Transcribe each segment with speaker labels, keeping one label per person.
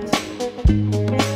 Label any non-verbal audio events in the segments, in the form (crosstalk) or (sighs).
Speaker 1: Thank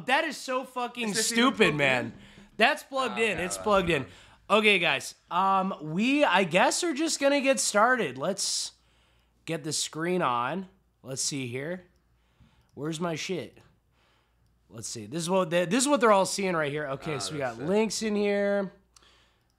Speaker 2: Oh, that is so fucking
Speaker 3: Is
Speaker 2: stupid, man.
Speaker 3: in?
Speaker 2: That's plugged in.
Speaker 3: okay,
Speaker 2: It's plugged in. Okay, guys. Um, we I guess are just gonna get started. Let's get the screen on. Let's see here. Where's my shit? Let's see. This is what they, this is what they're all seeing right here. Okay, so we got
Speaker 3: it.
Speaker 2: links in here.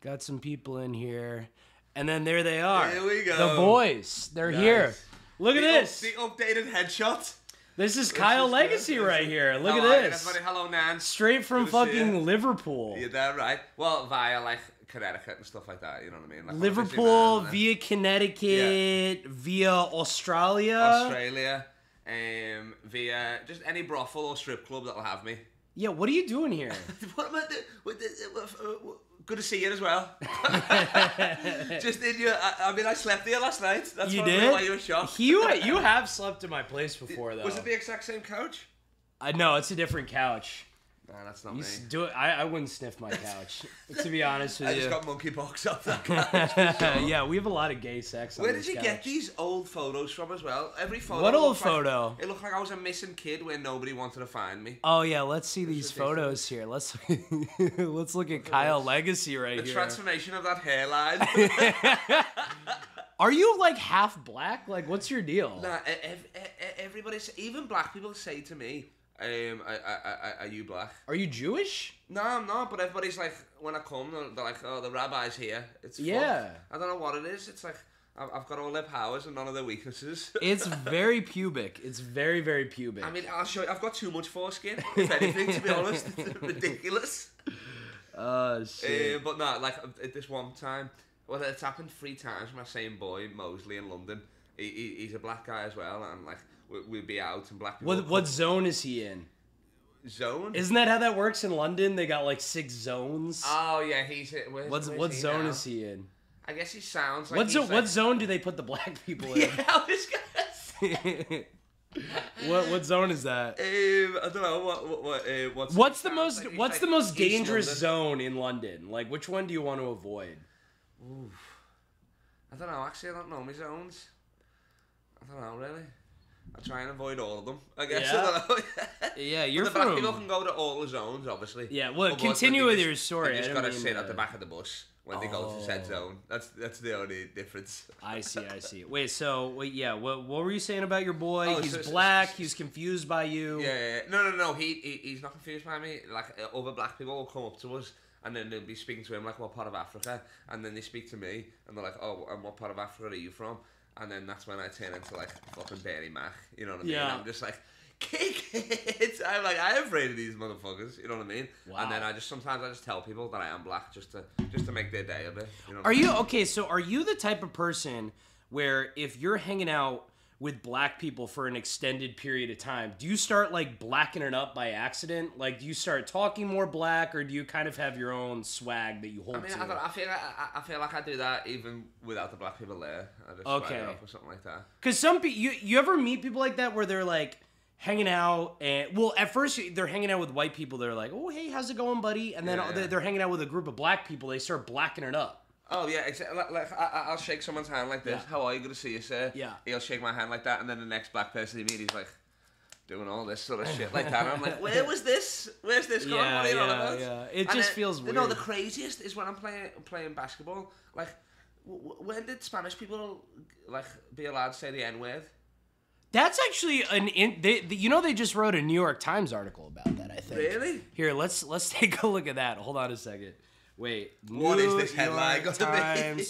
Speaker 2: Got some people in here. And then there they are.
Speaker 3: Here we go.
Speaker 2: The boys. They're here.
Speaker 3: Nice.
Speaker 2: Look at this.
Speaker 3: The updated headshot.
Speaker 2: This is Kyle
Speaker 3: is
Speaker 2: Legacy
Speaker 3: good.
Speaker 2: right here. Look
Speaker 3: Hello,
Speaker 2: at this.
Speaker 3: Everybody, hello, Nan.
Speaker 2: Straight from
Speaker 3: Good
Speaker 2: fucking. Liverpool.
Speaker 3: You're there, right? Well, via like Connecticut and stuff like that. You know what I mean? Like,
Speaker 2: Liverpool via Connecticut via Australia.
Speaker 3: Australia, um, via just any brothel or strip club that'll have me.
Speaker 2: Yeah, what are you doing here? (laughs)
Speaker 3: what am I doing? Uh, uh, Good to see you as well. (laughs) just in your, I, I mean, I slept here last night. That's
Speaker 2: you
Speaker 3: why,
Speaker 2: did?
Speaker 3: why you were shocked. (laughs)
Speaker 2: You you have slept in my place before though.
Speaker 3: Was it the exact same couch?
Speaker 2: I know it's a different couch.
Speaker 3: Nah, that's not
Speaker 2: You
Speaker 3: me.
Speaker 2: do it. I, I wouldn't sniff my couch. (laughs) to be honest with you.
Speaker 3: I
Speaker 2: you.
Speaker 3: just got monkeypox off that (laughs) couch.
Speaker 2: yeah, we have a lot of gay sex. On
Speaker 3: Where
Speaker 2: this
Speaker 3: did you
Speaker 2: couch.
Speaker 3: get these old photos from as well? Every photo.
Speaker 2: What old
Speaker 3: looks like-
Speaker 2: photo?
Speaker 3: it looked like I was a missing kid where nobody wanted to find me.
Speaker 2: Oh yeah, let's see these
Speaker 3: ridiculous.
Speaker 2: photos here. Let's (laughs) let's look at Kyle Legacy right
Speaker 3: The
Speaker 2: here.
Speaker 3: transformation of that hairline.
Speaker 2: Are you like half black? Like, what's your deal?
Speaker 3: nah, e- ev- e- e- everybody, say, even black people say to me, um, I, I, I, "Are you black?"
Speaker 2: Are you Jewish?
Speaker 3: No, I'm not. But everybody's like, when I come, they're, they're like, "Oh, the rabbi's here." It's fucked.
Speaker 2: Yeah.
Speaker 3: I don't know what it is. It's like I've, I've got all their powers and none of their weaknesses. (laughs)
Speaker 2: It's very pubic. It's very very pubic.
Speaker 3: I mean, I'll show you. I've got too much foreskin. If (laughs) anything, to be honest, it's ridiculous.
Speaker 2: uh (laughs) shit.
Speaker 3: Uh, but no, like at this one time, well, it's happened three times. My same boy Mosley in London. He, he, he's a black guy as well, and like we'd be out in black
Speaker 2: what what zone is he in?
Speaker 3: zone?
Speaker 2: Isn't that how that works in London? They got like six zones.
Speaker 3: oh yeah, he's where's,
Speaker 2: What's
Speaker 3: where's
Speaker 2: what
Speaker 3: he
Speaker 2: zone
Speaker 3: now?
Speaker 2: is he in?
Speaker 3: I guess he sounds like.
Speaker 2: what zone?
Speaker 3: like,
Speaker 2: What zone do they put the black (laughs) people in?
Speaker 3: Yeah, I was gonna say. (laughs)
Speaker 2: what what zone is that?
Speaker 3: Um, I don't know what what, what uh, what's.
Speaker 2: What's the most
Speaker 3: like
Speaker 2: What's
Speaker 3: like
Speaker 2: the most dangerous
Speaker 3: London.
Speaker 2: zone in London? Like, which one do you want to avoid? Oof.
Speaker 3: I don't know. Actually, I don't know my zones. I don't know really. I try and avoid all of them. I guess.
Speaker 2: Yeah?
Speaker 3: Know. (laughs)
Speaker 2: Yeah, you're
Speaker 3: the black
Speaker 2: from.
Speaker 3: people can go to all the zones, obviously.
Speaker 2: Yeah, well,
Speaker 3: But
Speaker 2: continue with
Speaker 3: just-
Speaker 2: your story.
Speaker 3: They
Speaker 2: I
Speaker 3: just gotta sit
Speaker 2: to-
Speaker 3: at the back of the bus when they go to said
Speaker 2: Oh.
Speaker 3: zone. That's that's the only difference. (laughs)
Speaker 2: I see, I see. Wait, so wait, yeah. What what were you saying about your boy?
Speaker 3: Oh,
Speaker 2: he's
Speaker 3: so- so-
Speaker 2: black.
Speaker 3: so-
Speaker 2: he's confused by you.
Speaker 3: Yeah, yeah, yeah. no, no, no. He, he he's not confused by me. Like uh, other black people will come up to us. And then they'll be speaking to him like, "What part of Africa?" And then they speak to me, and they're like, "Oh, and what part of Africa are you from?" And then that's when I turn into like fucking Bernie Mac. You know what I mean?
Speaker 2: Yeah.
Speaker 3: I'm just like, kick it. (laughs) I'm like, I'm afraid of these motherfuckers. You know what I mean?
Speaker 2: Wow.
Speaker 3: And then I just sometimes I just tell people that I am black just to just to make their day a bit. You know?
Speaker 2: Are you okay? So are you the type of person where if you're hanging out with black people for an extended period of time, do you start like blacking it up by accident? Like, do you start talking more black, or do you kind of have your own swag that you hold
Speaker 3: I mean,
Speaker 2: to?
Speaker 3: I, don't, I feel like, I, I feel like I do that even without the black people there. I just
Speaker 2: Okay.
Speaker 3: or something like that.
Speaker 2: Because some people, you you ever meet people like that where they're like hanging out and well, at first they're hanging out with white people. They're like, oh hey, how's it going, buddy? And then
Speaker 3: yeah.
Speaker 2: they're hanging out with a group of black people. They start blacking it up.
Speaker 3: Oh yeah, exactly. Like, like I, I- I'll shake someone's hand like this.
Speaker 2: Yeah.
Speaker 3: How are you? Good to see you, sir.
Speaker 2: Yeah.
Speaker 3: He'll shake my hand like that, and then the next black person he meet, he's like doing all this sort of oh. shit like that. And I'm like, (laughs) where was this? Where's this going?
Speaker 2: Yeah,
Speaker 3: what are you on
Speaker 2: yeah,
Speaker 3: about?
Speaker 2: yeah. It
Speaker 3: And
Speaker 2: just
Speaker 3: then-
Speaker 2: feels
Speaker 3: You know, the craziest is when I'm playing playing basketball. Like, w- w- when did Spanish people like be allowed to say the N word?
Speaker 2: That's actually an in, they, they- you know they just wrote a New York Times article about that. I think.
Speaker 3: Really?
Speaker 2: Here, let's let's (laughs) take a look at that. Hold on a second. Wait.
Speaker 3: What is this headline
Speaker 2: York
Speaker 3: gonna be?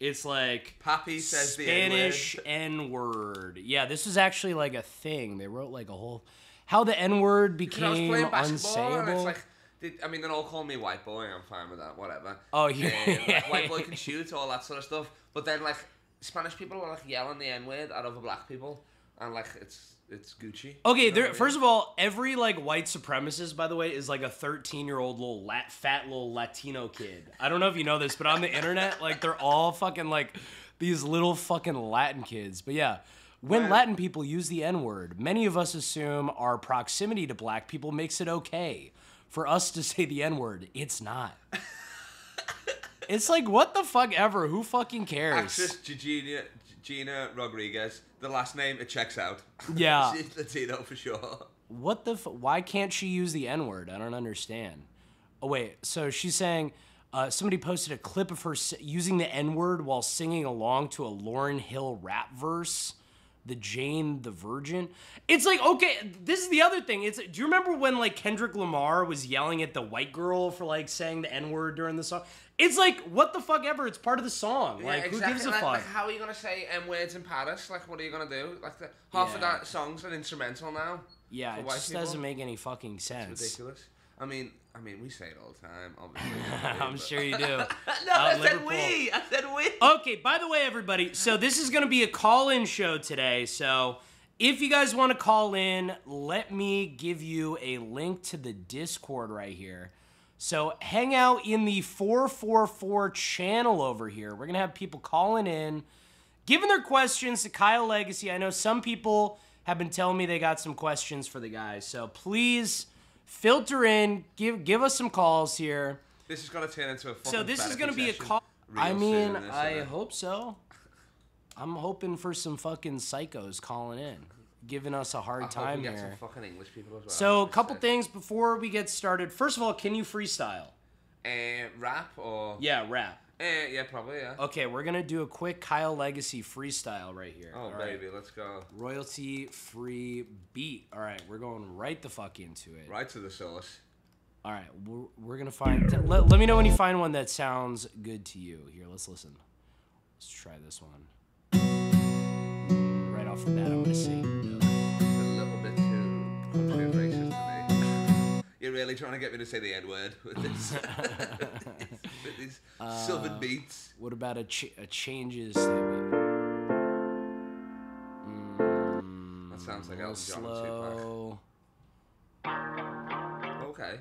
Speaker 2: It's like (laughs)
Speaker 3: Pappy says
Speaker 2: Spanish
Speaker 3: the
Speaker 2: N word. Yeah, this is actually like a thing. They wrote like a whole how the N word
Speaker 3: Because I was
Speaker 2: became
Speaker 3: playing basketball, and it's
Speaker 2: unsayable.
Speaker 3: like. Did, I mean, they're all calling me white boy. I'm fine with that. Whatever.
Speaker 2: Oh, yeah.
Speaker 3: Like, (laughs) white boy can shoot, all that sort of stuff. But then, like, Spanish people are like yelling the N word at other black people, and like it's it's Gucci.
Speaker 2: Okay,
Speaker 3: You know
Speaker 2: there.
Speaker 3: I mean?
Speaker 2: First of all, every like white supremacist, by the way, is like a 13 year old little lat, fat little Latino kid. I don't know if you know this, but on the internet, like they're all fucking like these little fucking Latin kids. But yeah, when
Speaker 3: Right.
Speaker 2: Latin people use the N word, many of us assume our proximity to black people makes it okay. For us to (laughs) say the N word, it's not. (laughs) It's like what the fuck ever. Who fucking cares?
Speaker 3: Actress Gina, Gina Rodriguez. The last name, it checks out. (laughs)
Speaker 2: Yeah.
Speaker 3: She's Latino for sure.
Speaker 2: What the? F- why can't she use the N word? I don't understand. Oh wait, so she's saying uh, somebody posted a clip of her s- using the N word while singing along to a Lauryn Hill rap verse, "The Jane the Virgin." It's like okay, this is the other thing. It's do you remember when like Kendrick Lamar was yelling at the white girl for like saying the N word during the song? It's like what the fuck ever. It's part of the song. Like who gives a
Speaker 3: like,
Speaker 2: fuck?
Speaker 3: Like, how are you gonna say M words in Paris? Like, what are you gonna do? Like, the, half of that song's an instrumental now.
Speaker 2: yeah, it just
Speaker 3: people?
Speaker 2: doesn't make any fucking sense.
Speaker 3: Ridiculous. I mean, I mean, we say it all the time. Obviously. (laughs)
Speaker 2: I'm sure you do. (laughs)
Speaker 3: no,
Speaker 2: Uh,
Speaker 3: I said
Speaker 2: Liverpool.
Speaker 3: we. I said we.
Speaker 2: Okay, by the way, everybody, so this is going to be a call in show today. So if you guys want to call in, let me give you a link to the Discord right here. So hang out in the 444 channel over here. We're going to have people calling in, giving their questions to Kyle Legacy. I know some people have been telling me they got some questions for the guys. So please filter in, give give us some calls here.
Speaker 3: This is gonna turn into a.
Speaker 2: So this is gonna be a call. I mean, I hope so. I'm hoping for some fucking psychos calling in, giving us a hard time here.
Speaker 3: some fucking English people as well.
Speaker 2: So, a couple things before we get started. First of all, can you freestyle?
Speaker 3: Uh, rap or
Speaker 2: Yeah, rap.
Speaker 3: Uh, yeah, probably yeah.
Speaker 2: Okay, we're gonna do a quick Kyle Legacy freestyle right here.
Speaker 3: Oh
Speaker 2: All right.
Speaker 3: baby, let's go
Speaker 2: Royalty free beat. All right, we're going right the fuck into it.
Speaker 3: right to the source.
Speaker 2: All right, we're, we're gonna find. Let, let me know when you find one that sounds good to you. Here, let's listen. Let's try this one. Right off the bat, I'm gonna say
Speaker 3: too country and racist for me. You're really trying to get me to say the N word with this, (laughs) with these
Speaker 2: Uh,
Speaker 3: southern beats.
Speaker 2: What about a, ch- a changes statement? Mm,
Speaker 3: That sounds like Elton John and Tupac.
Speaker 2: slow.
Speaker 3: Okay.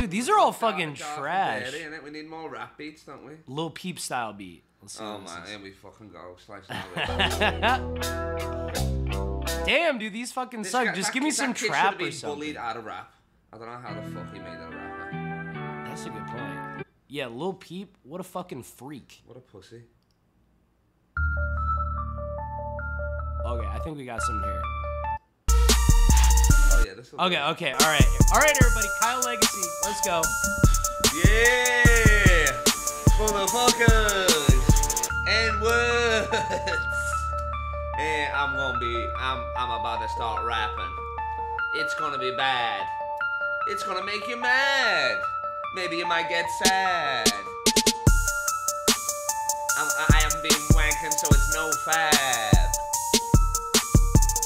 Speaker 2: Dude, these are all fucking trash.
Speaker 3: We need more rap beats, don't we?
Speaker 2: Lil Peep style beat. Let's see.
Speaker 3: Oh man, here we fucking go. Slice and. (laughs)
Speaker 2: Damn, dude, these fucking
Speaker 3: This
Speaker 2: suck.
Speaker 3: guy-
Speaker 2: Just
Speaker 3: that
Speaker 2: give me some
Speaker 3: that kid should
Speaker 2: trap or something.
Speaker 3: bullied out of rap. I don't know how the fuck he made that a rapper.
Speaker 2: That's a good point. Yeah, Lil Peep, what a fucking freak.
Speaker 3: What a pussy.
Speaker 2: Okay, I think we got some here.
Speaker 3: Oh yeah, this.
Speaker 2: Okay, okay, all right, all right, everybody. Kyle Legacy, let's go.
Speaker 3: Yeah, and words. Yeah, I'm gonna be. I'm. I'm about to start rapping. It's gonna be bad. It's gonna make you mad. Maybe you might get sad. I'm, I haven't been wanking, so it's no fab.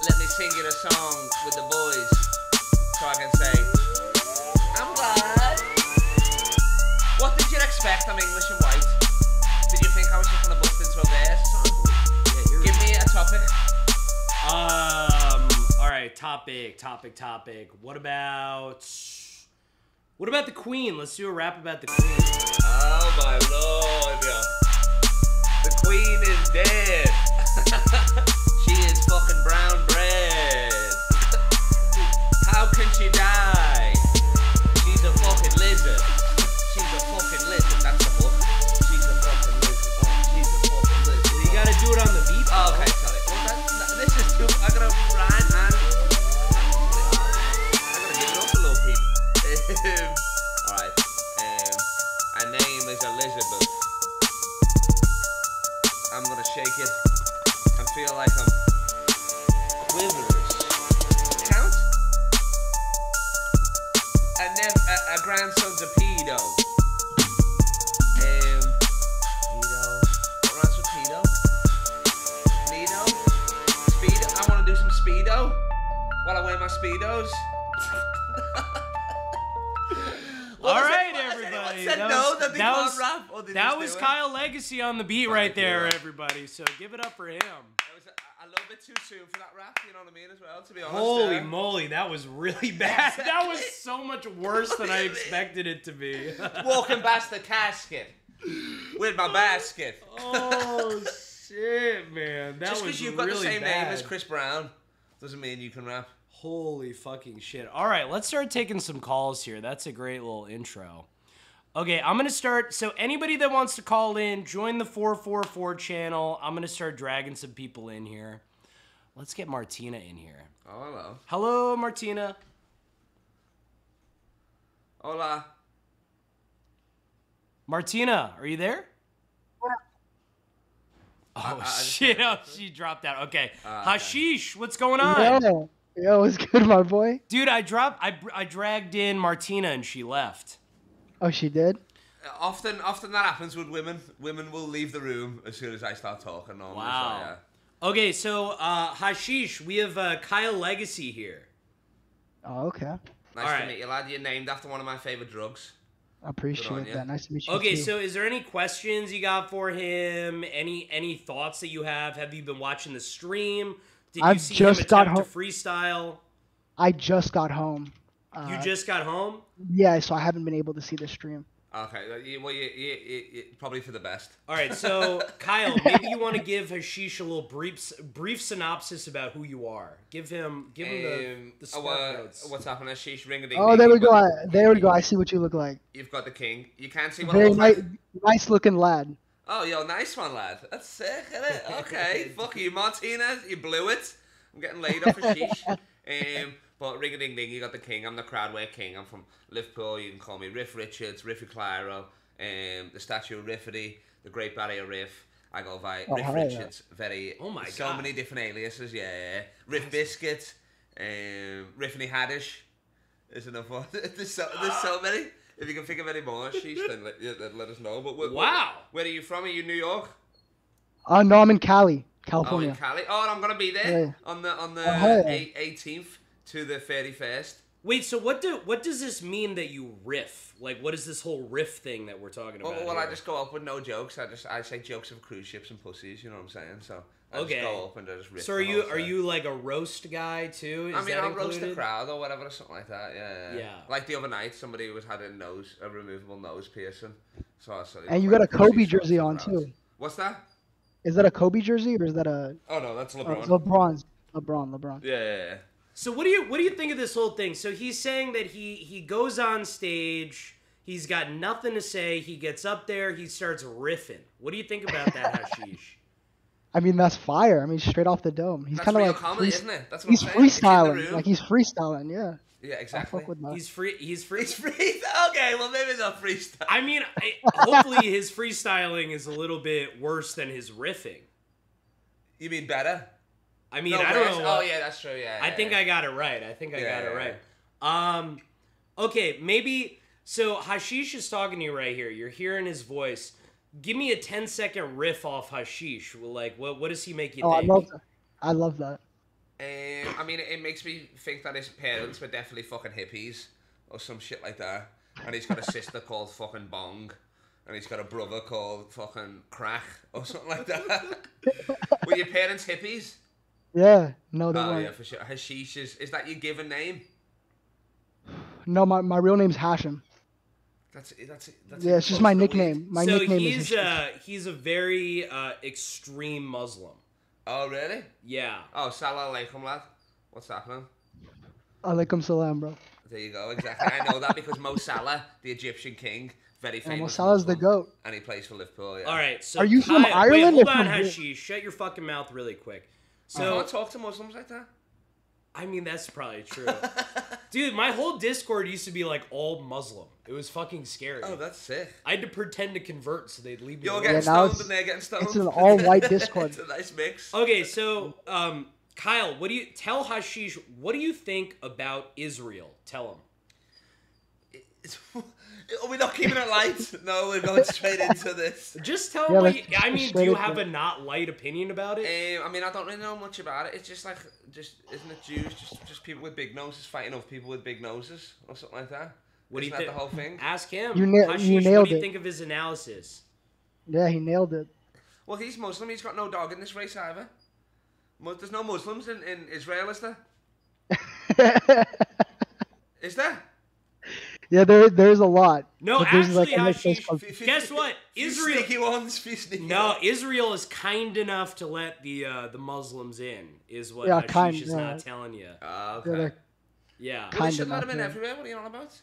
Speaker 3: Let me sing you a song with the boys, so I can say, I'm glad. What did you expect? I'm English and white. Did you think I was just gonna bust into a verse or something? Give me a topic.
Speaker 2: Um, all right, topic, topic, topic. What about what about the Queen? Let's do a rap about the Queen.
Speaker 3: Oh my lord. The queen is dead. (laughs) she is fucking brown feel like I'm quiverous. Count? And then a, a grandson's a pedo. Um, pedo. What rhymes with pedo? Speedo? Speedo? I want to do some speedo while I wear my speedos. (laughs) What
Speaker 2: All
Speaker 3: was it?
Speaker 2: right,
Speaker 3: What- has
Speaker 2: everybody.
Speaker 3: said
Speaker 2: That
Speaker 3: no
Speaker 2: was-
Speaker 3: that
Speaker 2: that was-
Speaker 3: rap, or
Speaker 2: That was? Kyle Legacy on the beat right there, everybody. So give it up for him.
Speaker 3: It was a, a little bit too soon for that rap, you know what I mean, as well, to be honest.
Speaker 2: Holy
Speaker 3: yeah.
Speaker 2: moly, that was really (laughs) bad. That was so much worse than I expected it to be. (laughs)
Speaker 3: Walking past the casket with my basket. (laughs)
Speaker 2: oh shit, man, that
Speaker 3: Just because you've got
Speaker 2: really
Speaker 3: the same
Speaker 2: bad.
Speaker 3: name as Chris Brown doesn't mean you can rap.
Speaker 2: Holy fucking shit. All right, let's start taking some calls here. That's a great little intro. Okay, I'm going to start. So, anybody that wants to call in, join the 444 channel. I'm going to start dragging some people in here. Let's get Martina in here.
Speaker 3: Oh, hello.
Speaker 2: Hello, Martina.
Speaker 3: Hola.
Speaker 2: Martina, are you there? Oh,
Speaker 3: I just-
Speaker 2: shit. (laughs) Oh, she dropped out. Okay.
Speaker 3: Ah, okay.
Speaker 2: Hashish, what's going on?
Speaker 4: Yo, yo, it's good, my boy.
Speaker 2: Dude, I dropped, I, I dragged in Martina and she left.
Speaker 4: Oh, she did.
Speaker 3: Uh, Often, often that happens with women. Women will leave the room as soon as I start talking. Normally,
Speaker 2: Wow.
Speaker 3: So, yeah.
Speaker 2: Okay, so uh, Hashish, we have uh, Kyle Legacy here.
Speaker 4: Oh, okay.
Speaker 3: Nice
Speaker 2: All
Speaker 3: to
Speaker 2: right.
Speaker 3: meet you, lad. You're named after one of my favorite drugs.
Speaker 4: I appreciate that. Nice to meet you.
Speaker 2: Okay,
Speaker 4: too.
Speaker 2: so is there any questions you got for him? Any any thoughts that you have? Have you been watching the stream? Did you
Speaker 4: I've
Speaker 2: see
Speaker 4: just
Speaker 2: him
Speaker 4: got
Speaker 2: attempt to
Speaker 4: home-
Speaker 2: freestyle?
Speaker 4: I just got home. Uh,
Speaker 2: You just got home?
Speaker 4: yeah, so I haven't been able to see the stream.
Speaker 3: Okay, uh, well, you, you, you, you, probably for the best.
Speaker 2: All right, so (laughs) Kyle, (laughs) maybe you want to give Hashish a little brief brief synopsis about who you are. Give him give him the,
Speaker 3: Um,
Speaker 2: the
Speaker 3: oh,
Speaker 2: spark
Speaker 3: uh,
Speaker 2: notes.
Speaker 3: what's happening? Sheesh, ring a ding.
Speaker 4: Oh, there we go. I, there we go. I see what you look like.
Speaker 3: You've got the king. You can't see what I
Speaker 4: Very nice,
Speaker 3: like.
Speaker 4: nice looking lad.
Speaker 3: Oh, yo, nice one, lad. That's sick, isn't it? (laughs) Okay, fuck you, Martinez. You blew it. I'm getting laid off a sheesh. Um, but ring a ding ding, you got the king. I'm the crowdware king. I'm from Liverpool. You can call me Riff Richards, Riffy Clyro, um, the statue of Riffity, the Great Barrier Riff. I go by
Speaker 4: Oh,
Speaker 3: Riff
Speaker 4: hell yeah.
Speaker 3: Richards. Very.
Speaker 2: Oh my
Speaker 3: so
Speaker 2: God.
Speaker 3: many different aliases. Yeah, yeah. Riff Biscuit, um, Riffany Haddish. There's enough one. (laughs) there's so there's so many. If you can think of any more, sheesh, then let, yeah, let us know. But where, where-
Speaker 2: Wow.
Speaker 3: where are you from? Are you New York?
Speaker 4: Uh, no, I'm in Cali, California.
Speaker 3: Oh, in Cali. Oh, I'm gonna be there
Speaker 4: Yeah.
Speaker 3: on the on the
Speaker 4: Oh, hell yeah.
Speaker 3: eight- 18th to the 31st.
Speaker 2: Wait, so what do what does this mean that you riff? Like, what is this whole riff thing that we're talking about?
Speaker 3: well, I just go up with no jokes. I just I say jokes of cruise ships and pussies. You know what I'm saying? So I
Speaker 2: Okay.
Speaker 3: just go up and I just riff.
Speaker 2: So are you
Speaker 3: whole
Speaker 2: are you like a roast guy too? Is
Speaker 3: I mean,
Speaker 2: that
Speaker 3: I'll roast the crowd or whatever, or something like that. Yeah, yeah.
Speaker 2: Yeah.
Speaker 3: Like the other night, somebody was had a nose, a removable nose piercing. So I said,
Speaker 4: And you got a Kobe jersey on
Speaker 3: crowds."
Speaker 4: too.
Speaker 3: What's that?
Speaker 4: Is that a Kobe jersey or is that a
Speaker 3: Oh no, that's
Speaker 4: uh,
Speaker 3: LeBron.
Speaker 4: LeBron's? LeBron, LeBron.
Speaker 3: yeah, yeah, yeah.
Speaker 2: So what do you what do you think of this whole thing? So he's saying that he he goes on stage, he's got nothing to say, he gets up there, he starts riffing. What do you think about that, (laughs) Hashish?
Speaker 4: I mean, that's fire. I mean, straight off the dome. He's kind of like
Speaker 3: comedy,
Speaker 4: frees-
Speaker 3: isn't it? That's what
Speaker 4: he's
Speaker 3: I'm saying. It's in the
Speaker 4: freestyling.
Speaker 3: room.
Speaker 4: Like he's freestyling. Yeah,
Speaker 3: Yeah, exactly.
Speaker 4: fuck with that.
Speaker 2: He's free he's free
Speaker 3: It's free. (laughs) Okay, well maybe it's not freestyle.
Speaker 2: I mean, I, hopefully his freestyling is a little bit worse than his riffing.
Speaker 3: You mean better?
Speaker 2: I mean,
Speaker 3: No,
Speaker 2: I don't
Speaker 3: worse?
Speaker 2: know.
Speaker 3: Oh yeah, that's true. Yeah.
Speaker 2: I
Speaker 3: yeah,
Speaker 2: think
Speaker 3: yeah.
Speaker 2: I got it right. I think I
Speaker 3: Yeah,
Speaker 2: got it
Speaker 3: yeah,
Speaker 2: right. Um, okay, maybe. So Hashish is talking to you right here. You're hearing his voice. Give me a 10 second riff off Hashish. Well, Like, what what does he make you
Speaker 4: Oh, I love that. I love that.
Speaker 3: Um, I mean, it, it makes me think that his parents were definitely fucking hippies or some shit like that. And he's got a sister (laughs) called fucking Bong. And he's got a brother called fucking Crack or something like that. (laughs) were your parents hippies?
Speaker 4: Yeah, no, they
Speaker 3: Oh,
Speaker 4: weren't.
Speaker 3: yeah, for sure. Hashish is, is that your given name?
Speaker 4: No, my, my real name's Hashim.
Speaker 3: That's that's that's.
Speaker 4: Yeah, it's just my
Speaker 3: to the
Speaker 4: nickname. My
Speaker 2: so
Speaker 4: nickname
Speaker 2: he's
Speaker 4: is. Hashish.
Speaker 2: uh he's a very uh extreme Muslim.
Speaker 3: Oh really?
Speaker 2: Yeah.
Speaker 3: Oh, salam alaikum, lad. What's happening?
Speaker 4: Alaikum salam, bro.
Speaker 3: There you go. Exactly. I know that because Mo Salah, the Egyptian king, very
Speaker 4: Yeah,
Speaker 3: famous.
Speaker 4: Mo Salah's the goat.
Speaker 3: And he plays for Liverpool. Yeah.
Speaker 2: All right. So
Speaker 4: Are you from
Speaker 2: Kyle-
Speaker 4: Ireland
Speaker 2: Wait,
Speaker 4: or
Speaker 2: hold on. Hashish. Shut your fucking mouth really quick.
Speaker 3: I
Speaker 2: So
Speaker 3: can't talk to Muslims like that.
Speaker 2: I mean, that's probably true. (laughs) Dude, my whole Discord used to be like all Muslim. It was fucking scary.
Speaker 3: Oh, that's sick.
Speaker 2: I had to pretend to convert so they'd leave me
Speaker 3: You're
Speaker 2: alone.
Speaker 3: getting
Speaker 4: now
Speaker 3: stoned
Speaker 4: it's-
Speaker 3: and they're getting stoned.
Speaker 4: it's an all-white Discord. (laughs)
Speaker 3: it's a nice mix.
Speaker 2: Okay, so um, Kyle, what do you tell Hashish? What do you think about Israel? Tell him.
Speaker 3: It's- Are we not keeping it light? (laughs) no, we're going straight into this.
Speaker 2: Just tell
Speaker 4: Yeah,
Speaker 2: him. What
Speaker 4: let's
Speaker 2: you, I mean, do you have
Speaker 4: it.
Speaker 2: a not light opinion about it?
Speaker 3: Um, I mean, I don't really know much about it. It's just like, just isn't it Jews? Just, just people with big noses fighting off people with big noses, or something like that.
Speaker 2: What do you think?
Speaker 3: that the whole thing?
Speaker 2: Ask him.
Speaker 4: You na-
Speaker 2: Hashish,
Speaker 4: you
Speaker 2: what
Speaker 4: nailed
Speaker 2: do you
Speaker 4: it.
Speaker 2: think of his analysis?
Speaker 4: Yeah, he nailed it.
Speaker 3: Well, he's Muslim. He's got no dog in this race either. There's no Muslims in, in Israel, is there? (laughs) Is there?
Speaker 4: Yeah, there there's a lot.
Speaker 2: No, actually,
Speaker 4: like a
Speaker 2: Hashish-
Speaker 3: F- f-
Speaker 2: Guess (laughs) what? Israel-
Speaker 3: Sneaky ones. sneaky
Speaker 2: No,
Speaker 3: ones.
Speaker 2: Israel is kind enough to let the uh, the Muslims in. Is what
Speaker 4: Yeah,
Speaker 2: Hashish
Speaker 4: kind,
Speaker 2: is
Speaker 4: yeah.
Speaker 2: not telling you.
Speaker 4: Yeah,
Speaker 3: okay.
Speaker 4: they're
Speaker 2: Yeah,
Speaker 3: Well, they
Speaker 4: kind
Speaker 3: should
Speaker 4: of
Speaker 3: let them in
Speaker 4: there.
Speaker 3: everywhere. What are you on about?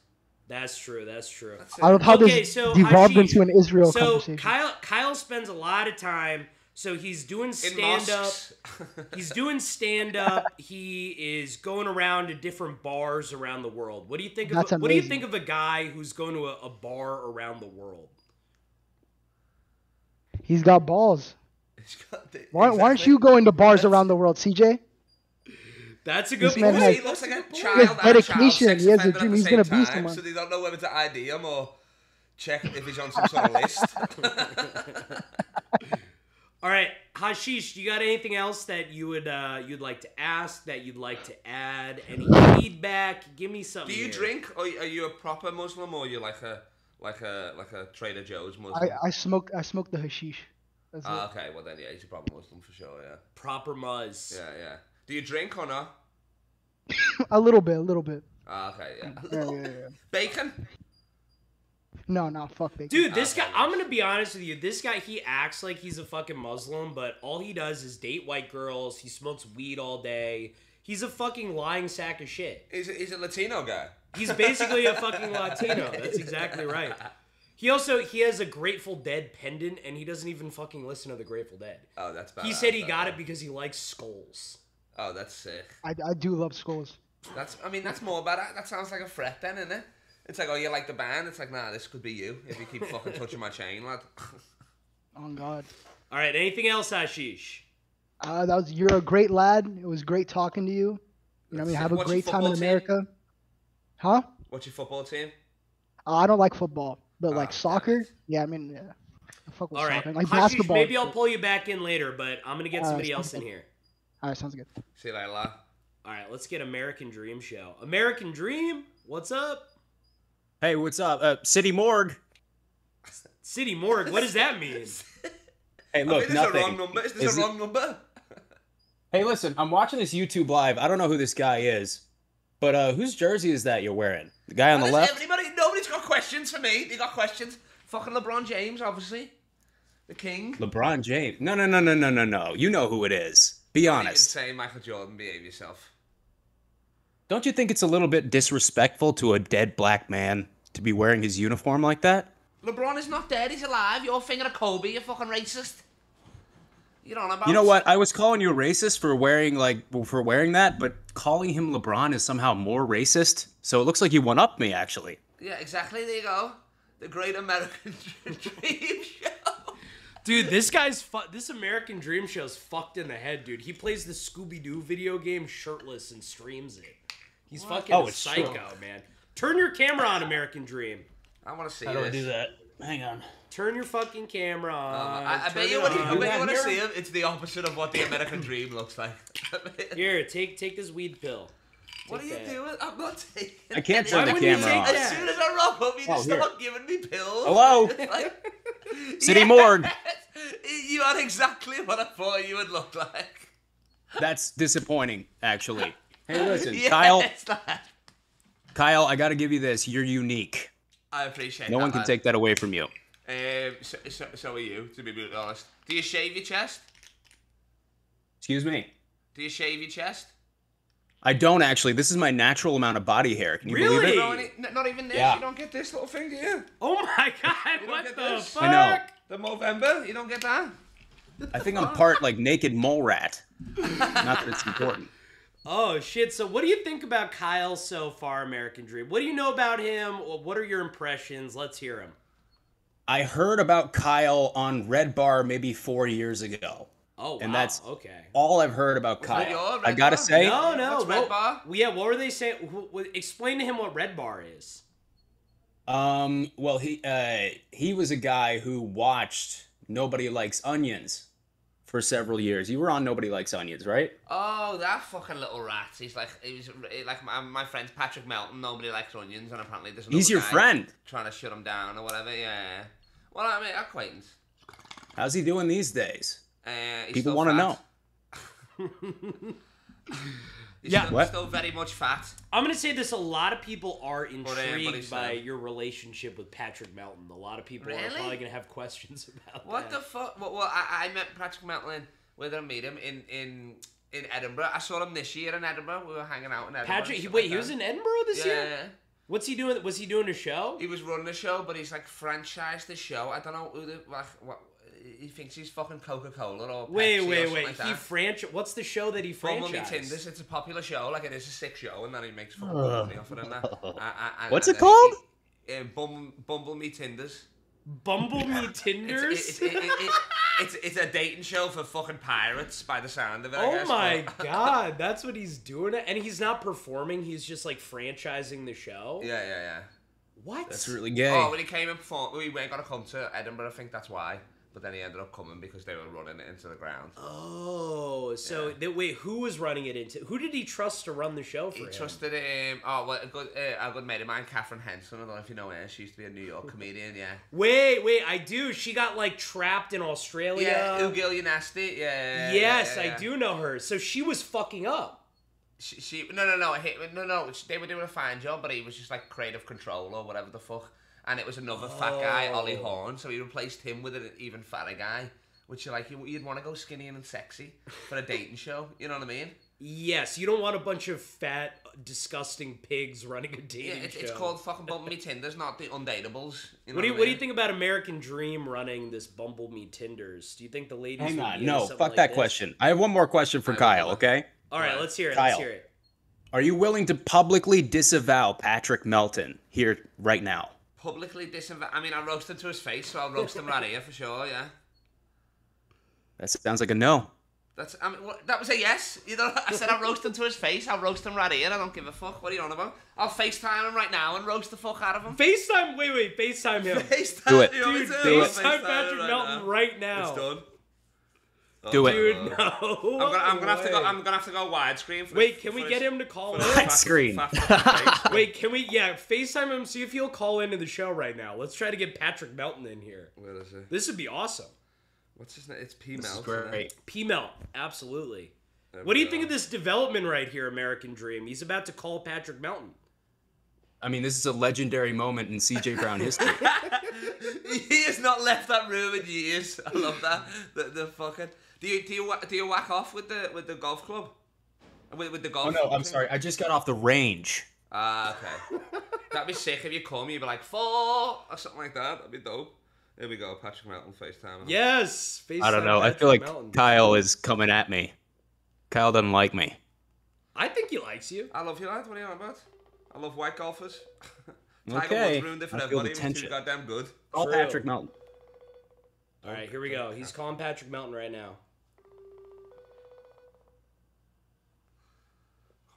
Speaker 2: that's true. That's true.
Speaker 3: That's
Speaker 4: I love how
Speaker 2: Okay,
Speaker 4: this
Speaker 2: so
Speaker 4: devolved
Speaker 2: Hashish-
Speaker 4: into an Israel
Speaker 2: So
Speaker 4: conversation.
Speaker 2: Kyle Kyle spends a lot of time. So he's doing stand up. (laughs) He's doing stand up. he is going around to different bars around the world. What do you think of
Speaker 4: That's
Speaker 2: what do you think of a guy who's going to a, a bar around the world?
Speaker 4: He's got balls.
Speaker 3: He's got the-
Speaker 4: Why, why aren't you going to bars around the world, CJ?
Speaker 2: That's a good
Speaker 4: man
Speaker 2: point.
Speaker 4: has-
Speaker 3: he looks like a child
Speaker 4: He has
Speaker 3: and a child
Speaker 4: he has a dream, he's gonna be someone.
Speaker 3: So they don't know whether to ID him or check if he's on some sort of list. (laughs)
Speaker 2: All right, Hashish, you got anything else that you would uh, you'd like to ask that you'd like to add? Any feedback? Give me something.
Speaker 3: Do you
Speaker 2: here.
Speaker 3: drink, or are you a proper Muslim, or you like a like a like a Trader Joe's Muslim?
Speaker 4: I smoke I smoke the hashish. That's it.
Speaker 3: Ah, okay, well then, yeah, he's a proper Muslim for sure. Yeah,
Speaker 2: proper muzz?
Speaker 3: yeah, yeah. Do you drink or not? (laughs)
Speaker 4: a little bit, a little bit.
Speaker 3: Ah, okay, yeah.
Speaker 4: Yeah, yeah, yeah. (laughs)
Speaker 3: Bacon?
Speaker 4: No, no, fuck bacon.
Speaker 2: Dude, this guy, I'm gonna be honest with you. This guy, he acts like he's a fucking Muslim, but all he does is date white girls. He smokes weed all day. He's a fucking lying sack of shit.
Speaker 3: He's a, he's a Latino guy.
Speaker 2: He's basically a fucking Latino. That's exactly right. He also he has a Grateful Dead pendant, and he doesn't even fucking listen to the Grateful Dead.
Speaker 3: Oh, that's bad.
Speaker 2: He said he got it because he likes skulls.
Speaker 3: Oh, that's sick.
Speaker 4: I, I do love skulls.
Speaker 3: That's. I mean, that's more bad. That sounds like a threat, then, isn't it? It's like, oh, you like the band? It's like, nah, this could be you if you keep (laughs) fucking touching my chain, lad.
Speaker 4: Oh God.
Speaker 2: All right, anything else, Ashish?
Speaker 4: Uh, that was you're a great lad. It was great talking to you. You know, what I mean, have a
Speaker 3: What's your
Speaker 4: great time in
Speaker 3: football team?
Speaker 4: America. Huh?
Speaker 3: What's your football team?
Speaker 4: Uh, I don't like football, but
Speaker 3: Ah,
Speaker 4: like soccer,
Speaker 3: it.
Speaker 4: yeah. I mean, yeah. I fuck with
Speaker 2: All right,
Speaker 4: soccer. Like
Speaker 2: Hashish,
Speaker 4: basketball.
Speaker 2: maybe I'll pull you back in later, but I'm gonna get
Speaker 4: All right,
Speaker 2: somebody (laughs) else in here.
Speaker 4: All right, sounds good.
Speaker 3: See you later, lad.
Speaker 2: All right, let's get American Dream Show. American Dream, what's up?
Speaker 5: Hey, what's up? Uh, City Morgue.
Speaker 2: City Morgue, what does that mean? (laughs)
Speaker 5: Hey,
Speaker 3: I
Speaker 5: look,
Speaker 3: think this is a wrong number. Is this
Speaker 5: Is
Speaker 3: a
Speaker 5: it-
Speaker 3: wrong number?
Speaker 5: Hey, listen, I'm watching this YouTube live. I don't know who this guy is, but uh, whose jersey is that you're wearing? The guy on the left?
Speaker 3: Everybody, nobody's got questions for me. They got questions. Fucking LeBron James, obviously. The king.
Speaker 5: LeBron James. No, no, no, no, no, no, no. You know who it is. Be honest.
Speaker 3: say Michael Jordan, behave yourself.
Speaker 5: Don't you think it's a little bit disrespectful to a dead black man to be wearing his uniform like that?
Speaker 3: LeBron is not dead, he's alive. You're thinking of Kobe, you fucking racist. You don't know about
Speaker 5: You know what? I was calling you a racist for wearing like for wearing that, but calling him LeBron is somehow more racist. So it looks like you one up me actually.
Speaker 3: Yeah, exactly. There you go. The Great American (laughs) Dream Show.
Speaker 2: Dude, this guy's fu- this American Dream Show's fucked in the head, dude. He plays the Scooby Doo video game shirtless and streams it. He's fucking
Speaker 5: Oh,
Speaker 2: a
Speaker 5: it's
Speaker 2: psycho,
Speaker 5: true.
Speaker 2: man. Turn your camera on, American Dream.
Speaker 3: I want to see this.
Speaker 5: Do I do that? Hang on.
Speaker 2: Turn your fucking camera on.
Speaker 3: Um, I, I bet you
Speaker 2: it
Speaker 3: want to. I bet you want to
Speaker 5: here?
Speaker 3: see him. It's the opposite of what the American Dream looks like. (laughs)
Speaker 2: Here, take take this weed pill.
Speaker 3: what are you
Speaker 2: that.
Speaker 3: doing? I'm not taking. It.
Speaker 5: I can't turn the
Speaker 2: Why wouldn't you
Speaker 5: camera
Speaker 2: take
Speaker 5: on.
Speaker 3: As soon as I rock up, you
Speaker 5: Oh,
Speaker 3: just
Speaker 5: here.
Speaker 3: start giving me pills.
Speaker 5: Hello? (laughs)
Speaker 3: Like-
Speaker 5: City
Speaker 3: Yes!
Speaker 5: Morgue. (laughs)
Speaker 3: You are exactly what I thought you would look like.
Speaker 5: That's disappointing, actually. Hey, listen, (laughs)
Speaker 3: Yes,
Speaker 5: Kyle.
Speaker 3: lad.
Speaker 5: Kyle, I got to give you this. You're unique.
Speaker 3: I appreciate
Speaker 5: No
Speaker 3: that,
Speaker 5: one can
Speaker 3: lad.
Speaker 5: take that away from you.
Speaker 3: Um, so, so, so are you, to be brutally honest. Do you shave your chest?
Speaker 5: Excuse me.
Speaker 3: Do you shave your chest?
Speaker 5: I don't actually. This is my natural amount of body hair. Can you
Speaker 2: Really?
Speaker 5: believe it?
Speaker 3: No, any, not even this.
Speaker 5: Yeah.
Speaker 3: You don't get this little thing, do you?
Speaker 2: Oh my (laughs) god, what the
Speaker 3: this?
Speaker 2: fuck?
Speaker 5: I know.
Speaker 3: The Movember, you don't get that.
Speaker 5: I think I'm part like naked mole rat. (laughs) Not that it's important.
Speaker 2: Oh shit! So, what do you think about Kyle so far, American Dream? What do you know about him? What are your impressions? Let's hear him.
Speaker 5: I heard about Kyle on Red Bar maybe four years ago.
Speaker 2: Oh, wow.
Speaker 5: And that's-
Speaker 2: okay.
Speaker 5: All I've heard about
Speaker 3: that
Speaker 5: Kyle. I gotta
Speaker 3: Bar?
Speaker 5: say,
Speaker 2: No, no.
Speaker 3: What's Red
Speaker 2: what-
Speaker 3: Bar?
Speaker 2: Yeah, what were they saying? Wh- wh- Explain to him what Red Bar is.
Speaker 5: um, well, he uh, he was a guy who watched Nobody Likes Onions for several years. You were on Nobody Likes Onions, right?
Speaker 3: Oh, that fucking little rat. He's like, he was like my, my friend's Patrick Melton. Nobody likes onions, and apparently there's
Speaker 5: He's your friend.
Speaker 3: Trying to shut him down or whatever. Yeah. Well, I mean, acquaintance.
Speaker 5: How's he doing these days?
Speaker 3: Uh,
Speaker 5: People want to know. (laughs) (laughs)
Speaker 3: He's
Speaker 2: Yeah.
Speaker 3: still,
Speaker 5: What?
Speaker 3: still very much fat.
Speaker 2: I'm gonna say this: a lot of people are
Speaker 3: But, uh,
Speaker 2: intrigued by
Speaker 3: uh,
Speaker 2: your relationship with Patrick Melton. A lot of people are probably gonna have questions (laughs) about
Speaker 3: What
Speaker 2: that.
Speaker 3: the fuck? Well, well I, I met Patrick Melton where did I meet him in in in Edinburgh. I saw him this year in Edinburgh. We were hanging out in Edinburgh.
Speaker 2: Patrick, he, wait,
Speaker 3: like
Speaker 2: he was in Edinburgh this
Speaker 3: yeah,
Speaker 2: year.
Speaker 3: yeah.
Speaker 2: What's he doing? Was he doing a show?
Speaker 3: He was running the show, but he's like franchised the show. I don't know who the like what. He thinks he's fucking Coca Cola or
Speaker 2: Wait,
Speaker 3: Pepsi or
Speaker 2: wait,
Speaker 3: something
Speaker 2: wait.
Speaker 3: Like
Speaker 2: he franchise. What's the show that he
Speaker 3: Bumble Me
Speaker 2: franchised?
Speaker 3: Tinders. It's a popular show. Like it is a sick show, and then he makes fucking money off it and that. Uh, uh, and-
Speaker 5: What's
Speaker 3: and
Speaker 5: it
Speaker 3: then
Speaker 5: called?
Speaker 3: he- um, Bumble, Bumble Me Tinders.
Speaker 2: Bumble Me
Speaker 3: It's,
Speaker 2: Tinders.
Speaker 3: it's, it, it, it, it's, it's a dating show for fucking pirates by the sound of it. I
Speaker 2: oh
Speaker 3: guess,
Speaker 2: my
Speaker 3: but- (laughs)
Speaker 2: god, that's what he's doing. And he's not performing. He's just like franchising the show.
Speaker 3: Yeah, yeah, yeah.
Speaker 2: What?
Speaker 5: That's really gay.
Speaker 3: Oh, when he came and performed, we weren't gonna come to Edinburgh. I think that's why. But then he ended up coming because they were running it into the ground.
Speaker 2: Oh, so
Speaker 3: Yeah.
Speaker 2: wait, who was running it into? Who did he trust to run the show for
Speaker 3: He
Speaker 2: him?
Speaker 3: trusted um oh well a good uh, a good mate of mine, Catherine Henson. I don't know if you know her. She used to be a New York (laughs) comedian. Yeah.
Speaker 2: Wait, wait, I do. She got like trapped in Australia.
Speaker 3: Yeah. Ugil, you nasty. Yeah.
Speaker 2: yes,
Speaker 3: yeah, yeah,
Speaker 2: I do know her. So she was fucking up.
Speaker 3: She, she no no no he, no no they were doing a fine job, but he was just like creative control or whatever the fuck. And it was another fat guy, Ollie
Speaker 2: Oh.
Speaker 3: Horn. So he replaced him with an even fatter guy. Which you like, you- you'd want to go skinny and sexy for a dating (laughs) show. You know what I mean?
Speaker 2: Yes, you don't want a bunch of fat, disgusting pigs running a
Speaker 3: Yeah,
Speaker 2: dating
Speaker 3: it's,
Speaker 2: show.
Speaker 3: it's called fucking (laughs) Bumble Me Tinders, not the Undateables. You know
Speaker 2: What do you
Speaker 3: I
Speaker 2: What do you think about American Dream running this Bumble Me Tinders? Do you think the ladies?
Speaker 5: Hang on, no, fuck
Speaker 2: like
Speaker 5: that
Speaker 2: this?
Speaker 5: question. I have one more question for
Speaker 3: I
Speaker 5: Kyle.
Speaker 3: will.
Speaker 5: Okay,
Speaker 2: All right,
Speaker 3: Right.
Speaker 2: let's hear it. Let's
Speaker 5: Kyle.
Speaker 2: hear it.
Speaker 5: are you willing to publicly disavow Patrick Melton here right now?
Speaker 3: Publicly disinvest. I mean, I'll roast him to his face, so I'll roast him right here for sure. Yeah.
Speaker 5: That sounds like a no.
Speaker 3: That's. I mean, what, that was a yes. You know, I said I'll roast him to his face. I'll roast him right here. I don't give a fuck. What are you on about? I'll FaceTime him right now and roast the fuck out of him.
Speaker 2: FaceTime. Wait, wait. FaceTime him. (laughs)
Speaker 3: FaceTime.
Speaker 5: Do it.
Speaker 3: you
Speaker 2: Dude.
Speaker 5: Do it.
Speaker 2: FaceTime
Speaker 3: FaceTime
Speaker 2: Patrick
Speaker 3: right
Speaker 2: Melton
Speaker 3: now.
Speaker 2: right now.
Speaker 3: It's done.
Speaker 5: Oh, do it.
Speaker 2: Dude,
Speaker 3: Oh, (laughs)
Speaker 2: no.
Speaker 3: I'm gonna, I'm gonna have to go. I'm gonna have to go widescreen. For
Speaker 2: Wait,
Speaker 3: his-
Speaker 2: can we get
Speaker 3: his-
Speaker 2: him to call
Speaker 3: for
Speaker 2: in?
Speaker 3: his fat-
Speaker 5: Widescreen.
Speaker 3: fat fucking face.
Speaker 2: Wait, can we? Yeah, FaceTime him. See if he'll call into the show right now. Let's try to get Patrick Melton in here.
Speaker 3: Where is it?
Speaker 2: This would be awesome.
Speaker 3: What's his name? It's P
Speaker 5: This is
Speaker 3: Melt.
Speaker 5: great.
Speaker 2: P Melt, absolutely.
Speaker 3: There
Speaker 2: What do
Speaker 3: we
Speaker 2: you think of this development right here, American Dream? He's about to call Patrick Melton.
Speaker 5: I mean, this is a legendary moment in CJ Browne history. (laughs)
Speaker 3: he has not left that room in years. I love that. The, the fucking. Do you do you do you whack off with the with the golf club? With, with the golf.
Speaker 5: oh no, I'm
Speaker 3: thing?
Speaker 5: sorry. I just got off the range.
Speaker 3: Ah, okay. That'd be sick if you call me. You'd be like four or something like that. That'd be dope. There we go. Patrick Melton FaceTime.
Speaker 2: Yes, FaceTime
Speaker 5: I don't know. I feel like
Speaker 2: Melton.
Speaker 5: Kyle is coming at me. Kyle doesn't like me.
Speaker 2: I think he likes you.
Speaker 3: I love you, lad. What are you on about? I love white golfers. (laughs) Tiger
Speaker 5: Okay,
Speaker 3: Woods ruined it for
Speaker 5: I feel
Speaker 3: everybody.
Speaker 5: the
Speaker 3: He was too
Speaker 5: tension.
Speaker 3: goddamn good.
Speaker 5: Call
Speaker 2: True.
Speaker 5: Patrick Melton.
Speaker 2: All right, here we go. He's calling Patrick Melton right now.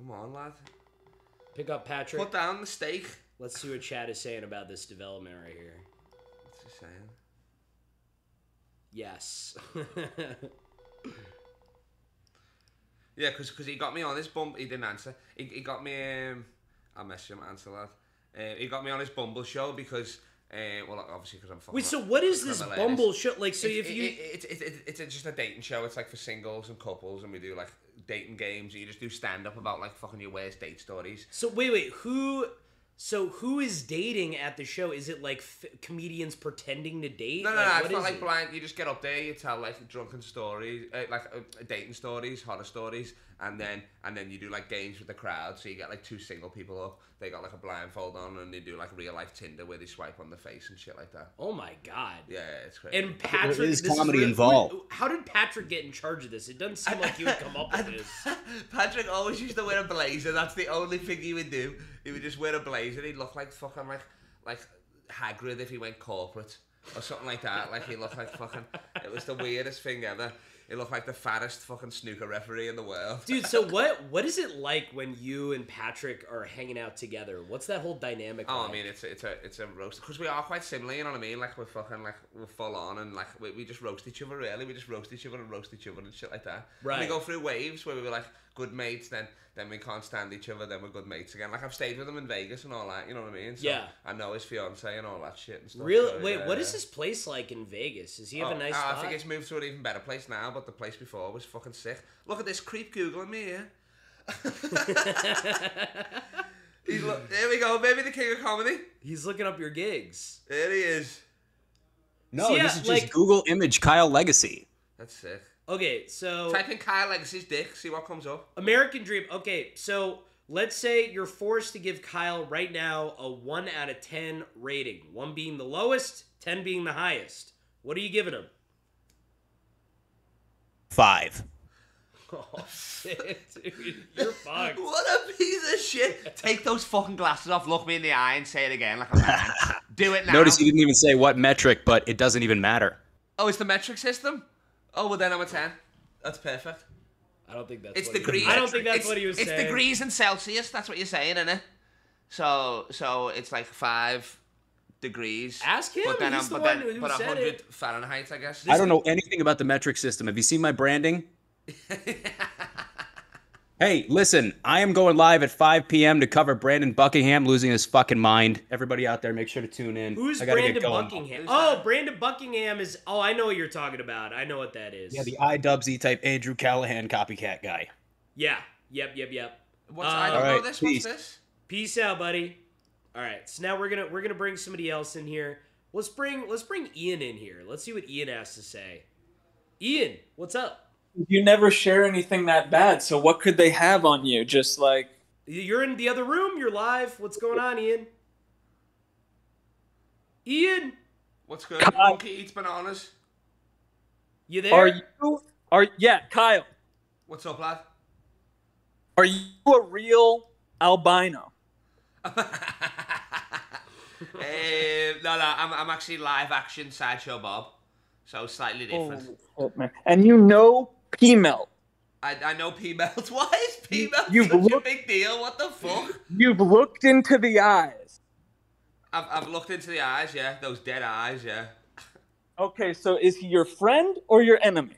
Speaker 3: Come on, lad.
Speaker 2: Pick up Patrick.
Speaker 3: Put down the steak.
Speaker 2: Let's see what Chad is saying about this development right here.
Speaker 3: What's he saying?
Speaker 2: Yes. (laughs)
Speaker 3: Yeah, because cause he got me on his bump. He didn't answer. He, he got me. Um, I messaged him answer that. Uh, he got me on his Bumble show because. Uh, well, obviously because I'm fucking.
Speaker 2: Wait, so what is this Bumble show? Like, so
Speaker 3: It-
Speaker 2: if
Speaker 3: it-
Speaker 2: you.
Speaker 3: it- it's it's it's it's just a dating show. It's like for singles and couples, and we do like dating games. You just do stand up about like fucking your worst date stories.
Speaker 2: So wait, wait, who? So who is dating at the show? Is it like f- comedians pretending to date?
Speaker 3: No, no,
Speaker 2: like,
Speaker 3: no. It's not like
Speaker 2: it?
Speaker 3: blind. You just get up there, you tell like drunken stories, uh, like uh, dating stories, horror stories, and then and then you do like games with the crowd. So you get like two single people up. They got like a blindfold on, and they do like real life Tinder where they swipe on the face and shit like that.
Speaker 2: Oh my god.
Speaker 3: Yeah, yeah, it's crazy.
Speaker 2: And Patrick,
Speaker 5: is
Speaker 2: this
Speaker 5: comedy
Speaker 2: really-
Speaker 5: involved.
Speaker 2: How did Patrick get in charge of this? It doesn't seem like he would come up (laughs) with this. (laughs)
Speaker 3: Patrick always used to wear a blazer. That's the only thing he would do. He would just wear a blazer. He'd look like fucking like like Hagrid if he went corporate or something like that. Like he looked like fucking. It was the weirdest thing ever. He looked like the fattest fucking snooker referee in the world.
Speaker 2: Dude, so (laughs) what what is it like when you and Patrick are hanging out together? What's that whole dynamic
Speaker 3: Oh,
Speaker 2: like?
Speaker 3: I mean, it's a, it's a it's a roast because we are quite similar. You know what I mean? Like we're fucking like we're full on and like we, we just roast each other. Really, we just roast each other and roast each other and shit like that. And
Speaker 2: Right.
Speaker 3: we go through waves where we were like good mates, then then we can't stand each other, then we're good mates again. Like I've stayed with him in Vegas and all that. You know what I mean? So
Speaker 2: Yeah.
Speaker 3: I know his fiance and all that shit and stuff.
Speaker 2: Real
Speaker 3: so,
Speaker 2: wait,
Speaker 3: yeah,
Speaker 2: what is
Speaker 3: yeah.
Speaker 2: this place like in Vegas? Does he have
Speaker 3: Oh,
Speaker 2: a nice spot?
Speaker 3: I think it's moved to an even better place now, but the place before was fucking sick. Look at this creep googling me here. (laughs) He's lo- there we go. Maybe the king of comedy.
Speaker 2: He's looking up your gigs.
Speaker 3: There he is.
Speaker 5: No,
Speaker 2: So, yeah,
Speaker 5: this is just
Speaker 2: like-
Speaker 5: Google image Kyle Legacy.
Speaker 3: That's sick.
Speaker 2: Okay, so
Speaker 3: Type in Kyle Legacy's dick. See what comes up.
Speaker 2: American Dream. Okay, so let's say you're forced to give Kyle right now a 1 out of 10 rating. 1 being the lowest, 10 being the highest. What are you giving him?
Speaker 5: Five. (laughs)
Speaker 2: Oh, shit, dude. You're fucked. (laughs)
Speaker 3: What a piece of shit. Take those fucking glasses off, look me in the eye, and say it again like a man. (laughs) Do it now.
Speaker 5: Notice he didn't even say what metric, but it doesn't even matter.
Speaker 3: Oh, it's the metric system? Oh, well, then I'm a 10. That's perfect.
Speaker 2: I don't think that's
Speaker 3: It's
Speaker 2: what he-
Speaker 3: degrees.
Speaker 2: I don't think that's
Speaker 3: it's,
Speaker 2: what he was
Speaker 3: it's
Speaker 2: saying.
Speaker 3: It's degrees in Celsius. That's what you're saying, isn't it? So, so it's like five degrees.
Speaker 2: Ask him,
Speaker 3: But then,
Speaker 2: he's
Speaker 3: I'm,
Speaker 2: the
Speaker 3: but
Speaker 2: one
Speaker 3: then,
Speaker 2: who
Speaker 3: but
Speaker 2: said
Speaker 3: 100
Speaker 2: it.
Speaker 3: Fahrenheit, I guess.
Speaker 5: I don't know anything about the metric system. Have you seen my branding? (laughs) hey, listen, I am going live at 5 p.m. to cover Brandon Buckingham losing his fucking mind. Everybody out there, make sure to tune in.
Speaker 2: Who's
Speaker 5: I gotta get
Speaker 2: Brandon. Buckingham?
Speaker 3: Who's
Speaker 2: Oh,
Speaker 3: that?
Speaker 2: Brandon Buckingham is. Oh, I know what you're talking about. I know what that is.
Speaker 5: Yeah, the IWZ type Andrew Callaghan copycat guy.
Speaker 2: Yeah. Yep. Yep. Yep.
Speaker 3: What's,
Speaker 2: Uh,
Speaker 3: I don't know this.
Speaker 5: peace.
Speaker 3: What's this?
Speaker 2: Peace out, buddy. All right. So now we're gonna we're gonna bring somebody else in here. Let's bring let's bring Ian in here. Let's see what Ian has to say. Ian, what's up?
Speaker 6: You never share anything that bad, so what could they have on you? Just like
Speaker 2: You're in the other room. You're live. What's going on, Ian? Ian,
Speaker 3: What's good?
Speaker 6: Kyle.
Speaker 3: Monkey eats bananas.
Speaker 2: you there?
Speaker 6: are you are yeah, Kyle.
Speaker 3: What's up, lad?
Speaker 6: Are you a real albino?
Speaker 3: um, (laughs) no, no, I'm, I'm actually live action sideshow Bob, so slightly different.
Speaker 6: Oh, shit, man. And you know P melt.
Speaker 3: I, I know P melt. Why is P melt
Speaker 6: You
Speaker 3: such a
Speaker 6: look-
Speaker 3: big deal? What the fuck?
Speaker 6: You've looked into the eyes.
Speaker 3: I've, I've looked into the eyes, yeah, those dead eyes, yeah.
Speaker 6: Okay, so is he your friend or your enemy?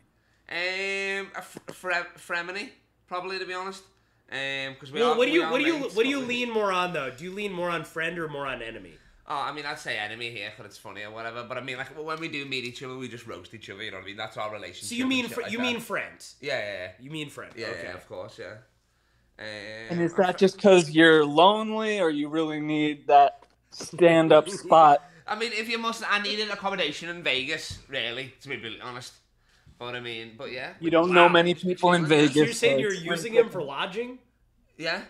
Speaker 3: Um, a fr- fre- fremony, probably to be honest. Um, because we
Speaker 2: Well,
Speaker 3: are.
Speaker 2: what do you what do you what do you lean more on though? Do you lean more on friend or more on enemy?
Speaker 3: Oh, I mean, I'd say enemy here because it's funny or whatever. But I mean, like when we do meet each other, we just roast each other. You know what I mean? That's our relationship.
Speaker 2: So you mean fr-
Speaker 3: like
Speaker 2: you
Speaker 3: that.
Speaker 2: mean friend?
Speaker 3: Yeah, yeah, yeah.
Speaker 2: You mean friend?
Speaker 3: Yeah,
Speaker 2: okay.
Speaker 3: yeah, of course, yeah. Um,
Speaker 6: And is that
Speaker 3: fr-
Speaker 6: just because you're lonely or you really need that stand up (laughs) spot?
Speaker 3: I mean, if you must, I needed accommodation in Vegas, really, to be really honest. But I mean, but yeah.
Speaker 6: You don't know many people in
Speaker 3: So
Speaker 2: So
Speaker 6: Vegas.
Speaker 2: you're saying you're using him for lodging?
Speaker 3: Yeah,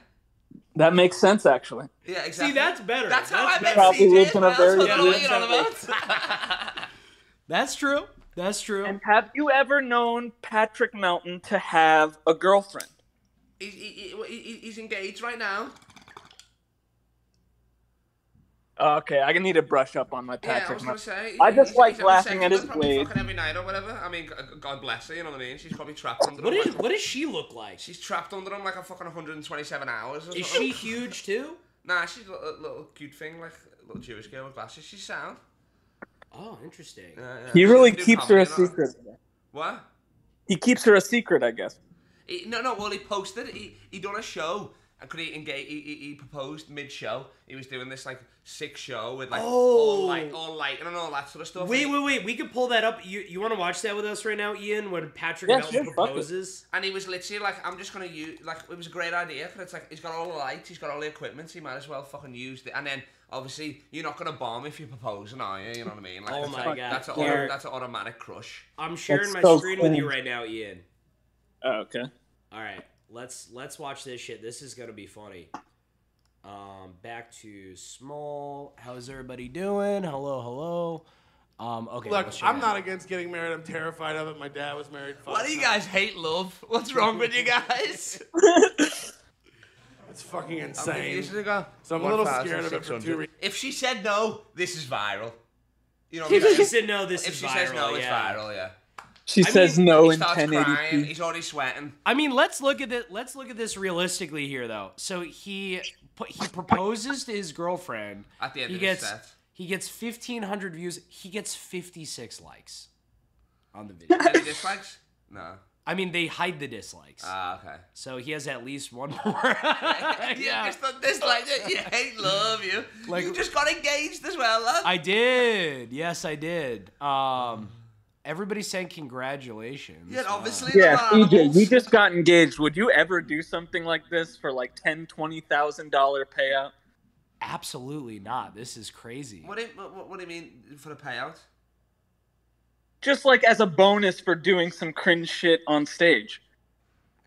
Speaker 6: That makes sense, actually.
Speaker 3: yeah, exactly.
Speaker 2: See, that's better.
Speaker 3: That's how
Speaker 2: That's
Speaker 3: I met
Speaker 2: better.
Speaker 6: Probably
Speaker 3: CJ
Speaker 6: lives
Speaker 3: as
Speaker 6: in a very
Speaker 3: so I don't know what
Speaker 6: good
Speaker 3: you're on about. (laughs)
Speaker 2: That's true. That's true.
Speaker 6: And have you ever known Patrick Melton to have a girlfriend?
Speaker 3: he's, he, he, he- he's engaged right now.
Speaker 6: Okay, I need to brush up on my
Speaker 3: Yeah, I
Speaker 6: Patrick
Speaker 3: was gonna say.
Speaker 6: I just like laughing
Speaker 3: sex
Speaker 6: at his
Speaker 3: her probably
Speaker 6: ways.
Speaker 3: fucking every night or whatever. I mean, God bless her. You know what I mean? She's probably trapped under
Speaker 2: What
Speaker 3: him.
Speaker 2: is
Speaker 3: like-
Speaker 2: what does she look like?
Speaker 3: She's trapped under him like a fucking 127 hours. Or
Speaker 2: Is she huge too?
Speaker 3: Nah, she's a little, little cute thing, like a little Jewish girl with glasses. She's sound.
Speaker 2: Oh, interesting.
Speaker 3: Yeah, yeah.
Speaker 6: He
Speaker 3: She
Speaker 6: really keeps her a
Speaker 3: comedy, you know?
Speaker 6: secret.
Speaker 3: What?
Speaker 6: He keeps her a secret, I guess.
Speaker 3: He, no, no. Well, he posted. He he done a show and could he engage? He, he, he proposed mid show. He was doing this like sick show with like all
Speaker 2: Oh.
Speaker 3: light, all light, and all that sort of stuff.
Speaker 2: Wait,
Speaker 3: and
Speaker 2: wait, wait. We could pull that up. You you want to watch that with us right now, Ian? When Patrick
Speaker 6: Yeah,
Speaker 2: Melton
Speaker 6: sure, it.
Speaker 2: proposes.
Speaker 3: And he was literally like, I'm just gonna use like it was a great idea because it's like he's got all the lights, he's got all the equipment, so he might as well fucking use it. And then obviously you're not gonna bomb if you're proposing, are you? You know what I mean? Like,
Speaker 2: Oh
Speaker 3: that's
Speaker 2: my
Speaker 3: a,
Speaker 2: God.
Speaker 3: that's an
Speaker 2: Here.
Speaker 3: that's an automatic crush.
Speaker 2: I'm sharing
Speaker 6: That's
Speaker 2: my
Speaker 6: so
Speaker 2: screen with you right now, Ian.
Speaker 6: Oh, okay.
Speaker 2: All right, let's let's watch this shit. This is gonna be funny. Um, back to small. How's everybody doing? Hello, hello. Um, okay.
Speaker 7: Look, I'm
Speaker 2: it
Speaker 7: not against getting married. I'm terrified of it. My dad was married. Five
Speaker 3: Why do you
Speaker 7: times.
Speaker 3: guys hate love? (laughs) What's wrong with you guys? (laughs)
Speaker 7: It's fucking insane.
Speaker 3: confused to go,
Speaker 7: So I'm a little scared of it for two reasons.
Speaker 3: If she said no, this is viral. You know (laughs) what
Speaker 2: If
Speaker 3: I'm
Speaker 2: she said no, this
Speaker 3: If
Speaker 2: is
Speaker 3: she
Speaker 2: viral.
Speaker 3: says no, it's
Speaker 2: yeah.
Speaker 3: viral, yeah.
Speaker 6: She
Speaker 2: I
Speaker 6: says
Speaker 2: mean,
Speaker 6: no in 1080p.
Speaker 3: he's already sweating.
Speaker 2: I mean, let's look at it. Let's look at this realistically here, though. So he he proposes to his girlfriend.
Speaker 3: At the end
Speaker 2: he
Speaker 3: of
Speaker 2: gets
Speaker 3: his set.
Speaker 2: he gets fifteen hundred views. He gets fifty six likes on the (laughs) video.
Speaker 3: Any dislikes? No.
Speaker 2: I mean, they hide the dislikes,
Speaker 3: Ah, okay.
Speaker 2: so he has at least one more. (laughs)
Speaker 3: yeah. (laughs)
Speaker 2: yeah,
Speaker 3: Just the dislike it. You hate love you.
Speaker 2: Like-
Speaker 3: you just got engaged as well, lad.
Speaker 2: I did. Yes, I did. Um, Everybody's saying congratulations.
Speaker 3: Yeah, obviously.
Speaker 6: Yeah,
Speaker 3: they're
Speaker 6: EJ,
Speaker 3: animals.
Speaker 6: you just got engaged. Would you ever do something like this for like ten, twenty thousand dollar payout?
Speaker 2: Absolutely not. This is crazy.
Speaker 3: What do, you, what, what do you mean for the payout?
Speaker 6: Just like as a bonus for doing some cringe shit on stage.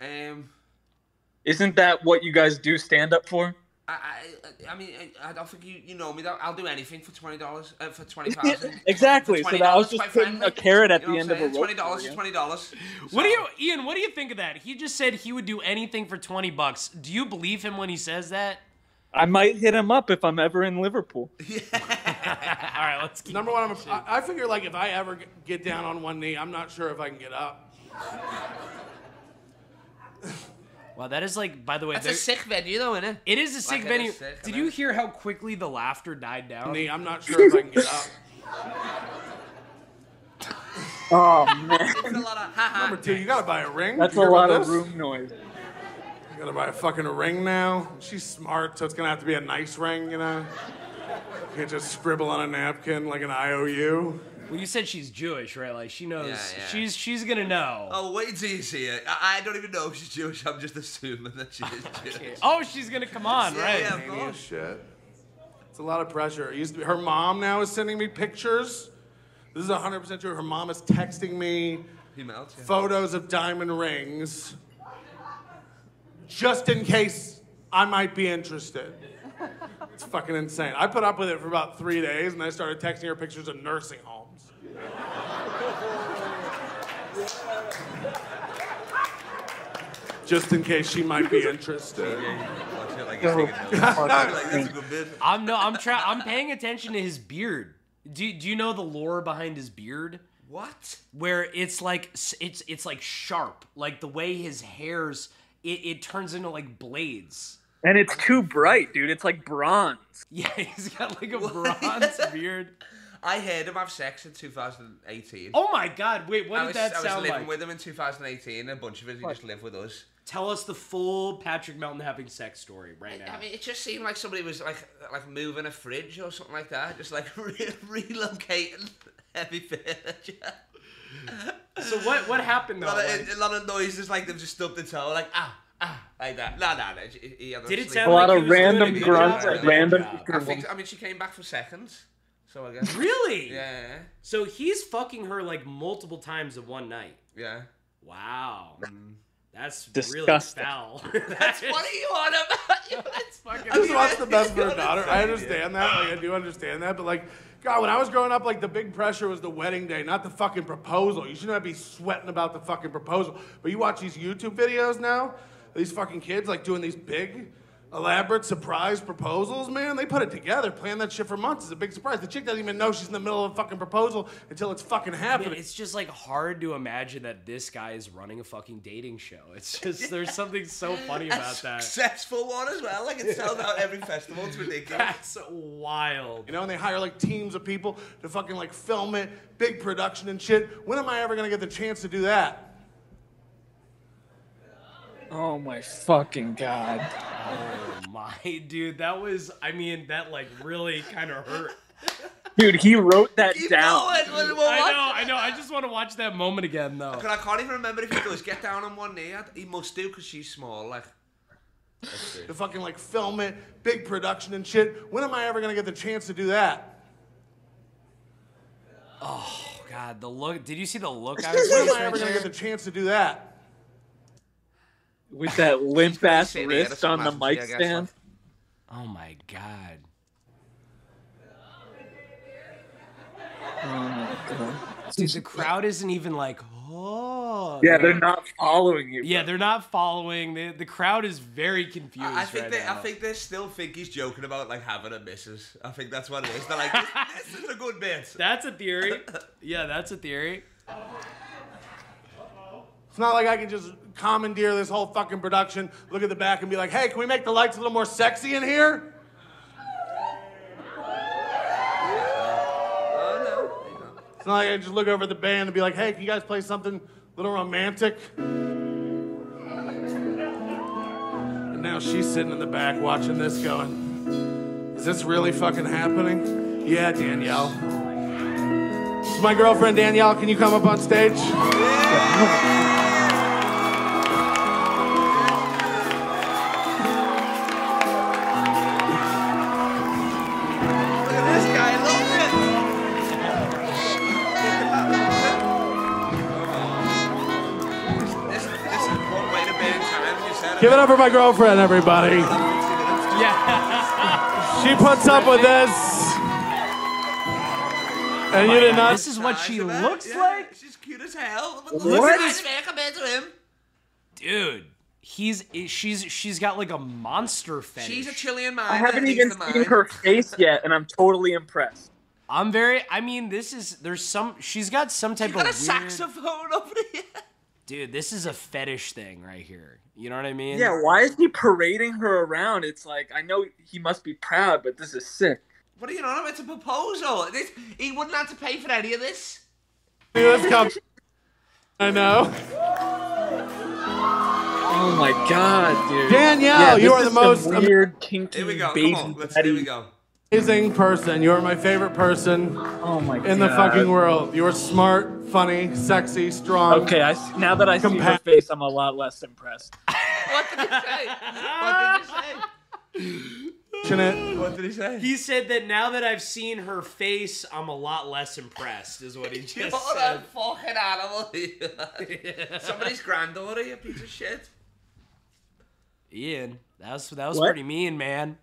Speaker 3: Um,
Speaker 6: Isn't that what you guys do stand up for?
Speaker 3: I, I, I mean, I, I don't think you, you know me. Though. I'll do anything for twenty dollars. Uh, for twenty thousand. (laughs)
Speaker 6: exactly. So that I was just putting a carrot at
Speaker 3: You know
Speaker 6: the end of a
Speaker 3: saying?
Speaker 6: rope.
Speaker 3: Twenty dollars
Speaker 6: for
Speaker 3: is twenty dollars.
Speaker 2: What do you, Ian? What do you think of that? He just said he would do anything for twenty bucks. Do you believe him when he says that?
Speaker 6: I might hit him up if I'm ever in Liverpool. (laughs)
Speaker 2: All right, let's keep.
Speaker 7: Number one, I'm a, I, I figure like if I ever get- get down on one knee, I'm not sure if I can get up. (laughs)
Speaker 2: Wow, that is like. By the way,
Speaker 3: That's a sick venue, though, isn't it?
Speaker 2: it is a sick
Speaker 3: Like,
Speaker 2: venue.
Speaker 3: sick,
Speaker 2: Did you
Speaker 3: it?
Speaker 2: hear how quickly the laughter died down?
Speaker 7: Knee, I'm not sure if I can get up. (laughs)
Speaker 6: Oh man,
Speaker 3: It's a lot of ha
Speaker 7: Number two, you gotta buy a ring.
Speaker 6: that's
Speaker 7: You
Speaker 6: a lot of
Speaker 7: this?
Speaker 6: room noise.
Speaker 7: You gotta buy a fucking ring now. She's smart, so it's gonna have to be a nice ring, you know. You Can't just scribble on a napkin like an IOU.
Speaker 2: Well, you said she's Jewish, right? Like she knows.
Speaker 3: Yeah, yeah.
Speaker 2: She's she's gonna know.
Speaker 3: Oh, wait until you see it. I, I don't even know if she's Jewish. I'm just assuming that she is (laughs) Jewish.
Speaker 2: Oh, she's gonna come on,
Speaker 3: Yeah,
Speaker 2: right?
Speaker 3: yeah. Of course.
Speaker 7: shit. It's a lot of pressure. It used to be, her mom now is sending me pictures. This is 100% true. Her mom is texting me
Speaker 3: He melts. Yeah.
Speaker 7: photos of diamond rings just in case I might be interested. It's fucking insane. I put up with it for about three days and I started texting her pictures of nursing homes. Just in case she might be interested.
Speaker 3: Like he's taking notes. like, that's a good bit.
Speaker 2: I'm no. I'm trying. I'm paying attention to his beard. Do Do you know the lore behind his beard?
Speaker 3: What?
Speaker 2: Where it's like it's it's like sharp, like the way his hairs. It, it turns into like blades.
Speaker 6: And it's too bright, dude. It's like bronze. (laughs)
Speaker 2: Yeah, he's got like a bronze beard.
Speaker 3: I heard him have sex in 2018.
Speaker 2: Oh my god! Wait, what
Speaker 3: I
Speaker 2: did
Speaker 3: was,
Speaker 2: that
Speaker 3: I was living
Speaker 2: like?
Speaker 3: with him in 2018. and A bunch of it, he just lived with us.
Speaker 2: Tell us the full Patrick Melton having sex story right now.
Speaker 3: I mean, it just seemed like somebody was like like moving a fridge or something like that, just like (laughs) re- relocating heavy furniture.
Speaker 2: so what what happened
Speaker 3: A
Speaker 2: though?
Speaker 3: lot,
Speaker 2: Like,
Speaker 3: of, a lot of noises, like they've just stubbed the toe, like ah ah, like that. No, no, no. He, he had
Speaker 2: Did it
Speaker 3: sleep-
Speaker 2: sound
Speaker 6: A lot
Speaker 2: like
Speaker 6: of
Speaker 2: was doing
Speaker 6: random
Speaker 2: a good
Speaker 6: grunts
Speaker 2: job or
Speaker 6: and
Speaker 2: a bad
Speaker 6: random
Speaker 2: job?
Speaker 3: I think. I mean, she came back for seconds, so I guess.
Speaker 2: Really?
Speaker 3: Yeah,
Speaker 2: So he's fucking her like multiple times in one night.
Speaker 3: yeah.
Speaker 2: Wow. That's
Speaker 6: Disgusting.
Speaker 2: really foul. (laughs) That's
Speaker 3: What are you on about? (laughs) That's fucking.
Speaker 7: I just want the best for daughter. I understand that. Like I do understand that. But like, God, when I was growing up, like the big pressure was the wedding day, not the fucking proposal. You shouldn't be sweating about the fucking proposal. But you watch these YouTube videos now, these fucking kids like doing these big, elaborate surprise proposals, man. They put it together, plan that shit for months. It's a big surprise. The chick doesn't even know she's in the middle of a fucking proposal until it's fucking
Speaker 2: Yeah,
Speaker 7: happening.
Speaker 2: it's just like hard to imagine that this guy is running a fucking dating show. It's just (laughs) there's something so funny
Speaker 3: a
Speaker 2: about that.
Speaker 3: successful one as well. Like it sells out every festival. It's ridiculous.
Speaker 2: That's wild.
Speaker 7: You know, and they hire like teams of people to fucking like film it, big production and shit. When am I ever gonna get the chance to do that?
Speaker 6: Oh my fucking god.
Speaker 2: Oh my dude, that was I mean that like really kind of hurt.
Speaker 6: Dude, he wrote that
Speaker 3: Keep
Speaker 6: down.
Speaker 3: going. We'll, we'll
Speaker 2: I know,
Speaker 3: it.
Speaker 2: I know. I just want to watch that moment again though.
Speaker 3: Cause I can't even remember if he does get down on one knee. He must do because she's small. Like,
Speaker 7: To fucking like film it, big production and shit. When am I ever gonna get the chance to do that?
Speaker 2: Oh god, the look. Did you see the look on
Speaker 7: When
Speaker 2: his
Speaker 7: am I ever gonna get the chance to do that?
Speaker 6: With that (laughs) limp ass wrist on the mic
Speaker 3: yeah, I guess,
Speaker 6: stand.
Speaker 2: Oh, oh my god. Dude, the crowd isn't even like, oh.
Speaker 6: Yeah, they're not following you.
Speaker 2: Yeah, they're not following. The the crowd is very confused.
Speaker 3: I think
Speaker 2: right
Speaker 3: they,
Speaker 2: now.
Speaker 3: I think they still think he's joking about like having a missus. I think that's what it is. They're like, this, (laughs) this is a good bit.
Speaker 2: that's a theory. (laughs) Yeah, that's a theory.
Speaker 7: It's not like I can just commandeer this whole fucking production, look at the back and be like, hey, can we make the lights a little more sexy in here? It's not like I just look over at the band and be like, hey, can you guys play something a little romantic? And now she's sitting in the back watching this going, is this really fucking happening? Yeah, Danielle. co-host, my girlfriend Danielle. Can you come up on stage?
Speaker 3: Look
Speaker 7: Give it up for my girlfriend, everybody.
Speaker 2: Yeah.
Speaker 7: She puts up with this. And you oh did not.
Speaker 2: This is what she looks
Speaker 3: yeah,
Speaker 2: like?
Speaker 3: She's cute as hell. But
Speaker 2: What?
Speaker 3: Look at this man compared to him.
Speaker 2: Dude, he's she's she's got like a monster fetish.
Speaker 3: She's a Chilean man.
Speaker 6: I haven't even seen
Speaker 3: man.
Speaker 6: her face yet, and I'm totally impressed.
Speaker 2: I'm very I mean this is there's some she's got some type
Speaker 3: She's got a
Speaker 2: of weird
Speaker 3: saxophone (laughs) over there.
Speaker 2: Dude, this is a fetish thing right here. You know what I mean?
Speaker 6: Yeah, why is he parading her around? It's like I know he must be proud, but this is sick.
Speaker 3: What are you on about? It's a proposal. This, he wouldn't have to pay for any of this.
Speaker 7: This come- I know.
Speaker 6: Oh my god, dude!
Speaker 7: Danielle,
Speaker 6: Yeah,
Speaker 7: you are the most
Speaker 6: weird kinky
Speaker 3: Here we go.
Speaker 6: baby
Speaker 3: Come on. Let's,
Speaker 6: daddy.
Speaker 3: here we go.
Speaker 7: Amazing person. You are my favorite person
Speaker 6: Oh my god!
Speaker 7: in the fucking world. You are smart, funny, sexy, strong.
Speaker 6: Okay, I s- now that I see her
Speaker 7: Compa-
Speaker 6: face, I'm a lot less impressed. (laughs)
Speaker 3: What did he say? What did he say?
Speaker 7: Passionate.
Speaker 3: What did he say?
Speaker 2: He said that now that I've seen her face, I'm a lot less impressed, is what he just (laughs)
Speaker 3: You're
Speaker 2: said.
Speaker 3: a fucking animal. (laughs) Somebody's granddaughter, you piece of shit.
Speaker 2: Ian, that was that was
Speaker 6: What?
Speaker 2: pretty mean, man.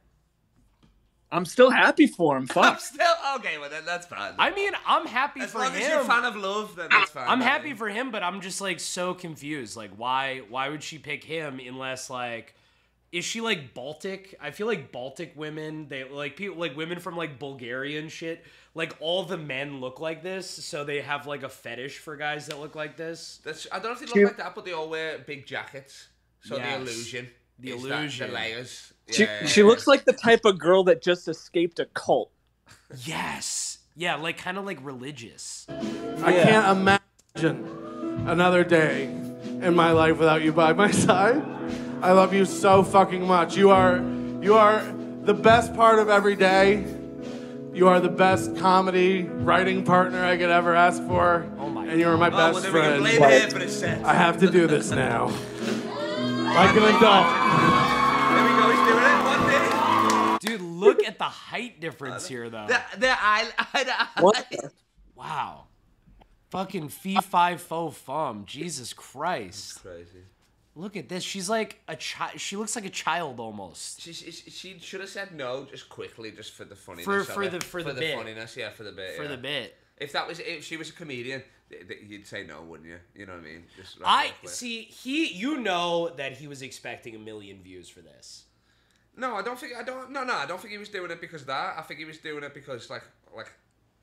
Speaker 6: I'm still happy for him. Fuck.
Speaker 3: I'm
Speaker 6: Fuck.
Speaker 3: still okay with it. That's fine.
Speaker 2: I mean, I'm happy
Speaker 3: as
Speaker 2: for
Speaker 3: long
Speaker 2: him.
Speaker 3: as you're a fan of love, then that's fine.
Speaker 2: I'm
Speaker 3: by
Speaker 2: happy for him, but I'm just like so confused. Like, why? Why would she pick him unless like, is she like Baltic? I feel like Baltic women, they like people like women from like Bulgaria and shit. Like all the men look like this, so they have like a fetish for guys that look like this.
Speaker 3: That's, I don't know if they look like that, but they all wear big jackets. So
Speaker 2: Yes.
Speaker 3: the illusion.
Speaker 2: The
Speaker 3: is that-
Speaker 2: illusion.
Speaker 3: the layers.
Speaker 6: She,
Speaker 3: Yeah.
Speaker 6: she looks like the type of girl that just escaped a cult.
Speaker 2: Yes, yeah, like kind of like religious.
Speaker 7: I can't imagine another day in my life without you by my (laughs) side. I love you so fucking much. You are you are the best part of every day. You are the best comedy writing partner I could ever ask for.
Speaker 2: Oh my
Speaker 7: and you are my
Speaker 3: Oh, well,
Speaker 7: best
Speaker 3: then we
Speaker 7: friend.
Speaker 3: blame him for his set.
Speaker 7: I have to do this now. (laughs) Like an adult.
Speaker 3: There we go. He's doing it. One day.
Speaker 2: Dude, look at the height difference here, though.
Speaker 3: The, the eye, eye to eye.
Speaker 6: What?
Speaker 2: Wow. Fucking fee fi fo fum. Jesus Christ.
Speaker 3: Crazy.
Speaker 2: Look at this. She's like a child. She looks like a child almost.
Speaker 3: She, she, she should have said no just quickly, just for the funniness.
Speaker 2: For- for
Speaker 3: it.
Speaker 2: the- for the bit.
Speaker 3: funniness, yeah, for the bit.
Speaker 2: For
Speaker 3: yeah.
Speaker 2: the bit.
Speaker 3: If that was, if she was a comedian, th- th- you'd say no, wouldn't you? You know what I mean? Just
Speaker 2: I
Speaker 3: it up with-
Speaker 2: see. He, you know that he was expecting a million views for this.
Speaker 3: No, I don't think. I don't. No, no, I don't think he was doing it because of that. I think he was doing it because like, like,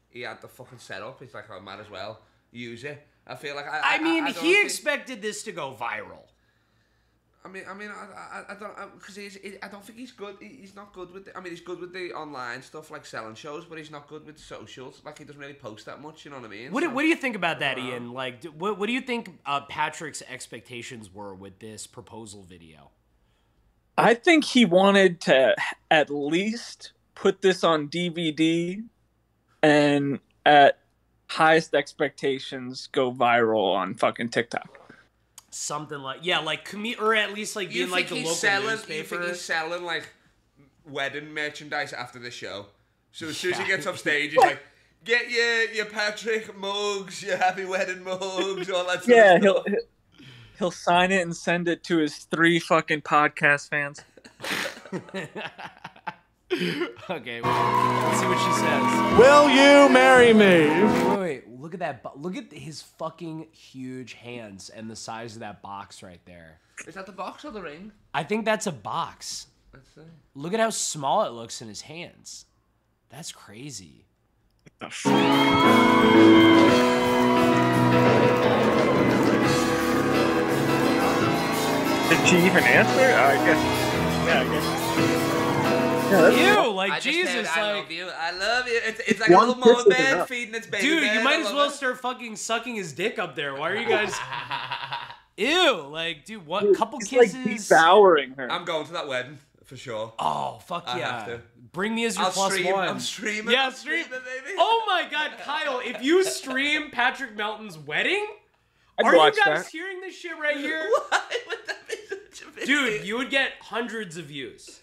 Speaker 3: he had the fucking setup. He's like, I might as well use it. I feel like I.
Speaker 2: I mean,
Speaker 3: I
Speaker 2: he
Speaker 3: think-
Speaker 2: expected this to go viral.
Speaker 3: I mean, I mean, I, I, I don't because he's. He, I don't think he's good. He, he's not good with. The, I mean, he's good with the online stuff like selling shows, but he's not good with socials. Like he doesn't really post that much. You know what I mean?
Speaker 2: What, do-
Speaker 3: So-
Speaker 2: what do you think about that, Ian? Like, do, what, what do you think uh, Patrick's expectations were with this proposal video?
Speaker 6: I think he wanted to at least put this on DVD and at highest expectations go viral on fucking TikTok.
Speaker 2: Something like, yeah, like, commu- or at least like
Speaker 3: You
Speaker 2: being like the local
Speaker 3: selling? You think he's selling like wedding merchandise after the show? So as soon as he gets off stage, he's like, "Get your your Patrick mugs, your happy wedding mugs, all that." Sort
Speaker 6: Yeah, he'll
Speaker 3: stuff.
Speaker 6: he'll sign it and send it to his three fucking podcast fans. (laughs) (laughs)
Speaker 2: okay, wait, let's see what she says.
Speaker 7: Will you marry me?
Speaker 2: Wait, wait, look at that. bo- Look at his fucking huge hands and the size of that box right there.
Speaker 3: Is that the box or the ring?
Speaker 2: I think that's a box.
Speaker 3: Let's see.
Speaker 2: Look at how small it looks in his hands. That's crazy.
Speaker 6: Did she even answer? I guess. Yeah, I guess. Yeah, that's-
Speaker 2: Ew, like
Speaker 3: I
Speaker 2: Jesus,
Speaker 3: said, I
Speaker 2: like,
Speaker 3: love you. I love you. It's, it's like
Speaker 6: One
Speaker 3: a little
Speaker 6: kiss
Speaker 3: mom
Speaker 6: is
Speaker 3: bear
Speaker 6: enough.
Speaker 3: feeding its baby.
Speaker 2: dude,
Speaker 3: bear.
Speaker 2: you might as well
Speaker 3: it.
Speaker 2: start fucking sucking his dick up there. Why are you guys? (laughs) Ew, like, dude, what? Couple
Speaker 6: He's like
Speaker 2: kisses.
Speaker 6: devouring her.
Speaker 3: I'm going to that wedding for sure.
Speaker 2: oh fuck
Speaker 3: I
Speaker 2: yeah!
Speaker 3: have to.
Speaker 2: Bring me as your
Speaker 3: I'll
Speaker 2: plus
Speaker 3: stream.
Speaker 2: one.
Speaker 3: I'm streaming.
Speaker 2: Yeah, stream.
Speaker 3: streaming, baby.
Speaker 2: Oh my God, Kyle! If you stream Patrick Melton's wedding,
Speaker 6: I'd
Speaker 2: are you guys
Speaker 6: that.
Speaker 2: hearing this shit right here? (laughs)
Speaker 3: Why would that be such a big
Speaker 2: Dude,
Speaker 3: deal?
Speaker 2: you would get hundreds of views.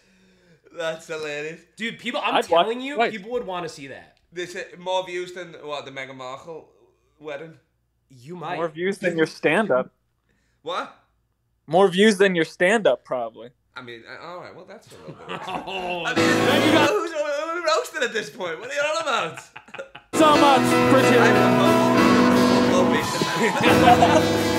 Speaker 3: That's hilarious.
Speaker 2: Dude, people, I'm
Speaker 6: I'd
Speaker 2: telling
Speaker 6: it
Speaker 2: you,
Speaker 6: twice.
Speaker 2: people would want to see that.
Speaker 3: This uh, more views than what the Meghan Markle wedding.
Speaker 2: You might.
Speaker 6: More views than your stand-up.
Speaker 3: What?
Speaker 6: More views than your stand-up, probably.
Speaker 3: I mean, uh, all right. Well, that's a little bit. (laughs)
Speaker 2: Oh,
Speaker 3: I mean, who's, who's roasting at this point? What are you on about?
Speaker 6: So much for
Speaker 3: I'm the host. Low beat.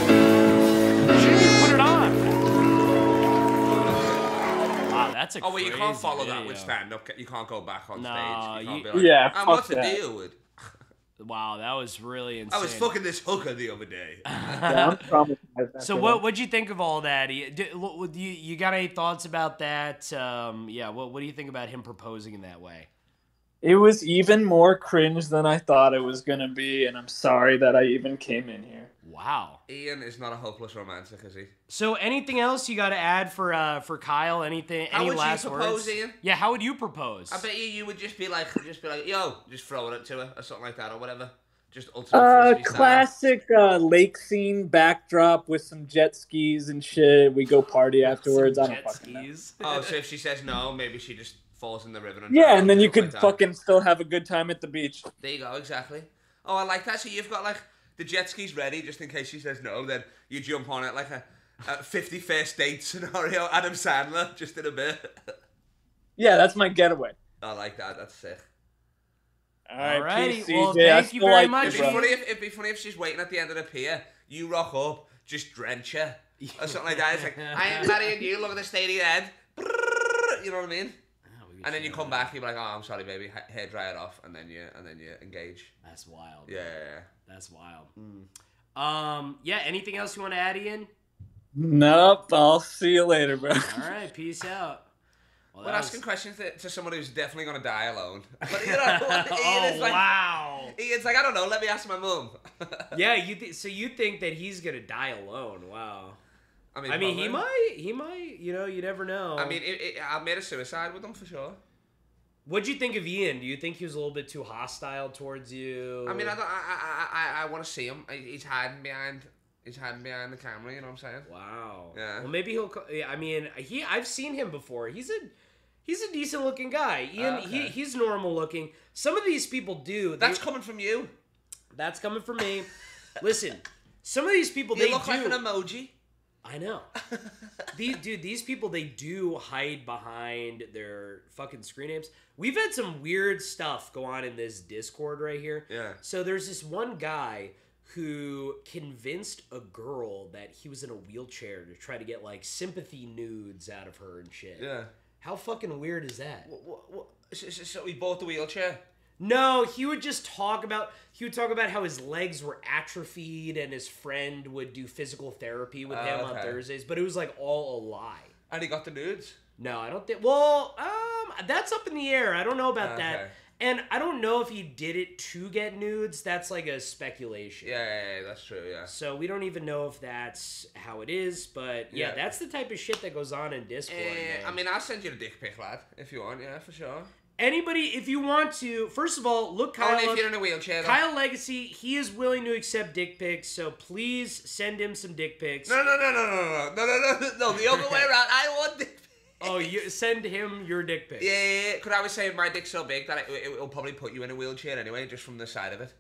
Speaker 2: That's a
Speaker 3: Oh, well, you can't
Speaker 2: crazy
Speaker 3: follow that with
Speaker 2: video.
Speaker 3: stand up. You can't go back on
Speaker 2: No,
Speaker 3: stage. You can't
Speaker 2: you-
Speaker 3: be like,
Speaker 6: Yeah,
Speaker 3: and
Speaker 6: fuck
Speaker 3: what's the deal with? (laughs)
Speaker 2: Wow, that was really insane.
Speaker 3: I was fucking this hooker the other day. (laughs)
Speaker 6: Yeah, I'm.
Speaker 2: So what
Speaker 6: that.
Speaker 2: what'd you think of all that? You, do, what- you you got any thoughts about that? Um, yeah, what what do you think about him proposing in that way?
Speaker 6: It was even more cringe than I thought it was gonna be, and I'm sorry that I even came in here.
Speaker 2: Wow.
Speaker 3: Ian is not a hopeless romantic, is he?
Speaker 2: So anything else you got to add for uh for Kyle? Anything?
Speaker 3: How
Speaker 2: any
Speaker 3: would you
Speaker 2: last
Speaker 3: propose,
Speaker 2: words?
Speaker 3: Ian?
Speaker 2: Yeah, how would you propose?
Speaker 3: I bet you you would just be like, just be like, yo, just throwing it up to her or something like that or whatever. Just ultimate
Speaker 6: Uh, classic uh, lake scene backdrop with some jet skis and shit. We go party afterwards. I don't
Speaker 2: jet
Speaker 6: fucking know.
Speaker 2: skis. (laughs)
Speaker 3: Oh, so if she says no, maybe she just falls in the river and
Speaker 6: Yeah, and then you could
Speaker 3: like that.
Speaker 6: fucking still have a good time at the beach.
Speaker 3: There you go, exactly. Oh, I like that. So you've got like the jet skis ready just in case she says no. Then you jump on it like a, a 50 first date scenario. Adam Sandler, just in a bit.
Speaker 6: Yeah, that's my getaway.
Speaker 3: I like that. That's sick.
Speaker 6: All right,
Speaker 2: Alrighty, well, thank you very
Speaker 6: like
Speaker 2: much,
Speaker 3: It'd be funny if it'd be funny if she's waiting at the end of the pier. You rock up, just drench her or something like that. It's like I ain't marrying you. Look at the state of your head. You know what I mean? And then you come back, you're like, oh, I'm sorry, baby. Ha- Hair dry it off, and then you and then you engage.
Speaker 2: That's wild.
Speaker 3: Yeah, yeah, yeah.
Speaker 2: That's wild. Um, yeah. Anything else you want to add, Ian?
Speaker 6: Nope. I'll see you later, bro.
Speaker 2: All right, peace out. Well,
Speaker 3: We're
Speaker 2: that
Speaker 3: asking questions to, to someone who's definitely gonna die alone. (laughs) But you know, (laughs) Ian
Speaker 2: oh
Speaker 3: is like,
Speaker 2: wow.
Speaker 3: Ian's like, I don't know. Let me ask my mum. (laughs)
Speaker 2: Yeah, you th- so you think that he's gonna die alone? Wow.
Speaker 3: I mean,
Speaker 2: I mean, he might. He might. You know, you never know.
Speaker 3: I mean, it, it, I made a suicide with him for sure.
Speaker 2: what'd you think of Ian? Do you think he was a little bit too hostile towards you?
Speaker 3: I mean, I don't, I, I, I, I want to see him. He's hiding behind, he's hiding behind the camera. You know what I'm saying?
Speaker 2: Wow.
Speaker 3: Yeah.
Speaker 2: Well, maybe he'll. co- Yeah, I mean, he. I've seen him before. He's a. He's a decent looking guy. Ian.
Speaker 3: Okay.
Speaker 2: He, he's normal looking. Some of these people do. They-
Speaker 3: That's coming from you.
Speaker 2: that's coming from me. Listen, some of these people
Speaker 3: You
Speaker 2: they
Speaker 3: look
Speaker 2: do.
Speaker 3: like an emoji.
Speaker 2: I know. (laughs) these dude, these people they do hide behind their fucking screen names. We've had some weird stuff go on in this Discord right here.
Speaker 3: Yeah.
Speaker 2: So there's this one guy who convinced a girl that he was in a wheelchair to try to get like sympathy nudes out of her and shit.
Speaker 3: Yeah.
Speaker 2: How fucking weird is that?
Speaker 3: What, what, what? We bought the wheelchair.
Speaker 2: No, he would just talk about he would talk about how his legs were atrophied and his friend would do physical therapy with
Speaker 3: Oh,
Speaker 2: him on. Thursdays, but it was like all a lie.
Speaker 3: And he got the nudes.
Speaker 2: No, I don't think. Well, um, that's up in the air. I don't know about
Speaker 3: Okay.
Speaker 2: that, and I don't know if he did it to get nudes. That's like a speculation.
Speaker 3: Yeah, yeah, yeah, that's true. Yeah.
Speaker 2: So we don't even know if that's how it is, but yeah,
Speaker 3: Yeah.
Speaker 2: that's the type of shit that goes on in Discord. Man.
Speaker 3: I mean, I'll send you the dick pic, lad, if you want. Yeah, for sure.
Speaker 2: Anybody, if you want to, first of all, look Kyle.
Speaker 3: Only if you're in a wheelchair. Though.
Speaker 2: Kyle Legacy, he is willing to accept dick pics, so please send him some dick pics.
Speaker 3: No, no, no, no, no, no, no, no, no, no, the other way around. I want dick. pic.
Speaker 2: Oh, you send him your dick pics.
Speaker 3: Yeah, yeah, yeah. Could I always say my dick's so big that it, it, will probably put you in a wheelchair anyway, just from the side of it.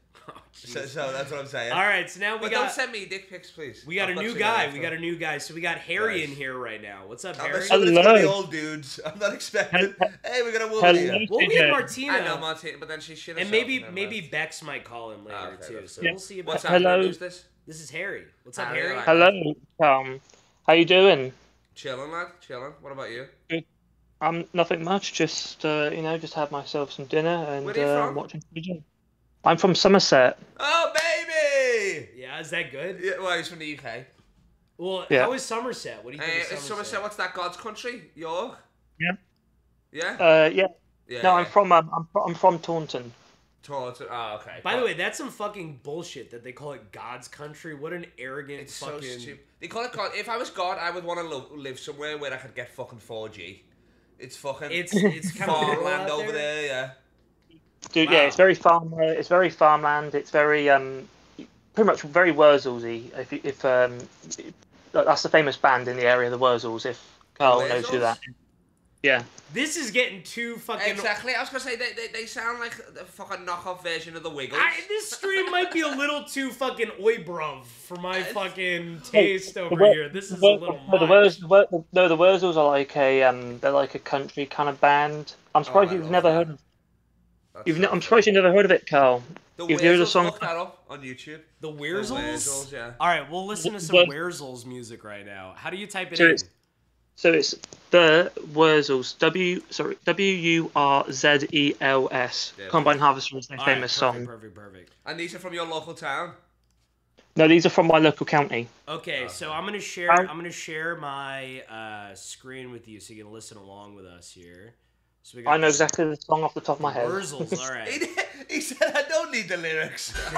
Speaker 2: Oh,
Speaker 3: So, so that's what I'm saying.
Speaker 2: All right, so now we
Speaker 3: But
Speaker 2: got
Speaker 3: don't send me dick pics, please.
Speaker 2: we got
Speaker 3: I've
Speaker 2: a new guy. We got a new guy. So we got Harry
Speaker 3: Nice.
Speaker 2: in here right now. What's up, Harry?
Speaker 3: I'm
Speaker 2: Harry?
Speaker 3: assuming it's gonna be
Speaker 8: Hello.
Speaker 3: all dudes. I'm not expecting.
Speaker 8: Hel-
Speaker 3: hey, we got a woman
Speaker 8: Hello.
Speaker 3: here.
Speaker 2: Well, we had
Speaker 8: CJ.
Speaker 2: Martina,
Speaker 3: I know Martina, but then she should have.
Speaker 2: and maybe maybe Bex might call him later
Speaker 3: Ah, okay,
Speaker 2: too. So
Speaker 8: good.
Speaker 2: we'll see about
Speaker 3: What's
Speaker 2: that.
Speaker 3: happening?
Speaker 8: Hello.
Speaker 3: Who's this?
Speaker 2: This is Harry. What's up,
Speaker 3: Harry,
Speaker 2: Harry?
Speaker 8: Hello, Tom. How you doing?
Speaker 3: Chilling, lad. Chilling. What about you?
Speaker 8: Um, nothing much. Just uh, you know, just had myself some dinner and
Speaker 3: Where are you
Speaker 8: uh,
Speaker 3: from?
Speaker 8: watching television. I'm from Somerset.
Speaker 3: Oh, baby!
Speaker 2: Yeah, is that good?
Speaker 3: Yeah, well, he's from the UK.
Speaker 2: Well,
Speaker 8: Yeah.
Speaker 2: how is Somerset? What do you
Speaker 3: Uh,
Speaker 2: think of Somerset?
Speaker 3: Somerset. What's that? God's country? York?
Speaker 8: Yeah.
Speaker 3: Yeah.
Speaker 8: Uh, yeah.
Speaker 3: yeah.
Speaker 8: No, I'm from um, I'm, I'm from Taunton.
Speaker 3: Taunton. Oh, okay.
Speaker 2: By the way, that's some fucking bullshit that they call it God's country. What an arrogant
Speaker 3: it's so stupid. They call it God. If I was God, I would want to lo- live somewhere where I could get fucking 4G. It's fucking.
Speaker 2: It's it's kind of
Speaker 3: farmland over there. Yeah.
Speaker 8: Dude, yeah, it's very farm. Uh, it's very farmland. It's very um, pretty much very Wurzelsy. If if um, that's the famous band in the area, the Wurzels. If Carl knows who
Speaker 3: Wurzels?
Speaker 8: that. is. Yeah.
Speaker 2: This is getting too fucking.
Speaker 3: Exactly. I was gonna say they, they, they sound like the fucking knockoff version of the Wiggles.
Speaker 2: I, this stream might be a (laughs) little too fucking oi bruv for my fucking taste
Speaker 8: The
Speaker 2: over
Speaker 8: Wur-
Speaker 2: here. This is a
Speaker 8: the Wur-
Speaker 2: little
Speaker 8: no, the
Speaker 2: much.
Speaker 8: Wurz, no, the Wurzels are like a um, they're like a country kind of band. I'm surprised
Speaker 3: Oh,
Speaker 8: you've never
Speaker 3: that.
Speaker 8: heard. Of,
Speaker 3: That's
Speaker 8: you've ne- I'm
Speaker 3: funny.
Speaker 8: surprised you've never heard of it, Carl.
Speaker 3: The
Speaker 8: You've heard the
Speaker 3: Wurzels,
Speaker 8: song.
Speaker 3: Look that up on YouTube.
Speaker 2: The
Speaker 3: The
Speaker 2: Wurzels?
Speaker 3: Wurzels, yeah.
Speaker 2: All right, we'll listen to some
Speaker 8: Wur-
Speaker 2: Wurzels music right now. How do you type it
Speaker 8: So
Speaker 2: in?
Speaker 8: it's- So it's the Wurzels. W sorry W U R Z E L S.
Speaker 3: Yeah.
Speaker 8: Combine Harvester is their
Speaker 2: All right,
Speaker 8: famous
Speaker 2: perfect,
Speaker 8: song.
Speaker 2: Perfect, perfect.
Speaker 3: And these are from your local town.
Speaker 8: No, these are from my local county.
Speaker 2: Okay, so I'm gonna share.
Speaker 8: Um,
Speaker 2: I'm gonna share my uh, screen with you so you can listen along with us here. So we
Speaker 8: I know exactly the song off the top of my head.
Speaker 2: Wurzels. All right. (laughs)
Speaker 3: He, he said, I don't need the lyrics. (laughs)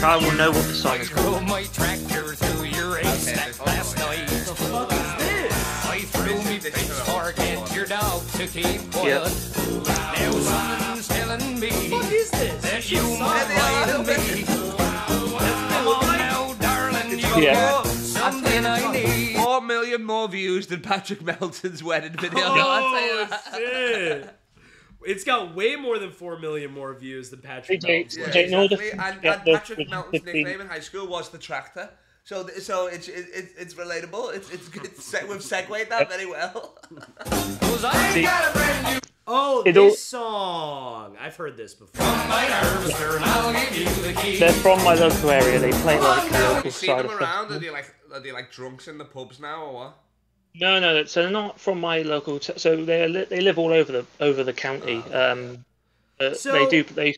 Speaker 8: Carl will know what the song is called.
Speaker 9: My tractor through your haystack last night.
Speaker 2: fuck is this?
Speaker 9: I threw me pitchfork at your dog to keep quiet. Now someone's telling me
Speaker 2: What is this?
Speaker 9: that you might lie to (laughs) me. Come on now, darling, you
Speaker 8: Yeah.
Speaker 9: Got something I need.
Speaker 3: Four million more views than Patrick Melton's wedding video. Oh, I'll tell you
Speaker 2: Oh
Speaker 3: that.
Speaker 2: shit! It's got way more than four million more views than Patrick.
Speaker 8: AJ,
Speaker 2: Melton's
Speaker 3: Yeah,
Speaker 2: wedding.
Speaker 8: AJ, in
Speaker 3: exactly. And, and
Speaker 8: the
Speaker 3: Patrick Melton's nickname in high school was the tractor. So, so it's it, it, it's relatable. It's it's, it's se- we've segued that very well.
Speaker 9: Cause (laughs) I a
Speaker 2: Oh,
Speaker 8: It
Speaker 2: this
Speaker 8: all-
Speaker 2: song. I've heard this before.
Speaker 9: my harvester and I'll give you the key.
Speaker 8: They're from my local area. They play like the
Speaker 3: Have
Speaker 8: local
Speaker 3: you seen
Speaker 8: side
Speaker 3: them
Speaker 8: of
Speaker 3: around? Are
Speaker 8: things.
Speaker 3: They like are they like drunks in the pubs now or what?
Speaker 8: No, no. So they're not from my local. T- so they li- they live all over the over the county. Um, uh,
Speaker 2: So-
Speaker 8: they do. They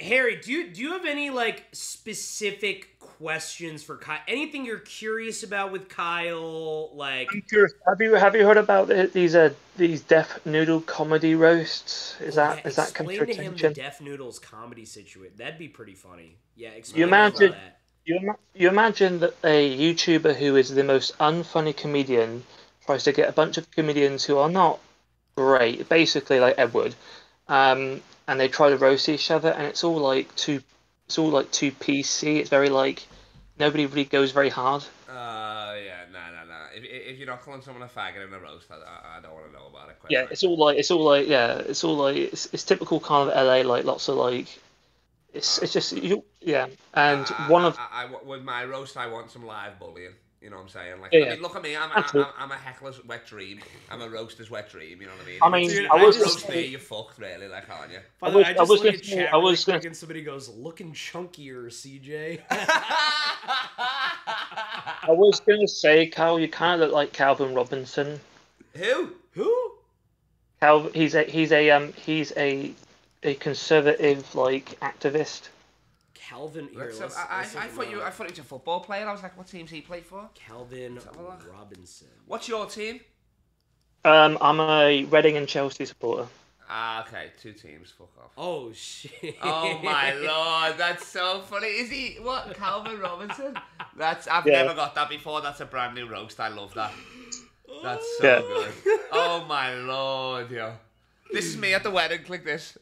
Speaker 2: Harry, do you do you have any like specific questions for Kyle? Anything you're curious about with Kyle? Like,
Speaker 8: I'm curious. Have you have you heard about the, these uh these Def Noodle comedy roasts? Is that
Speaker 2: yeah,
Speaker 8: is that come to
Speaker 2: explain to him the
Speaker 8: attention?
Speaker 2: Def Noodles comedy situation? That'd be pretty funny. Yeah, explain
Speaker 8: You
Speaker 2: to him
Speaker 8: imagine-
Speaker 2: that.
Speaker 8: You, ima- you imagine that a YouTuber who is the most unfunny comedian tries to get a bunch of comedians who are not great, basically like Edward, um, and they try to roast each other, and it's all like too, it's all like too PC. It's very like nobody really goes very hard.
Speaker 3: Uh, yeah, no, no, no. If, if you're not calling someone a faggot in a roast, I, I, don't want to know about it. Quite
Speaker 8: Yeah,
Speaker 3: frankly.
Speaker 8: it's all like it's all like yeah, it's all like it's, it's typical kind of LA, like lots of like, it's it's just you yeah, and
Speaker 3: I-
Speaker 8: one of
Speaker 3: I, I- I- with my roast, I want some live bullying. You know what I'm saying? Like,
Speaker 8: Yeah,
Speaker 3: I mean, look at me. I'm,
Speaker 8: Absolutely.
Speaker 3: I'm, I'm a heckler's wet dream. I'm a roaster's wet dream. You know what I mean?
Speaker 8: I mean,
Speaker 2: Dude,
Speaker 3: If
Speaker 2: I
Speaker 3: you
Speaker 2: was
Speaker 3: roast
Speaker 8: gonna
Speaker 3: me,
Speaker 8: say-
Speaker 3: you're fucked, really. Like, aren't you?
Speaker 2: By the
Speaker 8: was-
Speaker 2: way, I
Speaker 8: I
Speaker 2: just
Speaker 8: was
Speaker 2: look
Speaker 8: gonna
Speaker 2: at
Speaker 8: say-
Speaker 2: chat
Speaker 8: I
Speaker 2: really
Speaker 8: was gonna-
Speaker 2: quick and somebody goes, looking chunkier, CJ. (laughs)
Speaker 8: I was gonna say, Cal, you kind of look like Calvin Robinson.
Speaker 3: Who?
Speaker 2: Who?
Speaker 8: Cal, he's a he's a um he's a a conservative like activist.
Speaker 2: Calvin here.
Speaker 3: Let's,
Speaker 2: let's,
Speaker 3: I,
Speaker 2: let's
Speaker 3: I, I thought you.
Speaker 2: up.
Speaker 3: I thought he was a football player. I was like, what team's he play for?
Speaker 2: Calvin
Speaker 3: have a look.
Speaker 2: Robinson.
Speaker 3: What's your team?
Speaker 8: Um, I'm a Reading and Chelsea supporter.
Speaker 3: Ah, okay, two teams. Fuck off.
Speaker 2: Oh shit!
Speaker 3: Oh my (laughs) lord, that's so funny. Is he what? Calvin Robinson? That's I've
Speaker 8: Yeah.
Speaker 3: never got that before. That's a brand new roast. I love that. That's so
Speaker 8: Yeah.
Speaker 3: good. Oh my lord, yo. This is me at the wedding. Click this.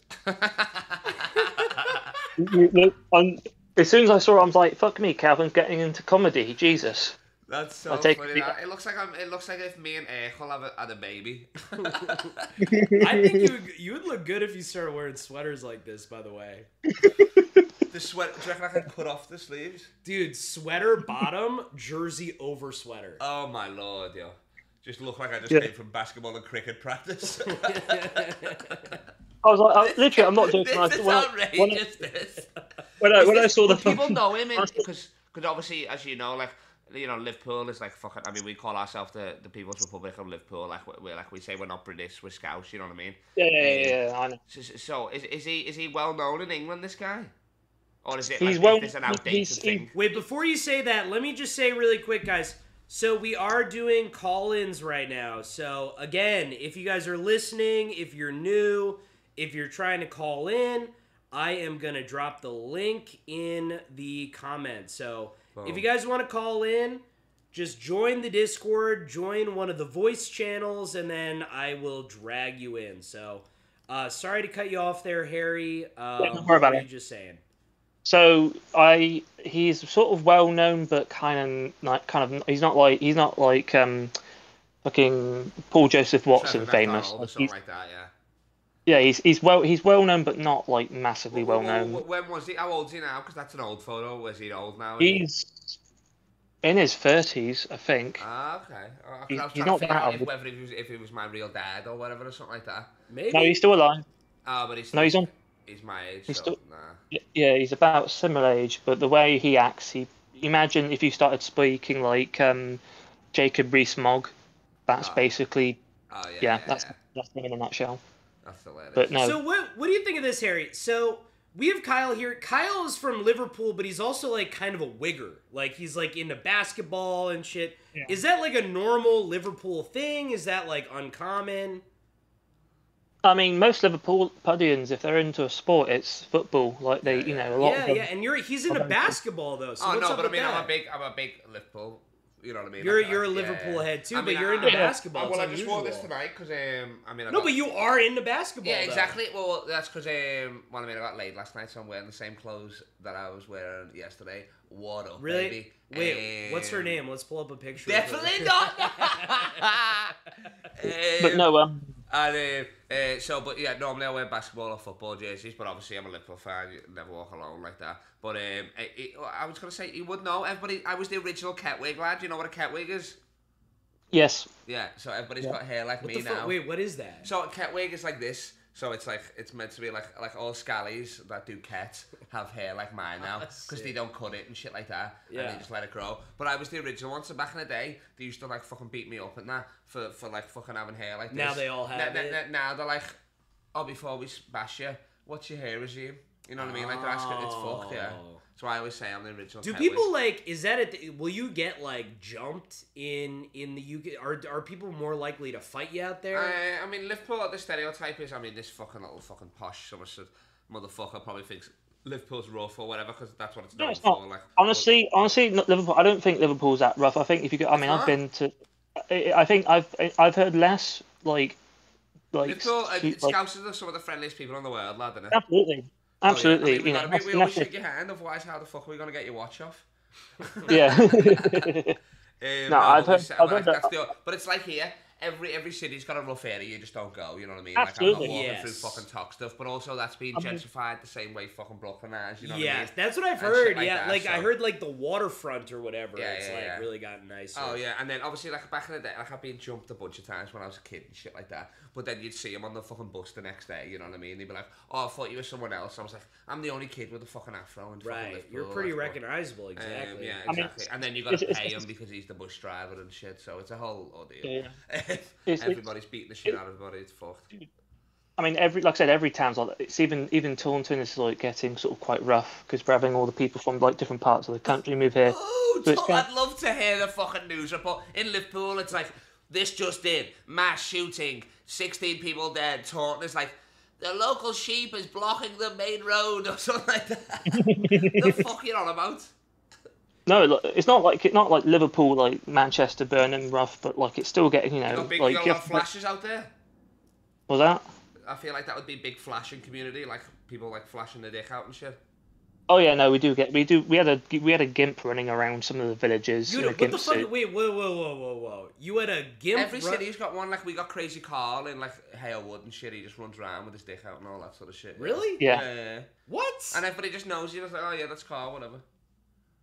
Speaker 8: You- you- um, as soon as I saw it, I was like, "Fuck me, Calvin's getting into comedy." Jesus.
Speaker 3: That's so
Speaker 8: I'll take
Speaker 3: funny.
Speaker 8: the-
Speaker 3: That. It looks like I'm. It looks like if me and Echel have a, had a baby. (laughs)
Speaker 2: I think you would, you would look good if you started wearing sweaters like this. By the way, (laughs)
Speaker 3: the sweat. Do you reckon I can cut off the sleeves?
Speaker 2: dude, sweater bottom, jersey over sweater.
Speaker 3: Oh my lord, yo. Just look like I just
Speaker 8: Yeah.
Speaker 3: came from basketball and cricket practice. (laughs)
Speaker 8: I was like, I, literally, I'm not joking.
Speaker 3: this
Speaker 8: I-
Speaker 3: is
Speaker 8: when I- when
Speaker 3: outrageous. this.
Speaker 8: When I,
Speaker 3: Is
Speaker 8: when I saw the
Speaker 3: people
Speaker 8: fucking-
Speaker 3: know him (laughs) because because obviously as you know like you know Liverpool is like fucking I mean we call ourselves the the People's Republic of Liverpool like we we're like we say we're not British we're Scouse you know what I mean
Speaker 8: Yeah, yeah, yeah, um, yeah, I know.
Speaker 3: so, so is, is he is he well known in England this guy or is it
Speaker 8: He's
Speaker 3: like
Speaker 8: well-
Speaker 3: is this an outdated
Speaker 8: he's-
Speaker 3: thing
Speaker 2: Wait, before you say that, let me just say really quick, guys. So we are doing call-ins right now. So again, if you guys are listening, if you're new, if you're trying to call in, I am gonna drop the link in the comments. So if you guys want to call in, just join the Discord, join one of the voice channels, and then I will drag you in. So, uh, sorry to cut you off there, Harry. Um,
Speaker 8: don't worry about it.
Speaker 2: just saying?
Speaker 8: So I he's sort of well known, but kind of like kind of he's not like he's not like um fucking Paul Joseph Watson famous. Like, he's,
Speaker 3: like that, yeah.
Speaker 8: yeah, he's he's well he's well known, but not like massively well known.
Speaker 3: When was he? How old is he now? Because that's an old photo. Was he old now?
Speaker 8: He's in his thirties, I think.
Speaker 3: Ah, okay. 'cause
Speaker 8: He's-
Speaker 3: I was
Speaker 8: he's
Speaker 3: trying
Speaker 8: not
Speaker 3: to figure
Speaker 8: that
Speaker 3: out if,
Speaker 8: old.
Speaker 3: whether it was, if it was my real dad or whatever or something like that.
Speaker 2: Maybe.
Speaker 8: No, he's still alive.
Speaker 3: Oh, but he's
Speaker 8: No, he's on-
Speaker 3: He's my age.
Speaker 8: he's still-
Speaker 3: nah.
Speaker 8: Yeah, he's about similar age, but the way he acts, he imagine if you started speaking like um, Jacob Rees-Mogg, that's
Speaker 3: Ah.
Speaker 8: basically
Speaker 3: Oh yeah.
Speaker 8: yeah,
Speaker 3: yeah,
Speaker 8: that's
Speaker 3: yeah.
Speaker 8: that's him in a nutshell.
Speaker 3: That's hilarious.
Speaker 8: But no,
Speaker 2: So what what do you think of this, Harry? So we have Kyle here. Kyle is from Liverpool, but he's also like kind of a wigger. Like he's like into basketball and shit. Is that like a normal Liverpool thing? Is that like uncommon?
Speaker 8: I mean most Liverpoolians, if they're into a sport, it's football. Like they, you know, a lot
Speaker 2: Yeah,
Speaker 8: of them.
Speaker 2: yeah. And you're he's into basketball though. So
Speaker 3: oh
Speaker 2: what's
Speaker 3: no,
Speaker 2: up
Speaker 3: but I
Speaker 2: with
Speaker 3: mean, I'm a big, I'm a big Liverpool. You know what I mean?
Speaker 2: You're
Speaker 3: Like,
Speaker 2: you're a
Speaker 3: like, yeah,
Speaker 2: Liverpool
Speaker 3: yeah.
Speaker 2: head too,
Speaker 3: I
Speaker 2: but you're
Speaker 3: I-
Speaker 2: into
Speaker 3: I-
Speaker 2: basketball.
Speaker 3: I- well, I
Speaker 2: it's
Speaker 3: just wore this tonight because um, I mean, I
Speaker 2: No,
Speaker 3: got-
Speaker 2: but you are into basketball.
Speaker 3: Yeah,
Speaker 2: though.
Speaker 3: exactly. Well, that's because um, well, I mean, I got laid last night, so I'm wearing the same clothes that I was wearing yesterday. What up,
Speaker 2: Really?
Speaker 3: baby?
Speaker 2: Wait, what's her
Speaker 3: Um,
Speaker 2: name? Let's pull up a picture. of her.
Speaker 3: Definitely not. (laughs)
Speaker 8: But no, um,
Speaker 3: And uh, uh, so, but yeah, normally I wear basketball or football jerseys, but obviously I'm a Liverpool fan. You never walk alone like that. But um, it, it, I was gonna say you would know. Everybody, I was the original Ketwig lad. You know what a Ketwig is?
Speaker 8: yes,
Speaker 3: Yeah. So everybody's
Speaker 8: Yeah.
Speaker 3: got hair like
Speaker 2: What
Speaker 3: me
Speaker 2: the fuck?
Speaker 3: now.
Speaker 2: Wait, what is that?
Speaker 3: So a cat wig is like this. So it's like it's meant to be like like all scallies that do cats have hair like mine now (laughs) ah, because they don't cut it and shit like that and they just let it grow. But I was the original one. So back in the day, they used to like fucking beat me up and that for for like fucking having hair like this.
Speaker 2: Now they all have
Speaker 3: now,
Speaker 2: it.
Speaker 3: Now, now they're like, oh, before we bash you, what's your hair regime? You know what I mean? Like they're asking, it's fucked, yeah.
Speaker 2: Oh.
Speaker 3: So I always say I'm the original.
Speaker 2: Do
Speaker 3: Ketwig.
Speaker 2: people like? Is that it? Will you get like jumped in in the UK? Are are people more likely to fight you out there?
Speaker 3: Uh, I mean, Liverpool, the stereotype is, I mean, this fucking little fucking posh Somerset motherfucker probably thinks Liverpool's rough or whatever because that's what it's
Speaker 8: no,
Speaker 3: known
Speaker 8: it's not.
Speaker 3: for. Like,
Speaker 8: honestly, honestly, not Liverpool. I don't think Liverpool's that rough. I think if you go, I mean,
Speaker 3: not?
Speaker 8: I've been to. I I think I've I've heard less like like,
Speaker 3: Liverpool, uh,
Speaker 8: like
Speaker 3: Scousers are some of the friendliest people in the world, lad, innit?
Speaker 8: absolutely,
Speaker 3: yeah.
Speaker 8: Absolutely.
Speaker 3: I mean, we,
Speaker 8: you know,
Speaker 3: gotta be,
Speaker 8: that's-
Speaker 3: we always shake your hand, otherwise, how the fuck are we going to get your watch off?
Speaker 8: yeah. (laughs)
Speaker 3: Um, (laughs)
Speaker 8: No, I've heard- I've
Speaker 3: like,
Speaker 8: heard
Speaker 3: that's
Speaker 8: that-
Speaker 3: the, but it's like here. Every every city's got a rough area, you just don't go. You know what I mean?
Speaker 8: Absolutely.
Speaker 3: Like I'm not walking
Speaker 2: Yes.
Speaker 3: through fucking talk stuff, but also that's being
Speaker 8: I mean-
Speaker 3: gentrified the same way fucking Brooklyn is. You know what I
Speaker 2: yes,
Speaker 3: mean?
Speaker 2: that's what I've
Speaker 3: And
Speaker 2: heard.
Speaker 3: like
Speaker 2: yeah,
Speaker 3: that,
Speaker 2: like I heard like the waterfront or whatever.
Speaker 3: Yeah,
Speaker 2: it's
Speaker 3: yeah,
Speaker 2: like
Speaker 3: yeah.
Speaker 2: really gotten nicer.
Speaker 3: Oh yeah, and then obviously like back in the day, like I've been jumped a bunch of times when I was a kid and shit like that. But then you'd see him on the fucking bus the next day. You know what I mean? They'd be like, "Oh, I thought you were someone else." I was like, "I'm the only kid with a fucking afro." And fucking
Speaker 2: Right,
Speaker 3: Liverpool,
Speaker 2: you're pretty
Speaker 3: like, but-
Speaker 2: recognizable.
Speaker 3: Um,
Speaker 2: Exactly.
Speaker 3: yeah,
Speaker 8: I mean,
Speaker 3: exactly. and then you got to
Speaker 8: it's-
Speaker 3: pay
Speaker 8: it's-
Speaker 3: him because he's the bus driver and shit. So it's a whole ordeal.
Speaker 8: Yeah. (laughs) It's-
Speaker 3: Everybody's beating the shit out of everybody. It's fucked.
Speaker 8: I mean, every like I said, every town's like. It's even even Taunton is like getting sort of quite rough because we're having all the people from like different parts of the country move here.
Speaker 3: Oh,
Speaker 8: So
Speaker 3: Tom, I'd love to hear the fucking news report. In Liverpool, it's like, this just did, mass shooting, 16 people dead. Taunton is like, the local sheep is blocking the main road or something like that. (laughs) the fuck you on about?
Speaker 8: No, it's not like it's not like Liverpool, like Manchester, Burnham, rough, but like it's still getting you
Speaker 3: You
Speaker 8: know
Speaker 3: got big,
Speaker 8: like
Speaker 3: you got a
Speaker 8: you
Speaker 3: lot of
Speaker 8: have-
Speaker 3: flashes out there?
Speaker 8: was that?
Speaker 3: I feel like that would be big flashing community, like people like flashing their dick out and shit.
Speaker 8: Oh yeah, no, we do get we do we had a we had a gimp running around some of the villages
Speaker 2: You
Speaker 8: in
Speaker 2: know,
Speaker 8: a
Speaker 2: what the fuck?
Speaker 8: suit.
Speaker 2: Wait, whoa, whoa, whoa, whoa, whoa! You had a gimp.
Speaker 3: Every
Speaker 2: run-
Speaker 3: city's got one, like we got Crazy Carl in like Halewood and shit. He just runs around with his dick out and all that sort of shit.
Speaker 2: Really?
Speaker 8: Yeah.
Speaker 3: Yeah. yeah.
Speaker 2: What?
Speaker 3: And everybody just knows you. It's like, oh yeah, that's Carl, whatever.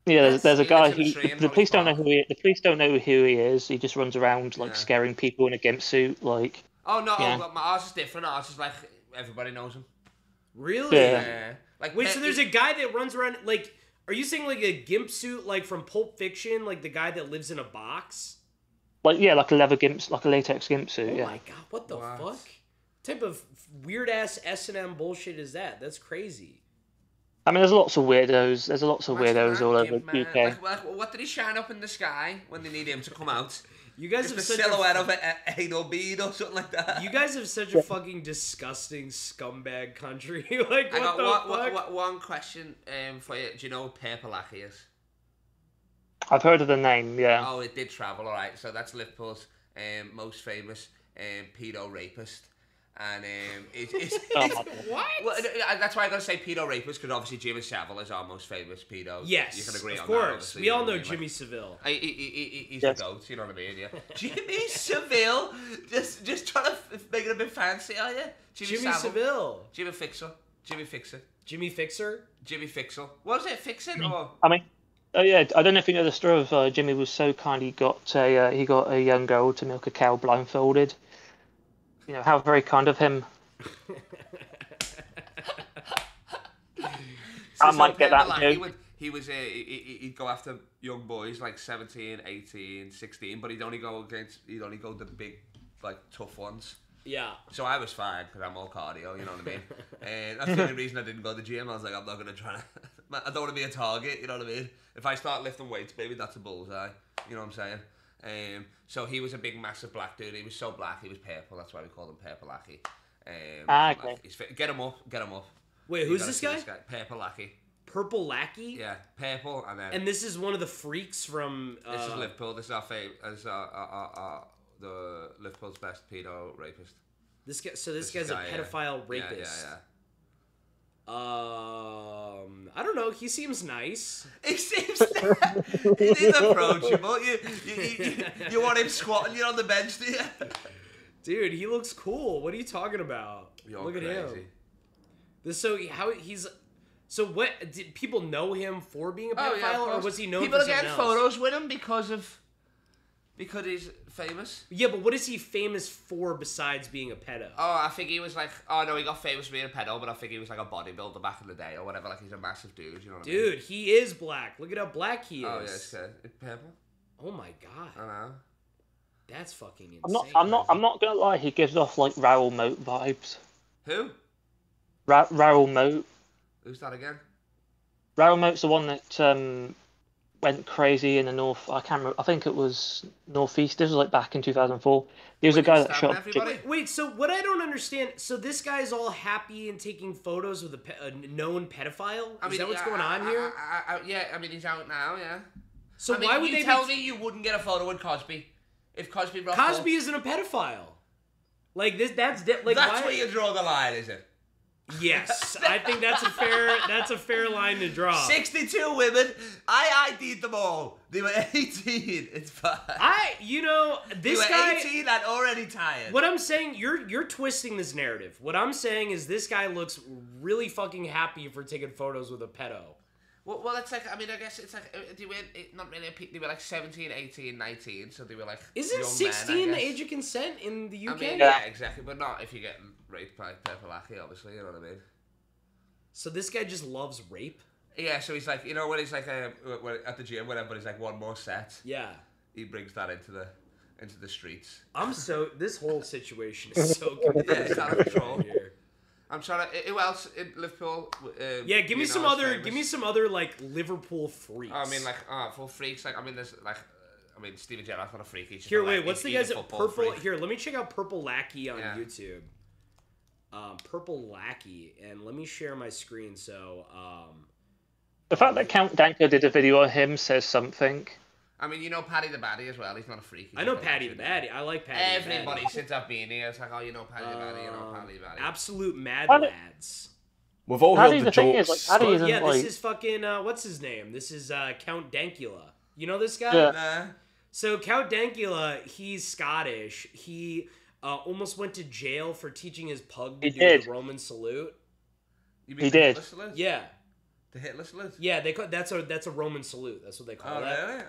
Speaker 8: Yeah, there's, there's a guy
Speaker 3: lives in
Speaker 8: who
Speaker 3: a tree in
Speaker 8: the police don't know who he the police don't know who he is. He just runs around like
Speaker 3: Yeah.
Speaker 8: scaring people in a gimp suit, like
Speaker 3: Oh no, oh,
Speaker 8: Yeah.
Speaker 3: oh, my ours is different. Ours is like everybody knows him.
Speaker 2: Really?
Speaker 8: Yeah.
Speaker 3: Yeah. Like
Speaker 2: Wait,
Speaker 3: pe-
Speaker 2: so there's a guy that runs around like. Are you saying like a gimp suit, like from Pulp Fiction, like the guy that lives in a box?
Speaker 8: like yeah, like a leather gimp, like a latex gimp suit.
Speaker 2: Oh
Speaker 8: yeah.
Speaker 2: my god, what the
Speaker 3: What?
Speaker 2: fuck? type of weird ass S and M bullshit is that? That's crazy.
Speaker 8: I mean, there's lots of weirdos. There's lots of
Speaker 3: Imagine
Speaker 8: weirdos
Speaker 3: that,
Speaker 8: all over the. UK.
Speaker 3: Like, like, what did he shine up in the sky when they need him to come out?
Speaker 2: You guys
Speaker 3: Just
Speaker 2: have
Speaker 3: a
Speaker 2: such
Speaker 3: silhouette
Speaker 2: a,
Speaker 3: of a, a anal bead or something like that.
Speaker 2: You guys have such a fucking disgusting scumbag country. (laughs) like
Speaker 3: I
Speaker 2: what
Speaker 3: got
Speaker 2: the
Speaker 3: one,
Speaker 2: fuck?
Speaker 3: one- one- one question um, for you. Do you know what purple is?
Speaker 8: I've heard of the name. Yeah.
Speaker 3: Oh, it did travel. All right. So that's Liverpool's um, most famous um, pedo rapist. And um, it, it's, (laughs) it's
Speaker 2: What?
Speaker 3: well, that's why I got to say pedo rapist because obviously Jimmy Savile is our most famous pedo.
Speaker 2: Yes,
Speaker 3: you can agree
Speaker 2: of
Speaker 3: on
Speaker 2: course.
Speaker 3: that. obviously,
Speaker 2: we all
Speaker 3: what I
Speaker 2: know
Speaker 3: mean?
Speaker 2: Jimmy
Speaker 3: Like,
Speaker 2: Seville.
Speaker 3: I, he, he, he, he's
Speaker 8: Yes.
Speaker 3: the goat, you know what I mean? Yeah. (laughs) Jimmy Seville, just just trying to f- make it a bit fancy, are you?
Speaker 2: Jimmy
Speaker 3: Savile.
Speaker 2: Seville.
Speaker 3: Jimmy Fixer, Jimmy Fixer,
Speaker 2: Jimmy Fixer.
Speaker 3: Jimmy Fixer. What was it? Fix it or?
Speaker 8: I mean, oh yeah, I don't know if you know the story of uh, Jimmy was so kind he got a uh, he got a young girl to milk a cow blindfolded. You know how very kind of him. (laughs) I
Speaker 3: So
Speaker 8: might get that
Speaker 3: Lackey
Speaker 8: joke.
Speaker 3: would- He was uh, he, he- he'd go after young boys like 17, 18, 16, but he'd only go against he'd only go the big like tough ones.
Speaker 2: Yeah.
Speaker 3: So I was fine because I'm all cardio, you know what I mean. and (laughs) that's the only reason I didn't go to the gym. I was like, I'm not gonna try. To, (laughs) I don't want to be a target, you know what I mean. If I start lifting weights, maybe that's a bullseye. You know what I'm saying? Um, so he was a big, massive black dude. He was so black, he was purple. That's why we called him Purple Aki. Um,
Speaker 8: Ah,
Speaker 3: like,
Speaker 8: okay.
Speaker 3: he's fit- get him up, get him up.
Speaker 2: Wait,
Speaker 3: You
Speaker 2: who's
Speaker 3: gotta
Speaker 2: this guy?
Speaker 3: Purple Aki.
Speaker 2: Purple Aki.
Speaker 3: Yeah, purple, and then
Speaker 2: And this is one of the freaks from. Uh,
Speaker 3: this is Liverpool. This is our favorite. This is our, our, our, our, the Liverpool's best pedo rapist.
Speaker 2: This guy. So this,
Speaker 3: This
Speaker 2: guy's
Speaker 3: guy,
Speaker 2: a
Speaker 3: yeah.
Speaker 2: pedophile
Speaker 3: Yeah,
Speaker 2: rapist.
Speaker 3: yeah,
Speaker 2: Um, I don't know. He seems nice.
Speaker 3: He seems (laughs) he's approachable. You, you, you, you want him squatting you on the bench, do you?
Speaker 2: Dude, he looks cool. What are you talking about?
Speaker 3: You're
Speaker 2: Look
Speaker 3: crazy.
Speaker 2: at him. This so how he's. So what did people know him for being a pedophile,
Speaker 3: Oh, yeah,
Speaker 2: or was he known
Speaker 3: People
Speaker 2: for
Speaker 3: are getting
Speaker 2: something else?
Speaker 3: photos with him because of because he's famous.
Speaker 2: Yeah, but what is he famous for besides being a pedo?
Speaker 3: Oh, I think he was like, oh no, he got famous for being a pedo, but I think he was like a bodybuilder back in the day or whatever. Like he's a massive dude, you know what I mean?
Speaker 2: Dude, he is black. Look at how black he is.
Speaker 3: Oh yeah, it's good. It's purple.
Speaker 2: Oh my god,
Speaker 3: I know.
Speaker 2: that's fucking insane.
Speaker 8: I'm not. I'm not. I'm not gonna lie. He gives off like Raoul Moat vibes.
Speaker 3: Who?
Speaker 8: Ra- Raoul Moat.
Speaker 3: Who's that again?
Speaker 8: Raoul Moat's the one that um, went crazy in the north. I can't remember. I think it was northeast. This was like back in 2004. There was a guy that shot.
Speaker 3: everybody?
Speaker 2: Wait, wait, so what I don't understand, so this guy's all happy and taking photos with a, pe- a known pedophile? Is that what's
Speaker 3: yeah,
Speaker 2: going on
Speaker 3: I-
Speaker 2: here?
Speaker 3: I, I, I, yeah, I mean he's out now. Yeah.
Speaker 2: so
Speaker 3: I mean,
Speaker 2: why would
Speaker 3: you
Speaker 2: they
Speaker 3: tell
Speaker 2: be...
Speaker 3: me you wouldn't get a photo with Cosby if Cosby rocked
Speaker 2: Cosby
Speaker 3: up?
Speaker 2: isn't a pedophile. Like this, that's di- like
Speaker 3: That's
Speaker 2: why?
Speaker 3: where you draw the line, is it?
Speaker 2: Yes, I think that's a fair that's a fair line to draw.
Speaker 3: 62 women. I ID'd them all. They were (laughs) 18. It's fine.
Speaker 2: I, you know, this They
Speaker 3: were
Speaker 2: guy.
Speaker 3: 18 and already tired.
Speaker 2: What I'm saying, you're you're twisting this narrative. What I'm saying is this guy looks really fucking happy for taking photos with a pedo.
Speaker 3: Well, well, it's like, I mean, I guess it's like, uh, they were it, not really, they were like 17, 18, 19, so they were like.
Speaker 2: Isn't 16
Speaker 3: men,
Speaker 2: the age of consent in the
Speaker 3: I
Speaker 2: UK?
Speaker 3: mean, yeah, exactly, but not if you're getting raped by Purple Aki, obviously, you know what I mean?
Speaker 2: So this guy just loves rape.
Speaker 3: Yeah, so he's like, you know, when he's like when, at the gym, when everybody's like one more set,
Speaker 2: Yeah.
Speaker 3: he brings that into the into the streets.
Speaker 2: I'm so this whole situation is so (laughs)
Speaker 3: Yeah, it's out of control.
Speaker 2: here.
Speaker 3: I'm trying to. Who else in Liverpool? Um,
Speaker 2: Yeah, give me some
Speaker 3: know
Speaker 2: other
Speaker 3: famous?
Speaker 2: give me some other like Liverpool freaks.
Speaker 3: I mean, like, uh, for freaks, like, I mean, there's like, uh, I mean, Steven Gerrard's not a freak. He's
Speaker 2: Here, wait,
Speaker 3: like,
Speaker 2: what's
Speaker 3: he's-
Speaker 2: the guy's at purple?
Speaker 3: freak.
Speaker 2: Here, let me check out Purple Aki on
Speaker 3: Yeah.
Speaker 2: YouTube. Um, Purple Aki, and let me share my screen. So, um,
Speaker 8: The fact that Count Dankula did a video on him says something.
Speaker 3: I mean, you know Paddy the Baddy as well. He's not a freak. He's
Speaker 2: I know Paddy the
Speaker 3: legend.
Speaker 2: Baddie. I like Patty. the
Speaker 3: Everybody
Speaker 2: Baddie.
Speaker 3: since I've been here, it's like, oh, you know Paddy the Baddy, you know Paddy the Baddy.
Speaker 2: Absolute mad
Speaker 8: How do-
Speaker 2: lads.
Speaker 10: We've all
Speaker 8: Paddy,
Speaker 10: heard the
Speaker 8: the thing is,
Speaker 10: jokes.
Speaker 8: like, Paddy isn't
Speaker 2: yeah,
Speaker 8: like.
Speaker 2: this is fucking. Uh, what's his name? This is uh, Count Dankula. You know this guy?
Speaker 8: Yeah.
Speaker 3: Nah.
Speaker 2: So Count Dankula, he's Scottish. He uh, almost went to jail for teaching his pug to
Speaker 8: He
Speaker 2: do
Speaker 8: did.
Speaker 2: the Roman salute.
Speaker 3: You
Speaker 8: He
Speaker 3: the
Speaker 8: did.
Speaker 3: Salute?
Speaker 2: Yeah,
Speaker 3: The Hitler salute?
Speaker 2: yeah. They call, that's a that's a Roman salute. That's what they call
Speaker 3: Oh,
Speaker 2: that.
Speaker 3: really?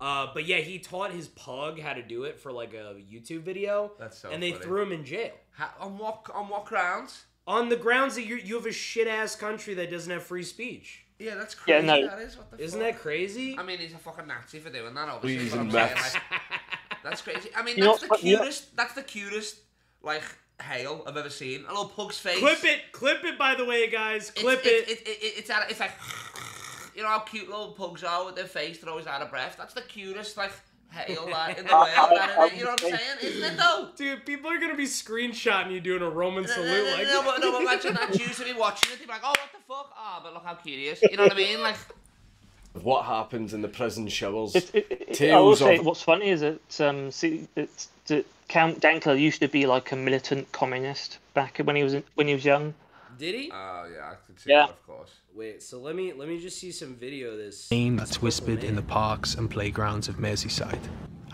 Speaker 3: Oh.
Speaker 2: Uh, but yeah, he taught his pug how to do it for like a YouTube video,
Speaker 3: That's so
Speaker 2: and they
Speaker 3: funny.
Speaker 2: threw him in jail
Speaker 3: Ha- on what on what grounds?
Speaker 2: on the grounds that you you have a shit ass country that doesn't have free speech.
Speaker 3: Yeah, that's
Speaker 8: Yeah,
Speaker 3: crazy.
Speaker 8: no.
Speaker 3: That is. What the
Speaker 2: Isn't
Speaker 3: fuck?
Speaker 2: that crazy?
Speaker 3: I mean, he's a fucking Nazi for doing that. Obviously,
Speaker 10: He's
Speaker 3: but
Speaker 10: a
Speaker 3: I'm saying, like, that's crazy. I mean,
Speaker 8: You know
Speaker 3: that's the
Speaker 8: what- you know-
Speaker 3: cutest. That's the cutest like hail I've ever seen. A little pug's face.
Speaker 2: clip it, clip it. By the way, guys, clip
Speaker 3: it's,
Speaker 2: it.
Speaker 3: It, it, it's, out, it's like, you know how cute little pugs are with their face. They're always out of breath. That's the cutest like hail that in the world. that, you know what I'm saying? Isn't it though?
Speaker 2: Dude, people are gonna be screenshotting you doing a Roman salute
Speaker 3: no,
Speaker 2: like
Speaker 3: no, but, no, but imagine that (laughs) Jews to be watching it. They'd be like, "Oh, what the fuck? Ah, but look how cute he is." You know what I mean? Like,
Speaker 10: what happens in the prison showers.
Speaker 8: It, it, it, I will say
Speaker 10: of
Speaker 8: what's funny is that um, see, it's that Count Dankula used to be like a militant communist back when he was in, when he was young.
Speaker 2: Did he?
Speaker 3: Oh yeah, I can see
Speaker 8: Yeah.
Speaker 3: that, of course.
Speaker 2: Wait, so let me let me just see some video of this.
Speaker 11: name that's whispered in the parks and playgrounds of Merseyside.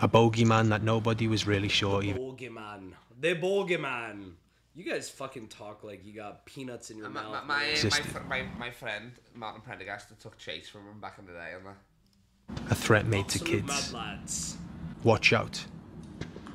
Speaker 11: A bogeyman that nobody was really sure even
Speaker 2: Bogeyman. The Bogeyman. You guys fucking talk like you got peanuts in your uh,
Speaker 3: My,
Speaker 2: mouth.
Speaker 3: my, my,
Speaker 2: man.
Speaker 3: my, fr- my, my friend Martin Prendergast took chase from him back in the day and that.
Speaker 11: a threat made to kids.
Speaker 2: lads.
Speaker 11: Watch out,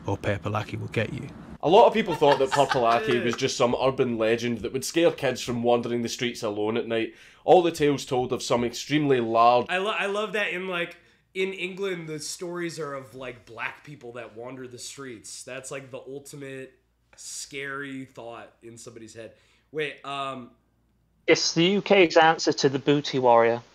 Speaker 11: or Purple will get you.
Speaker 10: A lot of people thought that (laughs) Purple Aki was just some urban legend that would scare kids from wandering the streets alone at night. All the tales told of some extremely large
Speaker 2: I, lo- I love that in like in England the stories are of like black people that wander the streets. That's like the ultimate scary thought in somebody's head. Wait, um
Speaker 8: It's the UK's answer to the Booty Warrior. (laughs)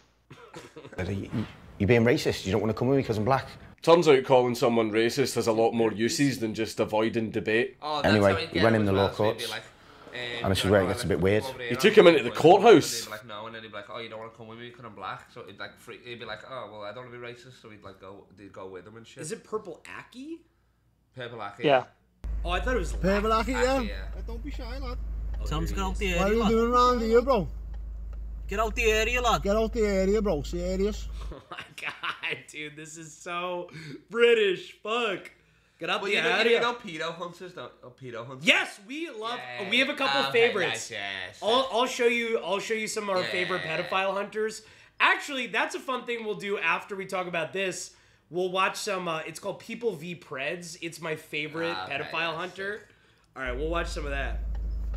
Speaker 12: You, you're being racist. You don't want to come with me because I'm black.
Speaker 10: Turns out calling someone racist has a lot more uses than just avoiding debate.
Speaker 3: Oh, that's
Speaker 12: Anyway,
Speaker 3: how he'd
Speaker 12: he went in the law
Speaker 3: so
Speaker 12: courts.
Speaker 3: like, um,
Speaker 12: And this is where it gets a bit weird.
Speaker 3: come
Speaker 10: He took him into the
Speaker 3: with you. And
Speaker 10: courthouse.
Speaker 3: He'd be like, no, and then he'd be like, oh, you don't want to come with me because I'm black. So he'd like, free, he'd be like, oh, well, I don't want to be racist. So he'd like go, they'd go with him and shit.
Speaker 2: is it Purple Aki?
Speaker 3: Purple Aki?
Speaker 8: Yeah.
Speaker 2: Oh, I thought it was
Speaker 13: Purple Aki, yeah.
Speaker 3: Aki, yeah.
Speaker 13: Don't be shy, lad.
Speaker 2: Tell him to get out
Speaker 13: What are you doing around here, bro?
Speaker 14: Get out the area, lad.
Speaker 13: Get out the area, bro. Serious. (laughs)
Speaker 2: Oh my god, dude, this is so British. Fuck. Get up
Speaker 3: Well,
Speaker 2: the
Speaker 3: you know,
Speaker 2: area.
Speaker 3: you know pedo hunters, don't? Oh, pedo hunters.
Speaker 2: Yes, we love.
Speaker 3: Yeah,
Speaker 2: we have a couple
Speaker 3: okay,
Speaker 2: favorites.
Speaker 3: yes, yes,
Speaker 2: I'll, I'll show you. I'll show you some of our
Speaker 3: Yeah.
Speaker 2: favorite pedophile hunters. Actually, that's a fun thing we'll do after we talk about this. We'll watch some. Uh, it's called People v Preds. It's my favorite
Speaker 14: Ah, okay,
Speaker 2: pedophile hunter. All right, we'll watch some of that.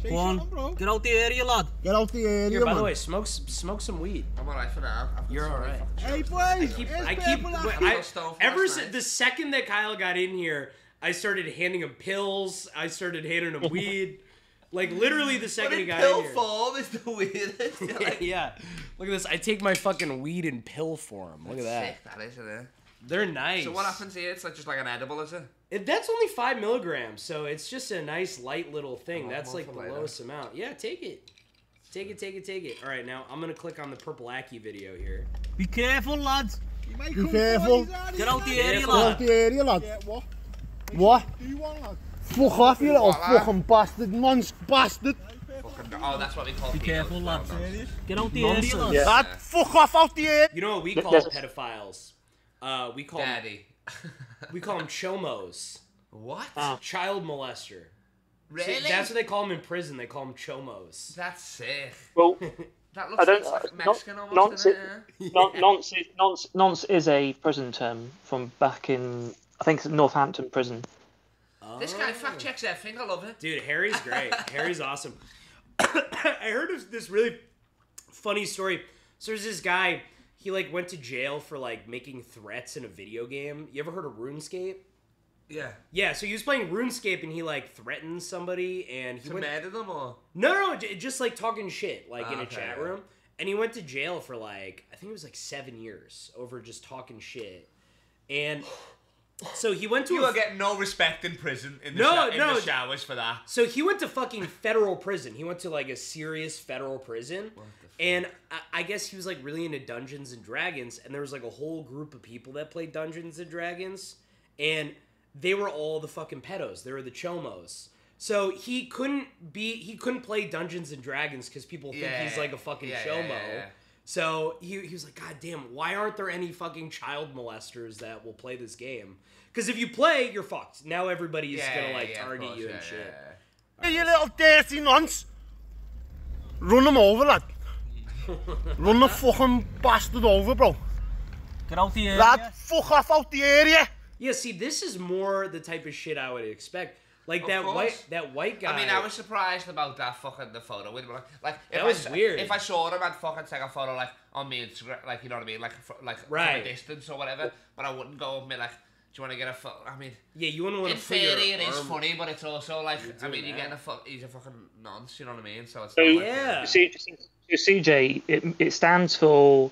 Speaker 14: Go on. Get out the area, lad.
Speaker 13: Get out the area,
Speaker 2: Here, by the way, smoke smoke some weed.
Speaker 3: I'm alright for now. I've
Speaker 2: You're
Speaker 3: so
Speaker 2: alright.
Speaker 13: Hey,
Speaker 3: shows.
Speaker 13: boys.
Speaker 2: I keep,
Speaker 13: here's
Speaker 2: I keep,
Speaker 13: Purple
Speaker 2: wait, I, ever
Speaker 3: last
Speaker 2: the second that Kyle got in here, I started handing him pills. I started handing him (laughs) weed. Like literally the
Speaker 3: But
Speaker 2: second he got
Speaker 3: pill
Speaker 2: in here.
Speaker 3: form is the weirdest. (laughs) Like,
Speaker 2: yeah, look at this. I take my fucking weed in pill form. Look at that.
Speaker 3: Sick, that is, isn't it?
Speaker 2: They're nice.
Speaker 3: So what happens here? It's like just like an edible, is it?
Speaker 2: It, that's only five milligrams, so it's just a nice light little thing.
Speaker 3: Oh,
Speaker 2: that's like the
Speaker 3: later.
Speaker 2: lowest amount. Yeah, take it. Take it, take it, take it. All right, now I'm gonna click on the Purple Aki video here.
Speaker 14: Be careful, lads.
Speaker 13: Be careful.
Speaker 14: Get out the area,
Speaker 13: Get
Speaker 14: lad.
Speaker 13: out the area, lad.
Speaker 7: Yeah, what?
Speaker 13: What?
Speaker 7: Do you want, lad?
Speaker 13: Fuck off, you little fucking bastard, nonce bastard.
Speaker 3: Oh, that's what we call
Speaker 14: Be
Speaker 3: pedos.
Speaker 14: careful,
Speaker 3: lads.
Speaker 14: Get out the area, lad.
Speaker 8: Yeah.
Speaker 13: Lad, fuck off out the area.
Speaker 2: You know what we call pedophiles? Uh, we call
Speaker 3: Daddy.
Speaker 2: we call them chomos.
Speaker 3: what?
Speaker 2: Child molester. See,
Speaker 3: really?
Speaker 2: that's what they call them in prison. They call them chomos.
Speaker 3: That's sick.
Speaker 8: Well, (laughs)
Speaker 3: That
Speaker 8: I
Speaker 3: looks
Speaker 8: don't.
Speaker 3: like
Speaker 8: non-
Speaker 3: Mexican almost,
Speaker 8: nonce,
Speaker 3: doesn't it? (laughs)
Speaker 8: non- nonce, is- nonce, nonce is a prison term from back in, I think it's Northampton prison.
Speaker 3: This guy fact checks everything. I love it.
Speaker 2: Dude, Harry's great. (laughs) Harry's awesome. (coughs) I heard of this really funny story. So there's this guy. He like went to jail for like making threats in a video game. You ever heard of RuneScape?
Speaker 3: Yeah.
Speaker 2: Yeah, so he was playing RuneScape and he like threatened somebody and he
Speaker 3: To
Speaker 2: went
Speaker 3: murder them or?
Speaker 2: No, no, just like talking shit, like ah, in a
Speaker 3: Okay,
Speaker 2: chat
Speaker 3: yeah.
Speaker 2: room. And he went to jail for like I think it was like seven years over just talking shit. And so he went to
Speaker 3: You
Speaker 2: a
Speaker 3: are getting no respect in prison in the,
Speaker 2: No,
Speaker 3: sho- in
Speaker 2: no.
Speaker 3: the showers for that.
Speaker 2: So he went to fucking federal prison. He went to like a serious federal prison. And I, I guess he was like really into Dungeons and Dragons. And there was like a whole group of people that played Dungeons and Dragons. And they were all the fucking pedos. They were the chomos. So he couldn't be he couldn't play Dungeons and Dragons because people think he's like a fucking
Speaker 3: Yeah, yeah,
Speaker 2: chomo.
Speaker 3: yeah, yeah.
Speaker 2: So he, he was like, God damn, why aren't there any fucking child molesters that will play this game? Because if you play, you're fucked. Now everybody's
Speaker 3: Yeah,
Speaker 2: gonna like
Speaker 3: yeah,
Speaker 2: target
Speaker 3: course,
Speaker 2: you
Speaker 3: yeah,
Speaker 2: and shit.
Speaker 3: yeah,
Speaker 13: You little dirty nonce. Run them over, lad. Run the fucking bastard over, bro.
Speaker 14: Get out the area.
Speaker 13: Lad, fuck off out the area.
Speaker 2: Yeah, see, this is more the type of shit I would expect. Like
Speaker 3: Of
Speaker 2: that
Speaker 3: course.
Speaker 2: white that white guy.
Speaker 3: I mean, I was surprised about that fucking the photo with him. Like, like if
Speaker 2: That
Speaker 3: I
Speaker 2: was
Speaker 3: s-
Speaker 2: weird.
Speaker 3: If I saw him, I'd fucking take a photo like on me Instagram, like you know what I mean, like fr- like from a distance or whatever. But I wouldn't go up and be like, "Do you want to get a photo?" I mean,
Speaker 2: Yeah, you wouldn't want to put your
Speaker 3: theory, it is funny, but it's also like, I
Speaker 2: doing
Speaker 3: mean, you're getting a fu- he's a fucking nonce, you know what I mean? So it's
Speaker 8: So,
Speaker 3: like,
Speaker 2: Yeah.
Speaker 8: C- C- CJ, it, it stands for,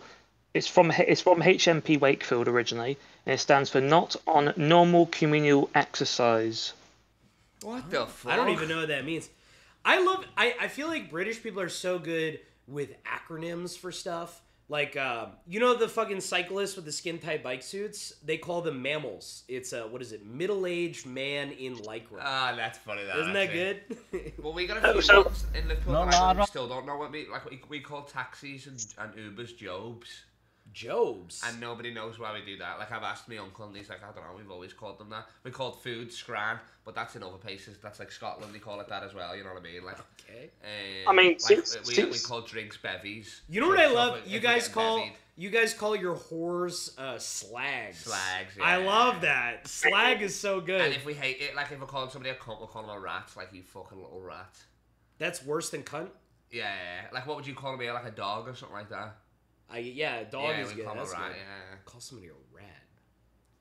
Speaker 8: it's from it's from HMP Wakefield originally, and it stands for not on normal communal exercise.
Speaker 3: What the fuck?
Speaker 2: I don't even know what that means. I love. I I feel like British people are so good with acronyms for stuff. Like, um, you know the fucking cyclists with the skin tight bike suits? They call them MAMILs. It's a what is it? Middle aged man in lycra.
Speaker 3: Ah, that's funny. That
Speaker 2: Isn't that
Speaker 3: actually.
Speaker 2: good? (laughs)
Speaker 3: Well, we got a few
Speaker 2: So-
Speaker 3: ones in Liverpool
Speaker 2: No, no, no.
Speaker 3: still don't know what we like. We, we call taxis and, and Ubers Jobs.
Speaker 2: Jobs.
Speaker 3: And nobody knows why we do that. Like I've asked my uncle, and he's like, I don't know. We've always called them that. We called food scran, but that's in other places. That's like Scotland. They call it that as well. You know what I mean? Like,
Speaker 2: okay.
Speaker 3: Um,
Speaker 8: I mean,
Speaker 3: like,
Speaker 8: since-
Speaker 3: we, we call drinks bevies.
Speaker 2: You know what I love? You guys call
Speaker 3: bevied.
Speaker 2: you guys call your whores uh, slags.
Speaker 3: Slags,
Speaker 2: I love that. Slag is so good.
Speaker 3: And if we hate it, like if we're calling somebody a cunt, we're calling them a rat. Like you fucking little rat.
Speaker 2: That's worse than cunt.
Speaker 3: Yeah, yeah, yeah. Like what would you call me? Like a dog or something like that?
Speaker 2: I yeah, dog
Speaker 3: yeah,
Speaker 2: is good.
Speaker 3: Call 'em
Speaker 2: That's
Speaker 3: rat.
Speaker 2: good.
Speaker 3: Yeah.
Speaker 2: Call somebody a rat.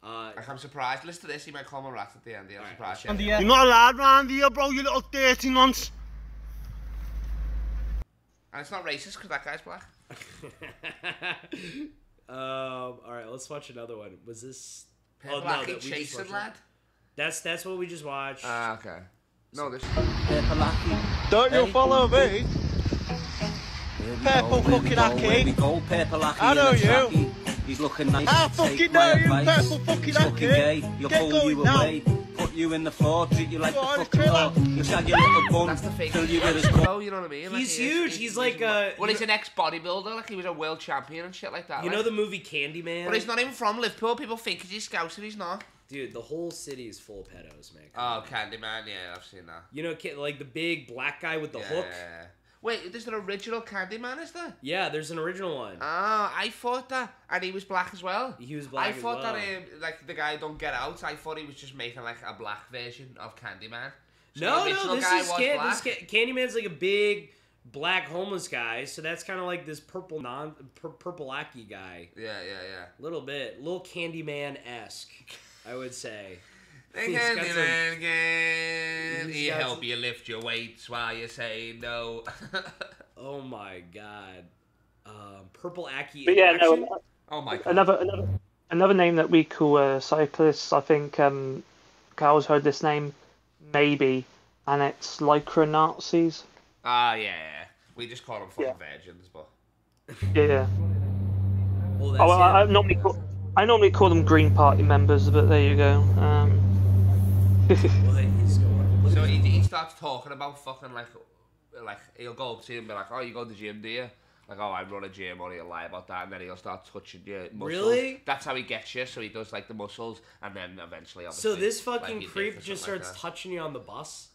Speaker 2: Uh,
Speaker 3: I'm surprised. Listen to this. He might call me a rat at the end. Yeah, I'm surprised.
Speaker 13: And You're not allowed round here, bro, you little dirty nonce.
Speaker 3: And it's not racist because that guy's black. (laughs)
Speaker 2: um, all right, let's watch another one. Was this?
Speaker 3: Pale
Speaker 2: oh no, that we just
Speaker 3: chasing
Speaker 2: watched.
Speaker 3: lad.
Speaker 2: That's that's what we just watched.
Speaker 3: Ah, okay. No, this.
Speaker 13: Don't you follow me? Purple fucking hacky.
Speaker 14: Go, purple Aki.
Speaker 13: I know you.
Speaker 14: trackie. He's looking nice.
Speaker 13: I fucking
Speaker 14: my
Speaker 13: know you,
Speaker 14: advice.
Speaker 13: purple fucking
Speaker 14: He's looking
Speaker 13: hacky.
Speaker 14: gay. He'll pull you
Speaker 13: now.
Speaker 14: away. Put you in the floor. Treat you like
Speaker 13: Go
Speaker 14: the
Speaker 13: on,
Speaker 14: fucking
Speaker 13: chill
Speaker 14: law.
Speaker 13: out.
Speaker 14: He'll shag your little bum.
Speaker 3: That's the fake.
Speaker 14: Fill you with his cum.
Speaker 3: you know what I mean?
Speaker 2: He's
Speaker 3: he
Speaker 2: huge. He's like, uh,
Speaker 3: Well, he's an ex bodybuilder. Like he was a world champion and shit like that.
Speaker 2: You know the movie Candyman?
Speaker 3: But he's not even from Liverpool. People think he's a Scouser. He's not.
Speaker 2: Dude, the whole city is full of pedos, man.
Speaker 3: Oh, Candyman. Yeah, I've seen that.
Speaker 2: You know, like the big black guy with the
Speaker 3: yeah.
Speaker 2: hook.
Speaker 3: Wait, there's an original Candyman, is there?
Speaker 2: Yeah, there's an original one.
Speaker 3: Ah, I thought that, and he was black as well.
Speaker 2: He was black
Speaker 3: I
Speaker 2: as
Speaker 3: thought
Speaker 2: well.
Speaker 3: that, um, like the guy don't get out. I thought he was just making like a black version of Candyman. So
Speaker 2: no, no, this is can- this ca- Candyman's like a big black homeless guy, so that's kind of like this purple non pur- purple guy.
Speaker 3: Yeah, yeah, yeah.
Speaker 2: Little bit, little Candyman esque, I would say.
Speaker 3: The
Speaker 2: He's got some-
Speaker 3: Candyman can
Speaker 2: he's
Speaker 3: he help you lift your weights while you say no. (laughs)
Speaker 2: Oh my god, um, purple Aki.
Speaker 8: But yeah,
Speaker 2: in
Speaker 8: no.
Speaker 2: action?
Speaker 3: Oh my god.
Speaker 8: Another another another name that we call uh, cyclists. I think um, Carl's heard this name, maybe, and it's lycra Nazis.
Speaker 3: Ah, yeah, yeah. We just call them fucking virgins, but.
Speaker 8: Yeah.
Speaker 2: Well,
Speaker 8: Oh, well, I, I normally call, I normally call them Green Party members, but there you go. Um,
Speaker 3: So he, he starts talking about fucking like, like he'll go up to you and be like, "Oh, you go to the gym, do you?" Like, "Oh, I run a gym," or he'll lie about that, and then he'll start touching your muscles.
Speaker 2: Really?
Speaker 3: That's how he gets you. So he does like the muscles, and then eventually, obviously, So
Speaker 2: this
Speaker 3: like,
Speaker 2: fucking
Speaker 3: your dick
Speaker 2: creep just
Speaker 3: something like
Speaker 2: starts
Speaker 3: that.
Speaker 2: touching you on the bus.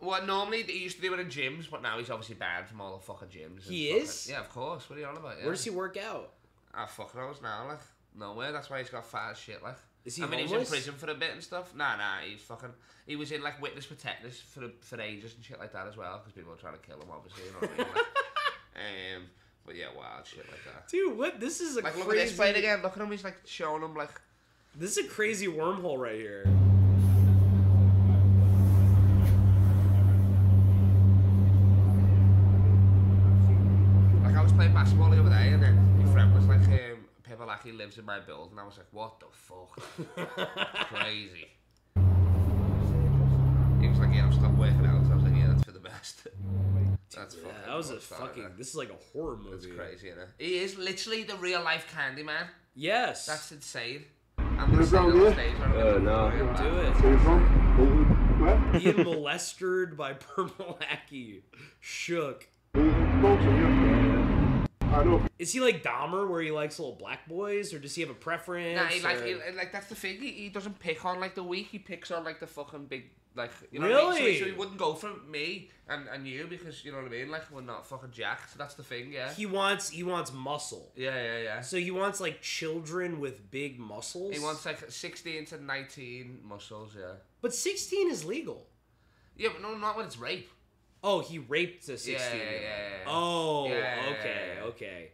Speaker 3: Well, normally he used to do it in gyms, but now he's obviously banned from all the fucking gyms. and
Speaker 2: He
Speaker 3: fucking-
Speaker 2: is?
Speaker 3: Yeah, of course. What are you on about? Yeah.
Speaker 2: Where does he work out?
Speaker 3: I fucking knows now, like nowhere. That's why he's got fat as shit, like.
Speaker 2: Is he
Speaker 3: I mean, he was in prison for a bit and stuff. Nah, nah, he's fucking. He was in like witness protectors for for ages and shit like that as well, because people were trying to kill him, obviously. You know what I mean? Like, (laughs) um, but yeah, wild shit like that.
Speaker 2: Dude, what? This is a
Speaker 3: Like,
Speaker 2: crazy.
Speaker 3: look at this fight again. Look at him. He's like showing him like.
Speaker 2: This is a crazy wormhole right here.
Speaker 3: Like I was playing basketball the other day, and then "Pepper lives in my building." I was like, "What the fuck? (laughs) Crazy." He was like, "Yeah, I'm stopped working out." So I was like, "Yeah, that's for the best." That's
Speaker 2: Yeah,
Speaker 3: fucking.
Speaker 2: that was a
Speaker 3: nuts, that,
Speaker 2: fucking. This is like a horror movie.
Speaker 3: That's crazy, you know. He is literally the real life Candyman.
Speaker 2: Yes.
Speaker 3: That's insane. I'm gonna say it on stage. I'm
Speaker 2: Uh,
Speaker 3: gonna
Speaker 2: Do it.
Speaker 13: Where?
Speaker 2: Being molested by (laughs) Purple Lackey. Shook. Is he like Dahmer, where he likes little black boys, or does he have a preference?
Speaker 3: Nah, he, like,
Speaker 2: or-
Speaker 3: he, like that's the thing. He, he doesn't pick on like the weak. He picks on like the fucking big, like you know. What I mean? so,
Speaker 2: Really?
Speaker 3: so he wouldn't go for me and, and you because you know what I mean. Like we're not fucking jacked. So that's the thing. Yeah.
Speaker 2: He wants he wants muscle.
Speaker 3: Yeah, yeah, yeah.
Speaker 2: So he wants like children with big muscles.
Speaker 3: He wants like 16 to 19 muscles. Yeah.
Speaker 2: But 16 is legal.
Speaker 3: Yeah, but no, not when it's rape.
Speaker 2: Oh, he raped a 16
Speaker 3: Yeah, yeah,
Speaker 2: year old.
Speaker 3: yeah, yeah.
Speaker 2: Oh, okay, okay.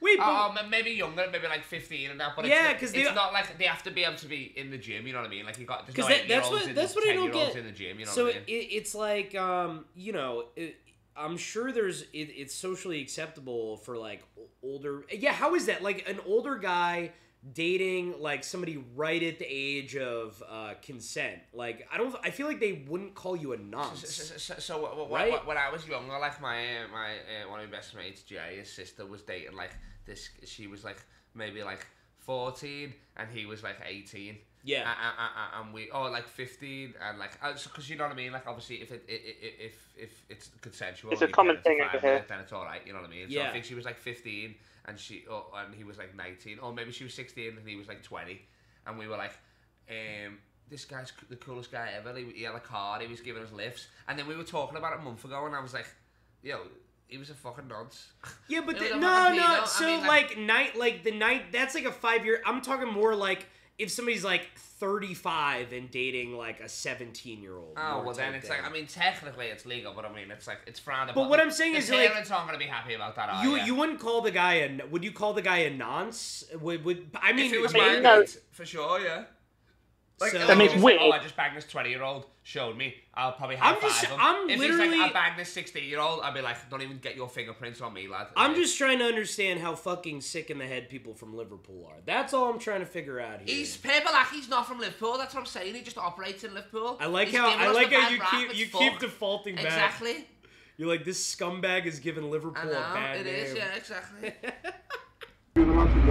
Speaker 2: Wait, but
Speaker 3: Oh, maybe younger, maybe like 15 and that. But
Speaker 2: Yeah,
Speaker 3: it's,
Speaker 2: 'cause
Speaker 3: it's not like they have to be able to be in the gym. You know what I mean? Like you got
Speaker 2: because that, that's what that's what I don't
Speaker 3: 10-year-olds
Speaker 2: get.
Speaker 3: in the gym. You know
Speaker 2: so
Speaker 3: what I mean?
Speaker 2: it, it's like um, you know, it, I'm sure there's it, it's socially acceptable for like older. Yeah, how is that? Like an older guy dating like somebody right at the age of uh, consent. Like I don't. I feel like they wouldn't call you a
Speaker 3: So,
Speaker 2: nonce.
Speaker 3: so, so, so wh- wh-
Speaker 2: Right?
Speaker 3: wh- when I was younger, like my uh, my uh, one of my best mates, Jay, his sister was dating like this. She was like maybe like fourteen, and he was like eighteen.
Speaker 2: Yeah.
Speaker 3: A- a- a- a- and we oh like fifteen, and like because you know what I mean. Like obviously, if it, i i if if it's consensual,
Speaker 8: It's a common thing
Speaker 3: five
Speaker 8: over here.
Speaker 3: minutes, then it's all right. You know what I mean? So
Speaker 2: Yeah.
Speaker 3: I think she was like fifteen, and she oh, and he was like nineteen, or maybe she was sixteen and he was like twenty, and we were like, um. This guy's the coolest guy ever. He, he had a car. He was giving us lifts, and then we were talking about it a month ago, and I was like, "Yo, he was a fucking nonce."
Speaker 2: Yeah, but (laughs) the, no, no.
Speaker 3: pedo. I
Speaker 2: So
Speaker 3: mean,
Speaker 2: like, night, like the night. That's like a five year. I'm talking more like if somebody's like 35 and dating like a 17 year old.
Speaker 3: Oh well, then it's like I mean, technically it's legal, but I mean, it's like it's frowned upon.
Speaker 2: But what I'm saying
Speaker 3: The
Speaker 2: is, like-
Speaker 3: parents aren't going to be happy about that. Are
Speaker 2: you you wouldn't call the guy a would you call the guy a nonce? Would would I mean
Speaker 3: if it was
Speaker 2: I
Speaker 3: my
Speaker 2: mean,
Speaker 3: mate, for sure, yeah. Like,
Speaker 2: So-
Speaker 3: if
Speaker 2: That
Speaker 3: he
Speaker 2: makes
Speaker 3: was like. Oh, I just banged this twenty-year-old. Showed me. I'll probably have
Speaker 2: I'm just-
Speaker 3: five
Speaker 2: I'm
Speaker 3: if he's
Speaker 2: literally-
Speaker 3: like, I banged this sixteen-year-old, I'd be like, don't even get your fingerprints on me, lad.
Speaker 2: I'm just trying to understand how fucking sick in the head people from Liverpool are. That's all I'm trying to figure out here.
Speaker 3: He's Pebble he's not from Liverpool. That's what I'm saying. He just operates in Liverpool.
Speaker 2: I like
Speaker 3: He's
Speaker 2: how I like how you keep you
Speaker 3: fuck.
Speaker 2: keep defaulting back.
Speaker 3: Exactly.
Speaker 2: You're like this scumbag is giving Liverpool
Speaker 3: I know,
Speaker 2: a bad
Speaker 3: it
Speaker 2: name.
Speaker 3: is, yeah, exactly. (laughs)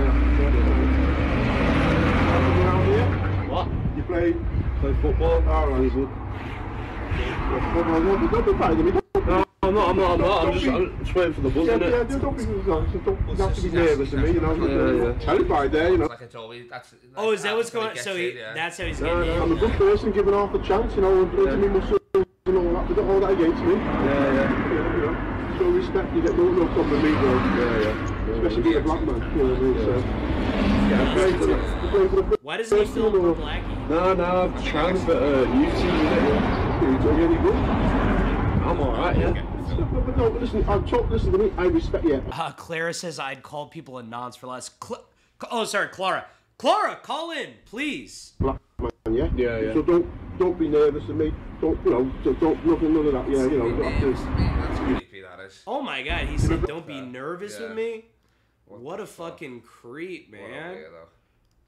Speaker 13: What? You play play football? Oh, all right. Good. Don't be fighting me. No, I'm not. I'm not. I'm not. I'm just, I'm just waiting for the buzz.
Speaker 7: Yeah,
Speaker 13: innit?
Speaker 7: yeah, don't be, don't, don't have to be nervous of me, you know.
Speaker 13: Yeah, yeah.
Speaker 7: Uh, Terrified there, you know.
Speaker 3: Like it's always that's.
Speaker 2: Oh, is that what's going?
Speaker 3: gets
Speaker 2: So he,
Speaker 3: yeah.
Speaker 2: that's how he's
Speaker 13: No,
Speaker 2: getting.
Speaker 13: no,
Speaker 7: I'm a good person, giving half a chance, you know, and yeah. me muscles and all that. They don't hold that against me.
Speaker 13: Yeah, yeah.
Speaker 7: Yeah, you know. Show respect, you get no, no problem with me, bro.
Speaker 13: Yeah, yeah.
Speaker 7: Especially being a black man. You know what I mean? So, yeah, play for the, play for the
Speaker 2: Why doesn't he
Speaker 7: first
Speaker 2: feel
Speaker 7: team or-
Speaker 2: more blackie?
Speaker 13: No, no, I'm trying to but uh, you two, innit?
Speaker 7: Are you any good?
Speaker 13: I'm alright, yeah.
Speaker 7: But, but no, listen, I'll talk, listen to me, I respect you.
Speaker 2: Uh, Clara says I'd call people a nonce for less. Cl- oh, sorry, Clara. Clara, call in, please.
Speaker 7: black man, yeah?
Speaker 13: Yeah, yeah.
Speaker 7: So don't don't be nervous of me. Don't, you know, so don't, nothing, none of that, yeah, you know. you don't have to-
Speaker 3: That's creepy. That is.
Speaker 2: Oh my god, he said, "Don't be nervous
Speaker 3: Yeah.
Speaker 2: with me." What a fucking creep,
Speaker 3: What a
Speaker 2: man.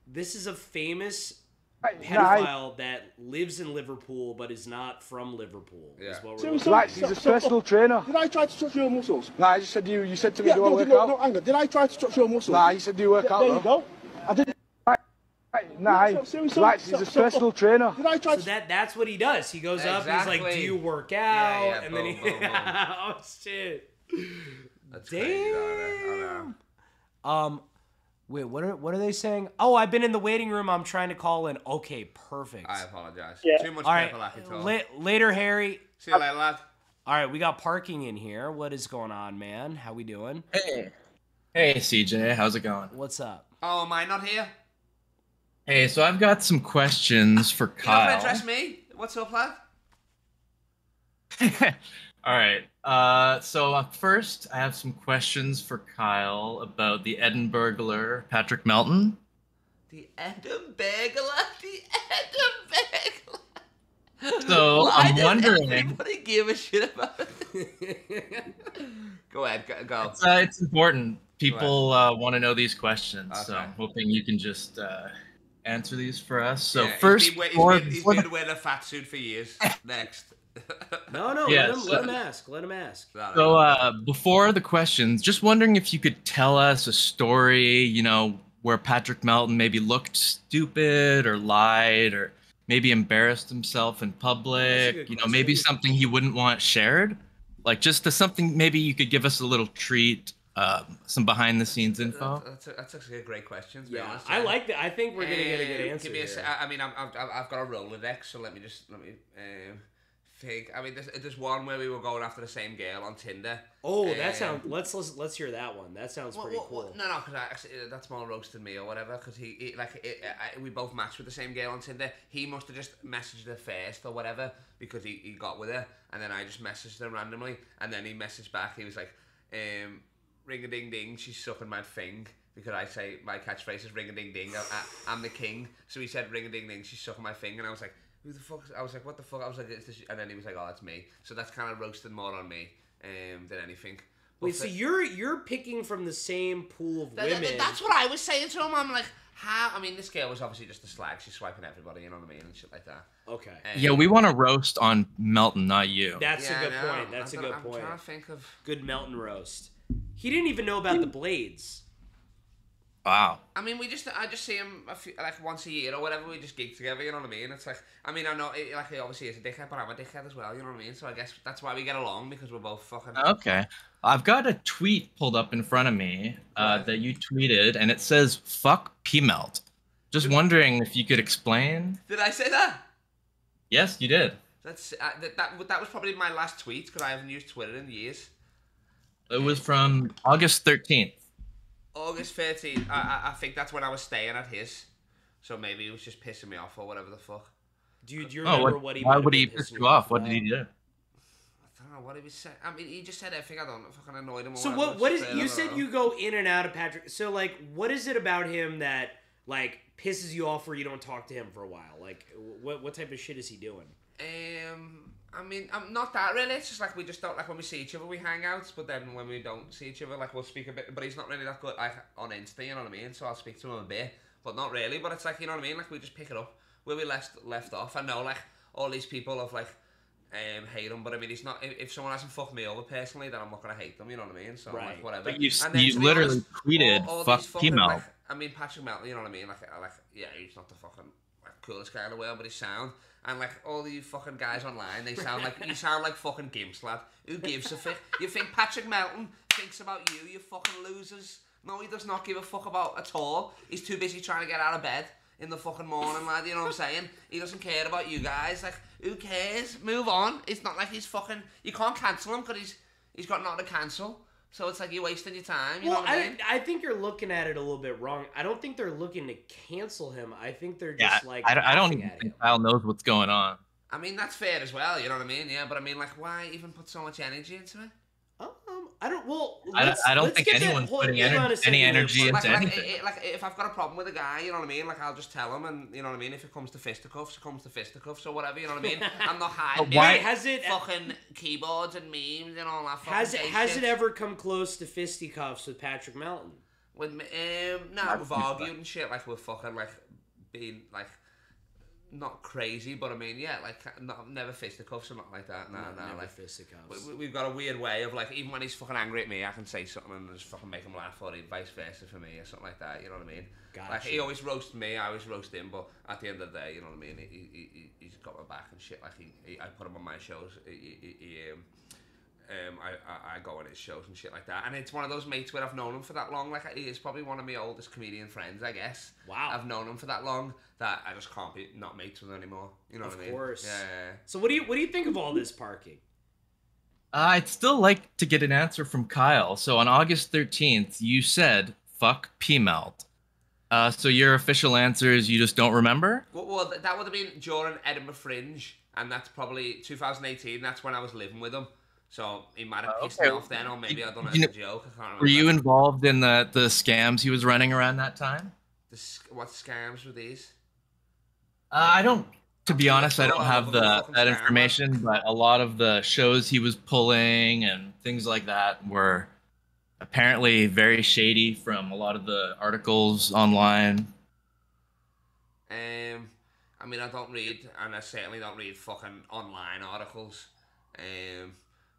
Speaker 2: This is a famous
Speaker 4: Right,
Speaker 2: pedophile that lives in Liverpool but is not from Liverpool.
Speaker 3: Yeah.
Speaker 2: Is what we're
Speaker 7: so-
Speaker 4: Right, he's a personal trainer.
Speaker 7: Did I try to touch your muscles?
Speaker 4: Nah, I just said you. You said to me,
Speaker 7: Yeah,
Speaker 4: do I
Speaker 7: no,
Speaker 4: work
Speaker 7: no,
Speaker 4: out?
Speaker 7: no, hang on. Did I try to touch your muscles?
Speaker 4: Nah, you said do you work
Speaker 7: There
Speaker 4: out?
Speaker 7: you
Speaker 4: though?
Speaker 7: go. I did.
Speaker 4: Right, nah,
Speaker 7: So- so- so-
Speaker 4: right,
Speaker 7: so-
Speaker 4: he's a
Speaker 7: so-
Speaker 4: personal trainer.
Speaker 7: Did I try
Speaker 2: So that that's what he does. He goes up and he's like, "Do you work out?"
Speaker 3: Yeah, yeah,
Speaker 2: and then he
Speaker 3: boom, boom, boom. (laughs)
Speaker 2: Oh shit.
Speaker 3: That's crazy. That, I know.
Speaker 2: Um wait, what are what are they saying? Oh, I've been in the waiting room. I'm trying to call in. Okay, perfect.
Speaker 3: I apologize.
Speaker 8: Yeah.
Speaker 3: Too much
Speaker 2: All right.
Speaker 3: purple Aki talk.
Speaker 2: La- later, Harry.
Speaker 3: See you later, lad.
Speaker 2: All right, we got parking in here. What is going on, man? How we doing?
Speaker 15: Hey. Hey, CJ, how's it going?
Speaker 2: What's up?
Speaker 3: Oh, am I not here?
Speaker 15: Hey, so I've got some questions for
Speaker 3: You're not gonna
Speaker 15: Kyle.
Speaker 3: address me? What's up, lad? (laughs)
Speaker 15: All right. Uh, so uh, first, I have some questions for Kyle about the Edinburgher Patrick Melton.
Speaker 3: The Edinburgh, the Edinburgh.
Speaker 15: So,
Speaker 3: Why
Speaker 15: I'm
Speaker 3: does
Speaker 15: wondering-
Speaker 3: Everybody give a shit about it. (laughs) go ahead, go. go.
Speaker 15: It's, uh, it's important. People uh, want to know these questions, so I'm hoping you can just uh, answer these for us. So
Speaker 3: Yeah, he's
Speaker 15: first,
Speaker 3: been, he's been, he's
Speaker 15: for the-
Speaker 3: been wearing a fat suit for years. (laughs) Next. (laughs)
Speaker 2: No, no,
Speaker 15: Yeah,
Speaker 2: let, him, let him ask. Let him ask.
Speaker 15: So, uh, before the questions, just wondering if you could tell us a story, you know, where Patrick Melton maybe looked stupid or lied or maybe embarrassed himself in public, you know, maybe something he wouldn't want shared. Like just to something, maybe you could give us a little treat, um, some behind the scenes info.
Speaker 3: That's, that's, that's actually a great question. To be
Speaker 2: Yeah,
Speaker 3: honest,
Speaker 2: I like that. I think we're gonna get a good
Speaker 3: Um,
Speaker 2: answer.
Speaker 3: Give me a,
Speaker 2: here.
Speaker 3: I I mean, I'm, I've, I've I've got a Rolodex, so let me just let me um, think. I mean, there's, there's one where we were going after the same girl on Tinder.
Speaker 2: Oh, that
Speaker 3: Um,
Speaker 2: sounds. Let's let's let's hear that one. That sounds
Speaker 3: What-
Speaker 2: pretty
Speaker 3: what-
Speaker 2: cool.
Speaker 3: no, no, because actually uh, that's more roasted me or whatever. Because he, he like it, I, we both matched with the same girl on Tinder. He must have just messaged her first or whatever because he, he got with her, and then I just messaged her randomly, and then he messaged back. He was like, um, "Ring a ding ding, she's sucking my thing." Because I say my catchphrase is ring a ding ding. I'm the king. So he said ring a ding ding, she's sucking my thing, and I was like, "Who the fuck?" Is, I was like, "What the fuck?" I was like, "It's this," and then he was like, "Oh, that's me." So that's kind of roasted more on me um, than anything. But
Speaker 2: Wait,
Speaker 3: for-
Speaker 2: so you're you're picking from the same pool of
Speaker 3: Th- th-
Speaker 2: women?
Speaker 3: that's what I was saying to him. I'm like, how? I mean, this girl was obviously just a slag. She's swiping everybody, you know what I mean, and shit like that.
Speaker 2: Okay.
Speaker 3: Um,
Speaker 15: Yeah, we want to roast on Melton, not you.
Speaker 2: That's
Speaker 3: Yeah,
Speaker 2: a good
Speaker 3: I know.
Speaker 2: point. That's
Speaker 3: I
Speaker 2: a
Speaker 3: don't-
Speaker 2: good
Speaker 3: I'm
Speaker 2: point.
Speaker 3: trying to think of.
Speaker 2: Good Melton roast. He didn't even know about the blades.
Speaker 15: Wow.
Speaker 3: I mean, we just I just see him a few, like once a year or whatever. We just gig together. You know what I mean? It's like I mean I know it, like he obviously is a dickhead, but I'm a dickhead as well. You know what I mean? So I guess that's why we get along because we're both fucking.
Speaker 15: Okay. I've got a tweet pulled up in front of me uh, that you tweeted, and it says "fuck P melt." Just wondering if you could explain.
Speaker 3: Did I say that?
Speaker 15: Yes, you did.
Speaker 3: That's uh, that, that. That was probably my last tweet because I haven't used Twitter in years.
Speaker 15: It was from August thirteenth.
Speaker 3: August 13th. I, I I think that's when I was staying at his. So maybe he was just pissing me off or whatever the fuck.
Speaker 2: Do you, do you
Speaker 15: Oh,
Speaker 2: remember
Speaker 15: what,
Speaker 2: what he?
Speaker 15: why would he piss you off? What did he do?
Speaker 3: I don't know what he was saying. I mean, he just said everything. I don't know. Fucking annoyed him. Or
Speaker 2: So what? What is?
Speaker 3: Just,
Speaker 2: You said
Speaker 3: know.
Speaker 2: you go in and out of Patrick. So like, what is it about him that like pisses you off, where you don't talk to him for a while? Like, what what type of shit is he doing?
Speaker 3: Um, I mean, I'm not that really. It's just like we just don't like when we see each other, we hang out. But then when we don't see each other, like we'll speak a bit. But he's not really that good like on Insta. You know what I mean? So I'll speak to him a bit, but not really. But it's like you know what I mean. Like we just pick it up where we left left off. I know like all these people have like. Um, hate him, but I mean, he's not. If, if someone hasn't fucked me over personally, then I'm not gonna hate them. You know what I mean? So
Speaker 15: Right.
Speaker 3: like whatever.
Speaker 15: But you s-
Speaker 3: And then,
Speaker 15: you literally
Speaker 3: honest,
Speaker 15: tweeted, "Fuck
Speaker 3: these fucking,
Speaker 15: P-Mel."
Speaker 3: like, I mean, Patrick Melton, you know what I mean? Like, like, yeah, he's not the fucking like, coolest guy in the world, but he's sound. And like all you fucking guys online, they sound like you sound like fucking gimps, lad. Who gives a fuck? You think Patrick Melton thinks about you? You fucking losers. No, he does not give a fuck about at all. He's too busy trying to get out of bed in the fucking morning, lad. You know what I'm saying? He doesn't care about you guys. Like, who cares? Move on. It's not like he's fucking. You can't cancel him because he's he's got nothing to cancel. So it's like you're wasting your time. You
Speaker 2: well,
Speaker 3: know what I
Speaker 2: I,
Speaker 3: mean?
Speaker 2: I think you're looking at it a little bit wrong. I don't think they're looking to cancel him. I think they're
Speaker 15: Yeah,
Speaker 2: just like
Speaker 15: I, don't- I don't even think Kyle knows what's going on.
Speaker 3: I mean, that's fair as well, you know what I mean? Yeah, but I mean, like, why even put so much energy into it?
Speaker 2: I don't. Well,
Speaker 15: I don't-
Speaker 2: let's-
Speaker 15: I don't
Speaker 2: let's
Speaker 15: think
Speaker 2: get
Speaker 15: anyone's
Speaker 2: hold-
Speaker 15: putting
Speaker 2: hold
Speaker 15: ener-
Speaker 2: on a second
Speaker 15: any energy
Speaker 2: Paul.
Speaker 15: into
Speaker 3: like, like,
Speaker 15: anything.
Speaker 3: it- it- like, if I've got a problem with a guy, you know what I mean? Like, I'll just tell him, and you know what I mean? If it comes to fisticuffs, it comes to fisticuffs or whatever, you know what I mean? (laughs) I'm not hiding
Speaker 2: why- has it-
Speaker 3: fucking keyboards and memes and all that fucking
Speaker 2: Has it has
Speaker 3: shit.
Speaker 2: it ever come close to fisticuffs with Patrick Melton?
Speaker 3: With me, um, nah, we've argued and shit, like, we're fucking, like, being, like, not crazy, but I mean, yeah, like, not, never fisticuffs or nothing like that. Nah,
Speaker 2: No,
Speaker 3: nah,
Speaker 2: never
Speaker 3: like,
Speaker 2: fisticuffs.
Speaker 3: we, we've got a weird way of, like, even when he's fucking angry at me, I can say something and just fucking make him laugh, or vice versa for me, or something like that, you know what I mean? Like, he always roasts me, I always roast him, but at the end of the day, you know what I mean? He, he, he, he's got my back and shit, like, he, he, I put him on my shows, he, he, he, um, um, I, I, I go on his shows and shit like that. And it's one of those mates where I've known him for that long. Like, he is probably one of my oldest comedian friends, I guess.
Speaker 2: Wow.
Speaker 3: I've known him for that long that I just can't be not mates with him anymore. You know
Speaker 2: of
Speaker 3: what I mean?
Speaker 2: Of course.
Speaker 3: Yeah, yeah, yeah.
Speaker 2: So what do you what do you think of all this parking?
Speaker 15: I'd still like to get an answer from Kyle. So on August 13th, you said "fuck P melt." Uh, so your official answer is you just don't remember?
Speaker 3: Well, well, that would have been during Edinburgh Fringe, and that's probably 2018. That's when I was living with him. So he might have pissed
Speaker 15: okay.
Speaker 3: me off then, or maybe I don't know.
Speaker 15: You
Speaker 3: It's a joke. I can't remember.
Speaker 15: Were you involved in the the scams he was running around that time?
Speaker 3: The, what scams were these?
Speaker 15: Uh, I don't. To be honest, I don't have the that information, but a lot of the shows he was pulling and things like that were apparently very shady from a lot of the articles online.
Speaker 3: Um, I mean, I don't read, and I certainly don't read fucking online articles. Um,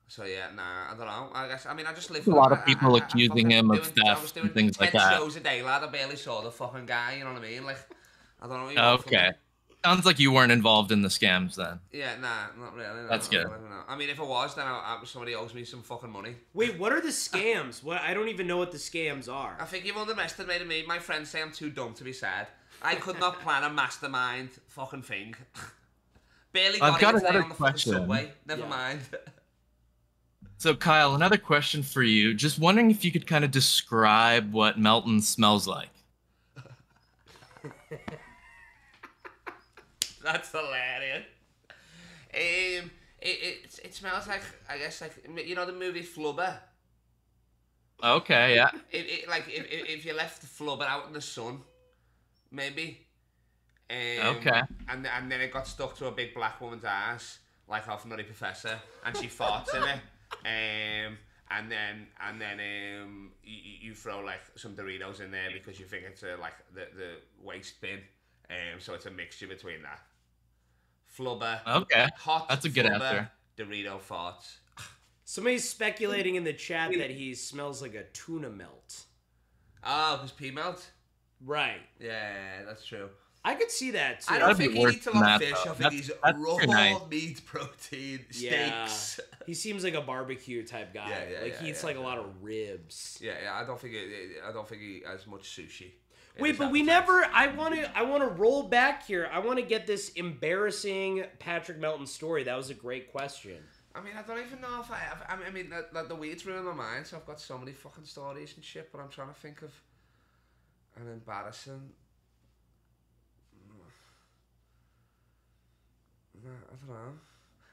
Speaker 3: so yeah, nah, I don't know. I guess I mean, I just live.
Speaker 15: A lot
Speaker 3: I-
Speaker 15: of
Speaker 3: I-
Speaker 15: people
Speaker 3: I- I
Speaker 15: accusing him of
Speaker 3: doing- I was
Speaker 15: theft
Speaker 3: doing
Speaker 15: and things like
Speaker 3: 10
Speaker 15: that.
Speaker 3: shows a day, lad. I barely saw the fucking guy. You know what I mean? Like, I don't know. what you want.
Speaker 15: Okay. Sounds like you weren't involved in the scams then.
Speaker 3: Yeah, nah, not really. No,
Speaker 15: That's
Speaker 3: no,
Speaker 15: good.
Speaker 3: no, no. I mean, if it was, then I, I, somebody owes me some fucking money.
Speaker 2: Wait, what are the scams? What I don't even know what the scams are.
Speaker 3: I think you've underestimated me. My friends say I'm too dumb to be sad. I could not plan a mastermind fucking thing. (laughs) Barely
Speaker 15: I've
Speaker 3: got,
Speaker 15: got
Speaker 3: it
Speaker 15: another
Speaker 3: on the
Speaker 15: question.
Speaker 3: subway. Never
Speaker 2: Yeah.
Speaker 3: mind. (laughs)
Speaker 15: So Kyle, another question for you. Just wondering if you could kind of describe what Melton smells like. (laughs)
Speaker 3: That's hilarious. Um, it, it it smells like I guess like you know the movie Flubber.
Speaker 15: Okay, yeah.
Speaker 3: It, it like if, if you left the flubber out in the sun, maybe. Um,
Speaker 15: Okay.
Speaker 3: And and then it got stuck to a big black woman's ass, like off Nutty Professor, and she farts in it. Um, and then and then um, you, you throw like some Doritos in there because you think it's a, like the the waste bin. Um, so it's a mixture between that. Flubber.
Speaker 15: Okay.
Speaker 3: Hot.
Speaker 15: That's a good
Speaker 3: flubber,
Speaker 15: answer.
Speaker 3: Dorito farts.
Speaker 2: Somebody's speculating in the chat that he smells like a tuna melt.
Speaker 3: Oh, because P melt.
Speaker 2: Right.
Speaker 3: Yeah, that's true.
Speaker 2: I could see that too.
Speaker 3: I don't
Speaker 15: That'd
Speaker 3: think he
Speaker 15: worse
Speaker 3: eats a lot of fish.
Speaker 15: though.
Speaker 3: I think
Speaker 15: That's-
Speaker 3: he's
Speaker 15: that's
Speaker 3: raw
Speaker 15: nice.
Speaker 3: meat protein
Speaker 2: Yeah.
Speaker 3: steaks.
Speaker 2: he seems like a barbecue type guy.
Speaker 3: Yeah, yeah,
Speaker 2: like
Speaker 3: yeah,
Speaker 2: he eats
Speaker 3: yeah,
Speaker 2: like a lot of ribs.
Speaker 3: Yeah, yeah. I don't think it, I don't think he has much sushi.
Speaker 2: Wait, but we
Speaker 3: appetite.
Speaker 2: never. I want to. I want to roll back here. I want to get this embarrassing Patrick Melton story. That was a great question.
Speaker 3: I mean, I don't even know if I have. I mean, I mean the, the, the weed's ruining my mind, so I've got so many fucking stories and shit, but I'm trying to think of an embarrassing. No, I don't know.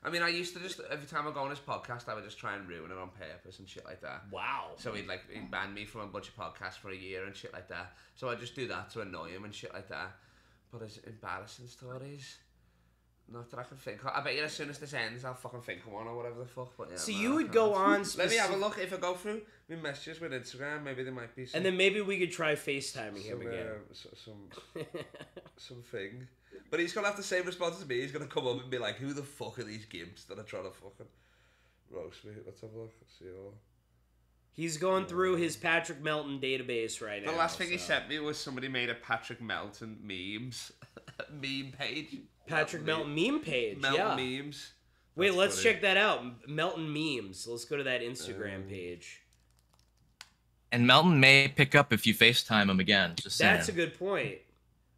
Speaker 3: I mean, I used to just every time I go on his podcast, I would just try and ruin it on purpose and shit like that.
Speaker 2: Wow.
Speaker 3: So he'd like he'd ban me from a bunch of podcasts for a year and shit like that. So I just do that to annoy him and shit like that. But as embarrassing stories, not that I can think. of. I bet you as soon as this ends, I'll fucking think of one or whatever the fuck. But yeah,
Speaker 2: So
Speaker 3: no,
Speaker 2: you would go on
Speaker 3: Let me have a look. If I go through my messages with Instagram, maybe there might be. Some,
Speaker 2: And then maybe we could try FaceTiming him again.
Speaker 3: uh, so- some (laughs) something. But he's gonna have the same response as me. He's gonna come up and be like, "Who the fuck are these gimps that are trying to fucking roast me?" Let's have a look. Let's see all.
Speaker 2: He's going through his Patrick Melton database right
Speaker 3: The
Speaker 2: now.
Speaker 3: The last thing he sent me was somebody made a Patrick Melton memes (laughs) meme page.
Speaker 2: Patrick Melton meme page.
Speaker 3: Melton
Speaker 2: yeah.
Speaker 3: memes.
Speaker 2: Wait,
Speaker 3: That's
Speaker 2: let's
Speaker 3: funny.
Speaker 2: check that out. Melton memes. Let's go to that Instagram page.
Speaker 15: And Melton may pick up if you FaceTime him again. Just saying.
Speaker 2: That's a good point.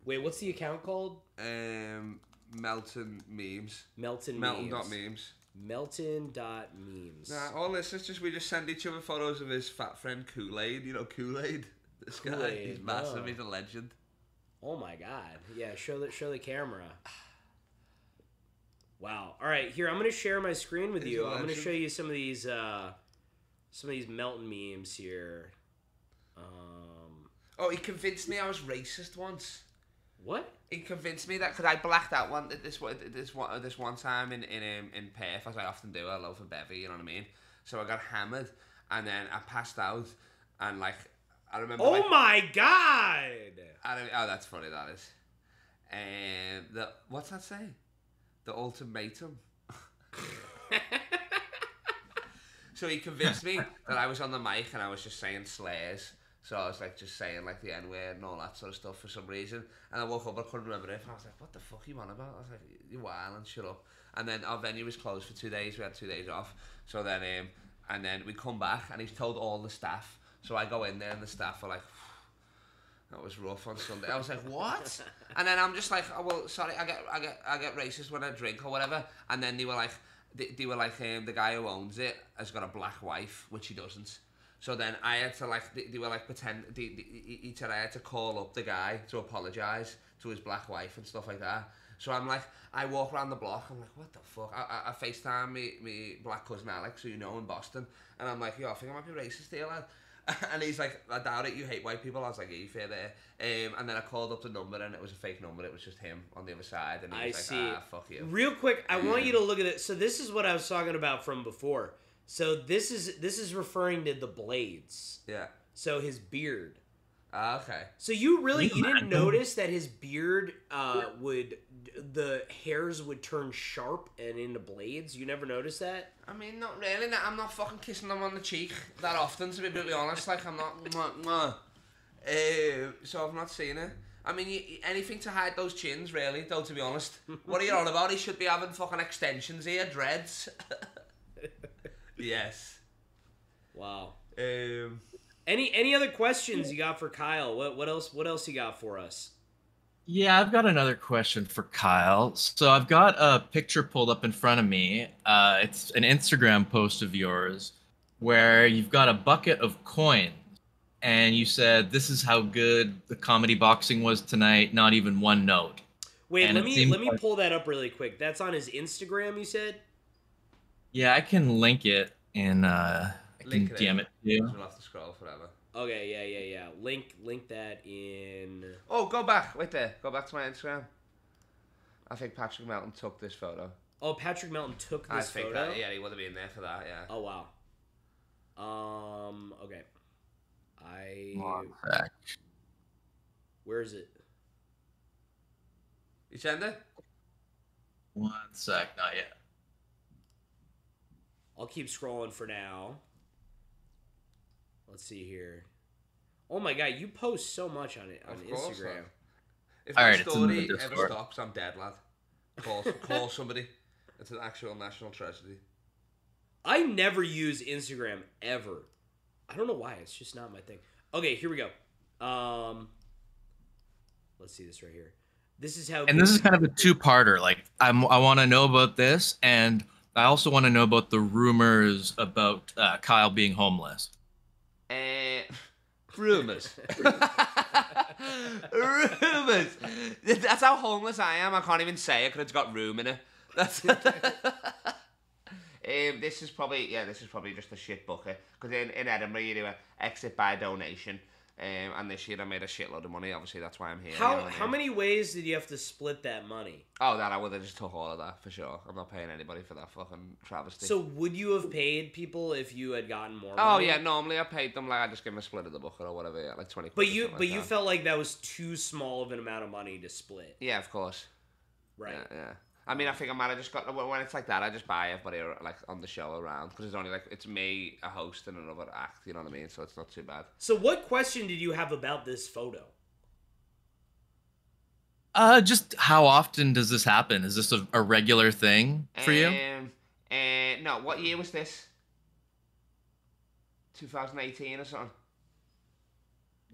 Speaker 2: Wait, what's the account called?
Speaker 3: Um, Melton memes.
Speaker 2: Melton
Speaker 3: Melton
Speaker 2: memes.
Speaker 3: dot memes.
Speaker 2: Melton dot memes.
Speaker 3: Nah, all this is just we just send each other photos of his fat friend Kool Aid. You know Kool Aid. (laughs) This guy,
Speaker 2: Kool-Aid,
Speaker 3: he's massive.
Speaker 2: no.
Speaker 3: He's a legend.
Speaker 2: Oh my god. Yeah, show the show the camera. (sighs) (laughs) Wow. All right, here I'm going to share my screen with you. I'm going to show you some of these uh some of these Melton memes here. Um
Speaker 3: Oh, he convinced me I was racist once.
Speaker 2: What?
Speaker 3: He convinced me that because I blacked out one this one this one this one time in in um, in Perth as I often do. I love a bevy, you know what I mean. So I got hammered, and then I passed out, and like I remember.
Speaker 2: Oh
Speaker 3: like,
Speaker 2: my god.
Speaker 3: I don't, oh, that's funny. That is. Um, the what's that say? The ultimatum. so he convinced me that I was on the mic and I was just saying slurs. So I was like just saying like the N word and all that sort of stuff for some reason. And I woke up, I couldn't remember it. And I was like, what the fuck are you on about? I was like, you wild and shut up. And then our venue was closed for two days. We had two days off. So then, um, and then we come back and he's told all the staff. So I go in there and the staff are like, that was rough on Sunday. I was like, what? and then I'm just like, oh well, sorry, I get, I get, I get racist when I drink or whatever. And then they were like, they, they were like, um, the guy who owns it has got a black wife, which he doesn't. So then I had to like, they, they were like pretend. He said I had to call up the guy to apologize to his black wife and stuff like that. So I'm like, I walk around the block. I'm like, what the fuck? I, I, I FaceTime me, me black cousin Alex, who you know in Boston, and I'm like, yo, I think I might be racist here, lad. (laughs) and he's like, I doubt it. You hate white people. I was like, yeah, you fair there. Um, and then I called up the number, and it was a fake number. It was just him on the other side, and he
Speaker 2: I
Speaker 3: was like,
Speaker 2: see.
Speaker 3: ah, fuck you.
Speaker 2: Real quick, I want you to look at it. So this is what I was talking about from before. So this is this is referring to the blades.
Speaker 3: Yeah.
Speaker 2: So his beard.
Speaker 3: Ah, okay.
Speaker 2: So you really you didn't notice that his beard uh, would the hairs would turn sharp and into blades. You never noticed that.
Speaker 3: I mean, not really. no, I'm not fucking kissing them on the cheek that often, to be brutally honest. Like, I'm not. Mwah, mwah. Uh, so I've not seen it. I mean, you, anything to hide those chins, really, though, to be honest. (laughs) What are you on about? He should be having fucking extensions here, dreads. (laughs) yes.
Speaker 2: Wow.
Speaker 3: Um,
Speaker 2: Any any other questions you got for Kyle? What what else what else you got for us?
Speaker 15: Yeah, I've got another question for Kyle. So I've got a picture pulled up in front of me. Uh, it's an Instagram post of yours where you've got a bucket of coins, and you said this is how good the comedy boxing was tonight. Not even one note.
Speaker 2: Wait,
Speaker 15: And
Speaker 2: let me let me
Speaker 15: like-
Speaker 2: pull that up really quick. That's on his Instagram. You said.
Speaker 15: Yeah, I can link it in. Uh, I can
Speaker 3: link it
Speaker 15: DM
Speaker 3: in.
Speaker 15: it to you.
Speaker 3: We'll have to scroll forever.
Speaker 2: Okay, yeah, yeah, yeah. Link link that in.
Speaker 3: Oh, go back. Wait there. Go back to my Instagram. I think Patrick Melton took this photo.
Speaker 2: Oh, Patrick Melton took this
Speaker 3: I
Speaker 2: this
Speaker 3: think
Speaker 2: photo.
Speaker 3: that, yeah, he would have been there for that, yeah.
Speaker 2: Oh wow. Um. Okay. I.
Speaker 15: One sec.
Speaker 2: Where is it?
Speaker 3: You send it?
Speaker 15: One sec, not yet.
Speaker 2: I'll keep scrolling for now. Let's see here. Oh my god, you post so much on it on
Speaker 3: Of course,
Speaker 2: Instagram.
Speaker 3: lad. If
Speaker 15: All
Speaker 3: my
Speaker 15: right, it's in the
Speaker 3: story ever
Speaker 15: Discord.
Speaker 3: stops, I'm dead, lad. Call, (laughs) call somebody. It's an actual national tragedy.
Speaker 2: I never use Instagram ever. I don't know why. It's just not my thing. Okay, here we go. Um, let's see this right here. This is how.
Speaker 15: And this is kind of a two-parter. Like I'm, I want to know about this, and I also want to know about the rumors about uh, Kyle being homeless.
Speaker 3: Rumors. (laughs) rumors. That's how homeless I am. I can't even say it because it's got room in it. That's. (laughs) um, this is probably yeah. This is probably just a shit bucket because in, in Edinburgh you do a exit by donation. Um, and this year I made a shitload of money. Obviously, that's why I'm here. you
Speaker 2: How
Speaker 3: know what I
Speaker 2: how many ways did you have to split that money?
Speaker 3: Oh, that I would have just took all of that for sure. I'm not paying anybody for that fucking travesty.
Speaker 2: So would you have paid people if you had gotten more?
Speaker 3: Oh
Speaker 2: money?
Speaker 3: yeah, normally I paid them like I just give them a split of the bucket or whatever, yeah, like twenty.
Speaker 2: But you but
Speaker 3: like
Speaker 2: you
Speaker 3: that.
Speaker 2: felt like that was too small of an amount of money to split.
Speaker 3: Yeah, of course.
Speaker 2: Right.
Speaker 3: Yeah, yeah. I mean, I think I might have just got when it's like that. I just buy everybody like on the show around because it's only like it's me, a host, and another act. You know what I mean? So it's not too bad.
Speaker 2: So what question did you have about this photo?
Speaker 15: Uh, just how often does this happen? Is this a, a regular thing for you?
Speaker 3: Um, uh, no, what year was this? 2018 or something.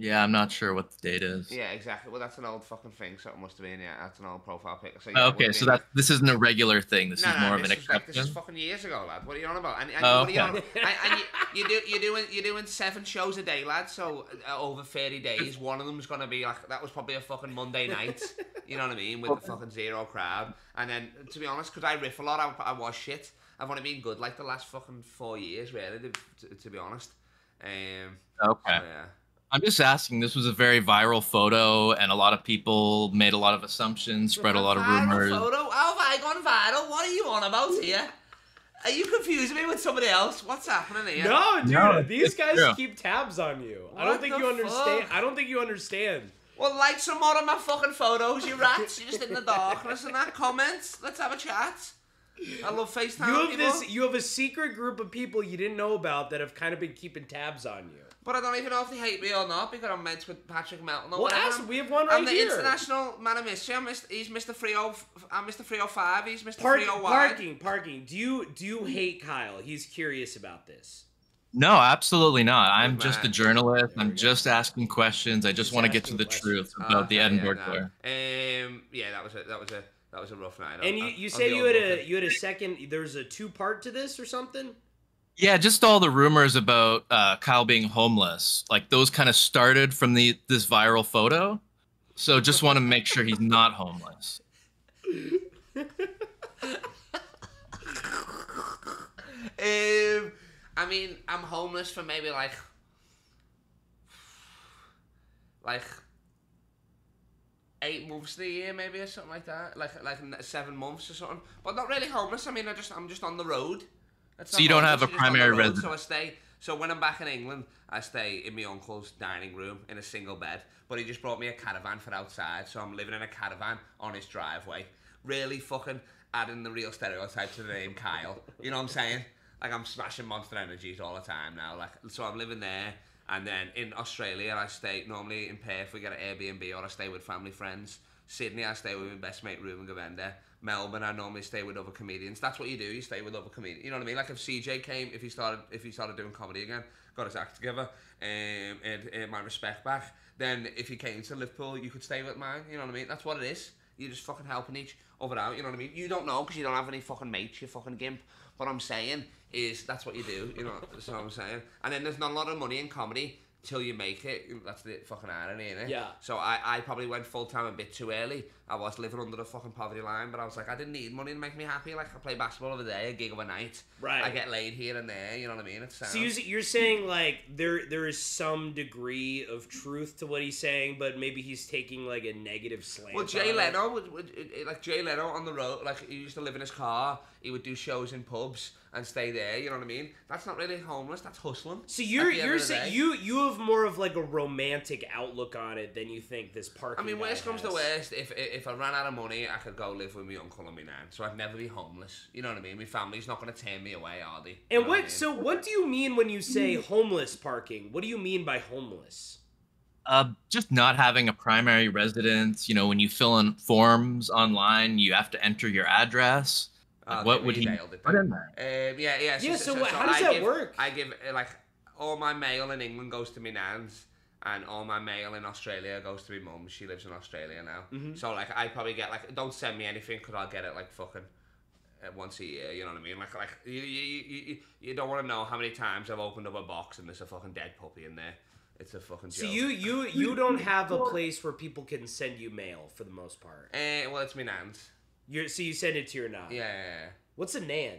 Speaker 15: Yeah, I'm not sure what the date is.
Speaker 3: Yeah, exactly. Well, that's an old fucking thing, so it must have been. Yeah, that's an old profile pic. So, yeah,
Speaker 15: okay, so that this isn't a regular thing. This
Speaker 3: no,
Speaker 15: is
Speaker 3: no,
Speaker 15: more of an
Speaker 3: was like, this is fucking years ago, lad. What are you on about? And, and
Speaker 15: Oh,
Speaker 3: what are you on? (laughs) and, and you, you, do you're doing you're doing seven shows a day, lad. So uh, over thirty days, (laughs) one of them's gonna be like that was probably a fucking Monday night. You know what I mean? With the fucking zero crowd. And then to be honest, because I riff a lot, I, I was shit. I've only been good like the last fucking four years, really. To, to, to be honest. Um,
Speaker 15: Okay.
Speaker 3: so, yeah.
Speaker 15: I'm just asking. This was a very viral photo, and a lot of people made a lot of assumptions, spread a lot of
Speaker 3: Viral
Speaker 15: rumors.
Speaker 3: Photo? How have I gone viral? What are you on about here? Are you confusing me with somebody else? What's happening here?
Speaker 2: No, dude,
Speaker 15: No,
Speaker 2: these guys
Speaker 15: true.
Speaker 2: keep tabs on you. I don't think you understand.
Speaker 3: fuck?
Speaker 2: I don't think you understand.
Speaker 3: Well, like some more of my fucking photos, you rats. You're just in the darkness and that. Comments. Let's have a chat. I love FaceTime
Speaker 2: You have
Speaker 3: people.
Speaker 2: this. You have a secret group of people you didn't know about that have kind of been keeping tabs on you.
Speaker 3: But I don't even know if they hate me or not because I'm mates with Patrick Melton. Or
Speaker 2: Well,
Speaker 3: whatever.
Speaker 2: ask- we have one
Speaker 3: I'm the
Speaker 2: here.
Speaker 3: international man of mystery. I'm Mr. He's Mr. 30. I'm Mr. 305. He's Mr.
Speaker 2: Park,
Speaker 3: 305.
Speaker 2: parking, parking. Do you do you hate Kyle? He's curious about this.
Speaker 15: No, absolutely not. I'm
Speaker 3: Good
Speaker 15: just a
Speaker 3: man.
Speaker 15: journalist. I'm just asking questions. I just want to get to the truth about the Edinburgh
Speaker 3: yeah,
Speaker 15: tour.
Speaker 3: no. Um, yeah, that was a that was a that was a rough night.
Speaker 2: And
Speaker 3: on-
Speaker 2: you, you
Speaker 3: on
Speaker 2: said
Speaker 3: the
Speaker 2: you had a you had a second. There's a two part to this or something.
Speaker 15: Yeah, just all the rumors about uh, Kyle being homeless, like those kind of started from the this viral photo. So just want to make sure he's not homeless.
Speaker 3: Um, I mean, I'm homeless for maybe like, like eight months of the year, maybe or something like that. Like like seven months or something. But not really homeless. I mean, I just I'm just on the road. That's
Speaker 15: So you don't have a
Speaker 3: you're just on the
Speaker 15: primary residence.
Speaker 3: So I stay. So when I'm back in England, I stay in my uncle's dining room in a single bed. But he just brought me a caravan for outside, so I'm living in a caravan on his driveway. Really fucking adding the real stereotype to the name Kyle. You know what I'm saying? Like I'm smashing Monster Energies all the time now. Like so, I'm living there. And then in Australia, I stay normally in Perth. We get an Airbnb or I stay with family friends. Sydney, I stay with my best mate Ruben Govender. Melbourne, I normally stay with other comedians. That's what you do. You stay with other comedians. You know what I mean? Like if CJ came, if he started, if he started doing comedy again, got his act together, um, and, and my respect back. Then if he came to Liverpool, you could stay with mine. You know what I mean? That's what it is. You're just fucking helping each other out. You know what I mean? You don't know because you don't have any fucking mates. You fucking gimp. What I'm saying is that's what you do. You know, what I'm saying. And then there's not a lot of money in comedy till you make it. That's the fucking irony, innit?
Speaker 2: Yeah.
Speaker 3: So I, I probably went full time a bit too early. I was living under the fucking poverty line, but I was like, I didn't need money to make me happy. Like I play basketball the day, a gig of a night.
Speaker 2: Right.
Speaker 3: I get laid here and there. You know what I mean? It's
Speaker 2: So you're, you're saying like there there is some degree of truth to what he's saying, but maybe he's taking like a negative slant.
Speaker 3: Well, Jay. Leno would, would like Jay Leno on the road. Like he used to live in his car. He would do shows in pubs and stay there. You know what I mean? That's not really homeless. That's hustling.
Speaker 2: So you're
Speaker 3: at the end
Speaker 2: you're saying you you have more of like a romantic outlook on it than you think this
Speaker 3: park.
Speaker 2: I
Speaker 3: mean,
Speaker 2: guy
Speaker 3: worst comes to worst, if if I ran out of money, I could go live with my uncle and my nan, so I'd never be homeless. You know what I mean? My family's not going to turn me away, are they? You
Speaker 2: And
Speaker 3: know
Speaker 2: what?
Speaker 3: I mean?
Speaker 2: So what do you mean when you say homeless parking? What do you mean by homeless?
Speaker 15: uh, just not having a primary residence. You know, when you fill in forms online, you have to enter your address. Like,
Speaker 3: Oh,
Speaker 15: what would he
Speaker 3: nailed it
Speaker 15: put
Speaker 3: there.
Speaker 15: in there?
Speaker 3: Um, yeah, yeah.
Speaker 2: Yeah, so what- how does
Speaker 3: I
Speaker 2: that
Speaker 3: give-
Speaker 2: work?
Speaker 3: I give like all my mail in England goes to my nan's, and all my mail in Australia goes to my mum. She lives in Australia now,
Speaker 2: Mhm.
Speaker 3: so like I probably get like don't send me anything because I'll get it like fucking. Uh, once a year, you know what I mean? Like, like you, you, you, you, you don't want to know how many times I've opened up a box and there's a fucking dead puppy in there. It's a fucking
Speaker 2: So you you you don't have a place where people can send you mail for the most part.
Speaker 3: Uh, well, it's my nan's.
Speaker 2: You're so you send it to your nan.
Speaker 3: Yeah, yeah, yeah.
Speaker 2: What's a nan?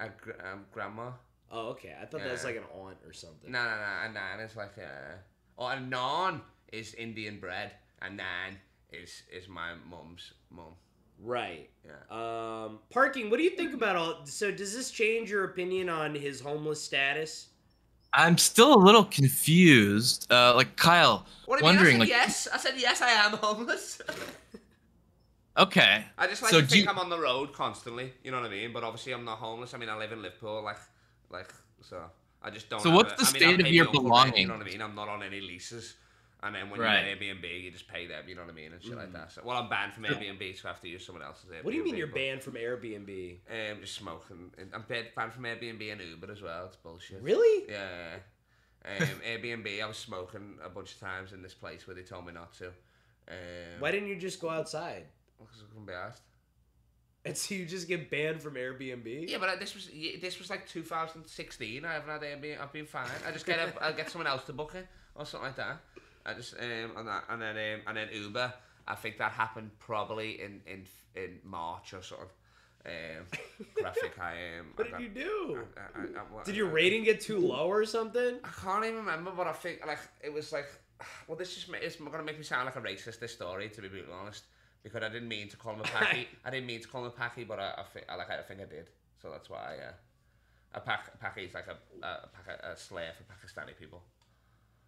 Speaker 3: A gr- um, grandma.
Speaker 2: Oh, okay. I thought that was
Speaker 3: Yeah.
Speaker 2: like an aunt or something.
Speaker 3: No, no, no. A nan is like a. Oh, a naan is Indian bread. A nan is is my mum's mum.
Speaker 2: Right.
Speaker 3: Yeah.
Speaker 2: Um, parking. What do you think about all? So does this change your opinion on his homeless status?
Speaker 15: I'm still a little confused. Uh, like Kyle,
Speaker 3: What do you mean? I
Speaker 15: wondering
Speaker 3: said
Speaker 15: like,
Speaker 3: yes. I said yes. I am homeless. (laughs)
Speaker 15: okay.
Speaker 3: I just like
Speaker 15: so
Speaker 3: to think
Speaker 15: you-
Speaker 3: I'm on the road constantly. You know what I mean? But obviously, I'm not homeless. I mean, I live in Liverpool. Like, like so. I just don't.
Speaker 15: So
Speaker 3: have
Speaker 15: what's
Speaker 3: a-
Speaker 15: the
Speaker 3: I mean,
Speaker 15: state of your
Speaker 3: my uncle rent, You know what I mean? I'm not on any leases. And then when
Speaker 15: Right.
Speaker 3: you get Airbnb, you just pay them. You know what I mean, and shit like
Speaker 2: Mhm.
Speaker 3: that. So, well, I'm banned from
Speaker 2: So-
Speaker 3: Airbnb, so I have to use someone else's Airbnb.
Speaker 2: What do you mean you're banned from Airbnb?
Speaker 3: Um, just smoking. And I'm banned banned from Airbnb and Uber as well. It's bullshit.
Speaker 2: Really?
Speaker 3: Yeah. yeah. Um, (laughs) Airbnb, I was smoking a bunch of times in this place where they told me not to. Um,
Speaker 2: Why didn't you just go outside?
Speaker 3: Because I couldn't be asked.
Speaker 2: And so you just get banned from Airbnb?
Speaker 3: Yeah, but uh, this was this was like 2016. I haven't had Airbnb. I've been fine. I just get a, I get someone else to book it or something like that. I just um and that and then um, and then Uber. I think that happened probably in in in March or something. Um, (laughs) graphic. I um.
Speaker 2: What
Speaker 3: I
Speaker 2: did you do?
Speaker 3: I, I, I, what-
Speaker 2: Did your rating get too low or something?
Speaker 3: I can't even remember, but I think like it was like, (sighs) well, this it's gonna make me sound like a racist. This story, to be brutally honest, because I didn't mean to call him a (laughs) packy. I didn't mean to call him a packy, but I, I think I like I think I did. So that's why. Uh, a pack a packy is like a a, pack, a slave for Pakistani people.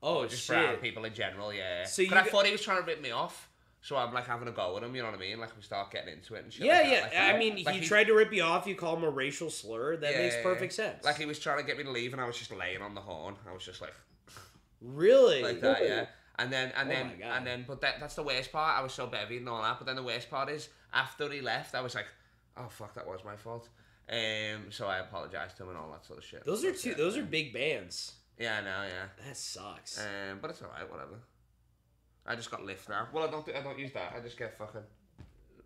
Speaker 2: Oh,
Speaker 3: just
Speaker 2: shit.
Speaker 3: brown people in general. Yeah.
Speaker 2: So
Speaker 3: I thought he was trying to rip me off. So I'm like having a go at him, you know what I mean? Like we start getting into it and shit.
Speaker 2: Yeah,
Speaker 3: like
Speaker 2: yeah.
Speaker 3: Like,
Speaker 2: I
Speaker 3: he-
Speaker 2: mean,
Speaker 3: like
Speaker 2: he tried to rip you off. You call him a racial slur. That makes perfect sense.
Speaker 3: Like he was trying to get me to leave, and I was just laying on the horn. I was just like, (laughs)
Speaker 2: really,
Speaker 3: like that, yeah. And then, and
Speaker 2: Oh
Speaker 3: then, and then, but that, that's the worst part. I was so bevy and all that. But then the worst part is after he left, I was like, oh fuck, that was my fault. Um, so I apologized to him and all that sort of shit.
Speaker 2: Those are two.
Speaker 3: yeah.
Speaker 2: Those are big bands.
Speaker 3: Yeah, I know, yeah.
Speaker 2: That sucks.
Speaker 3: Um, but it's alright, whatever. I just got Lyft now. Well, I don't. I don't use that. I just get fucking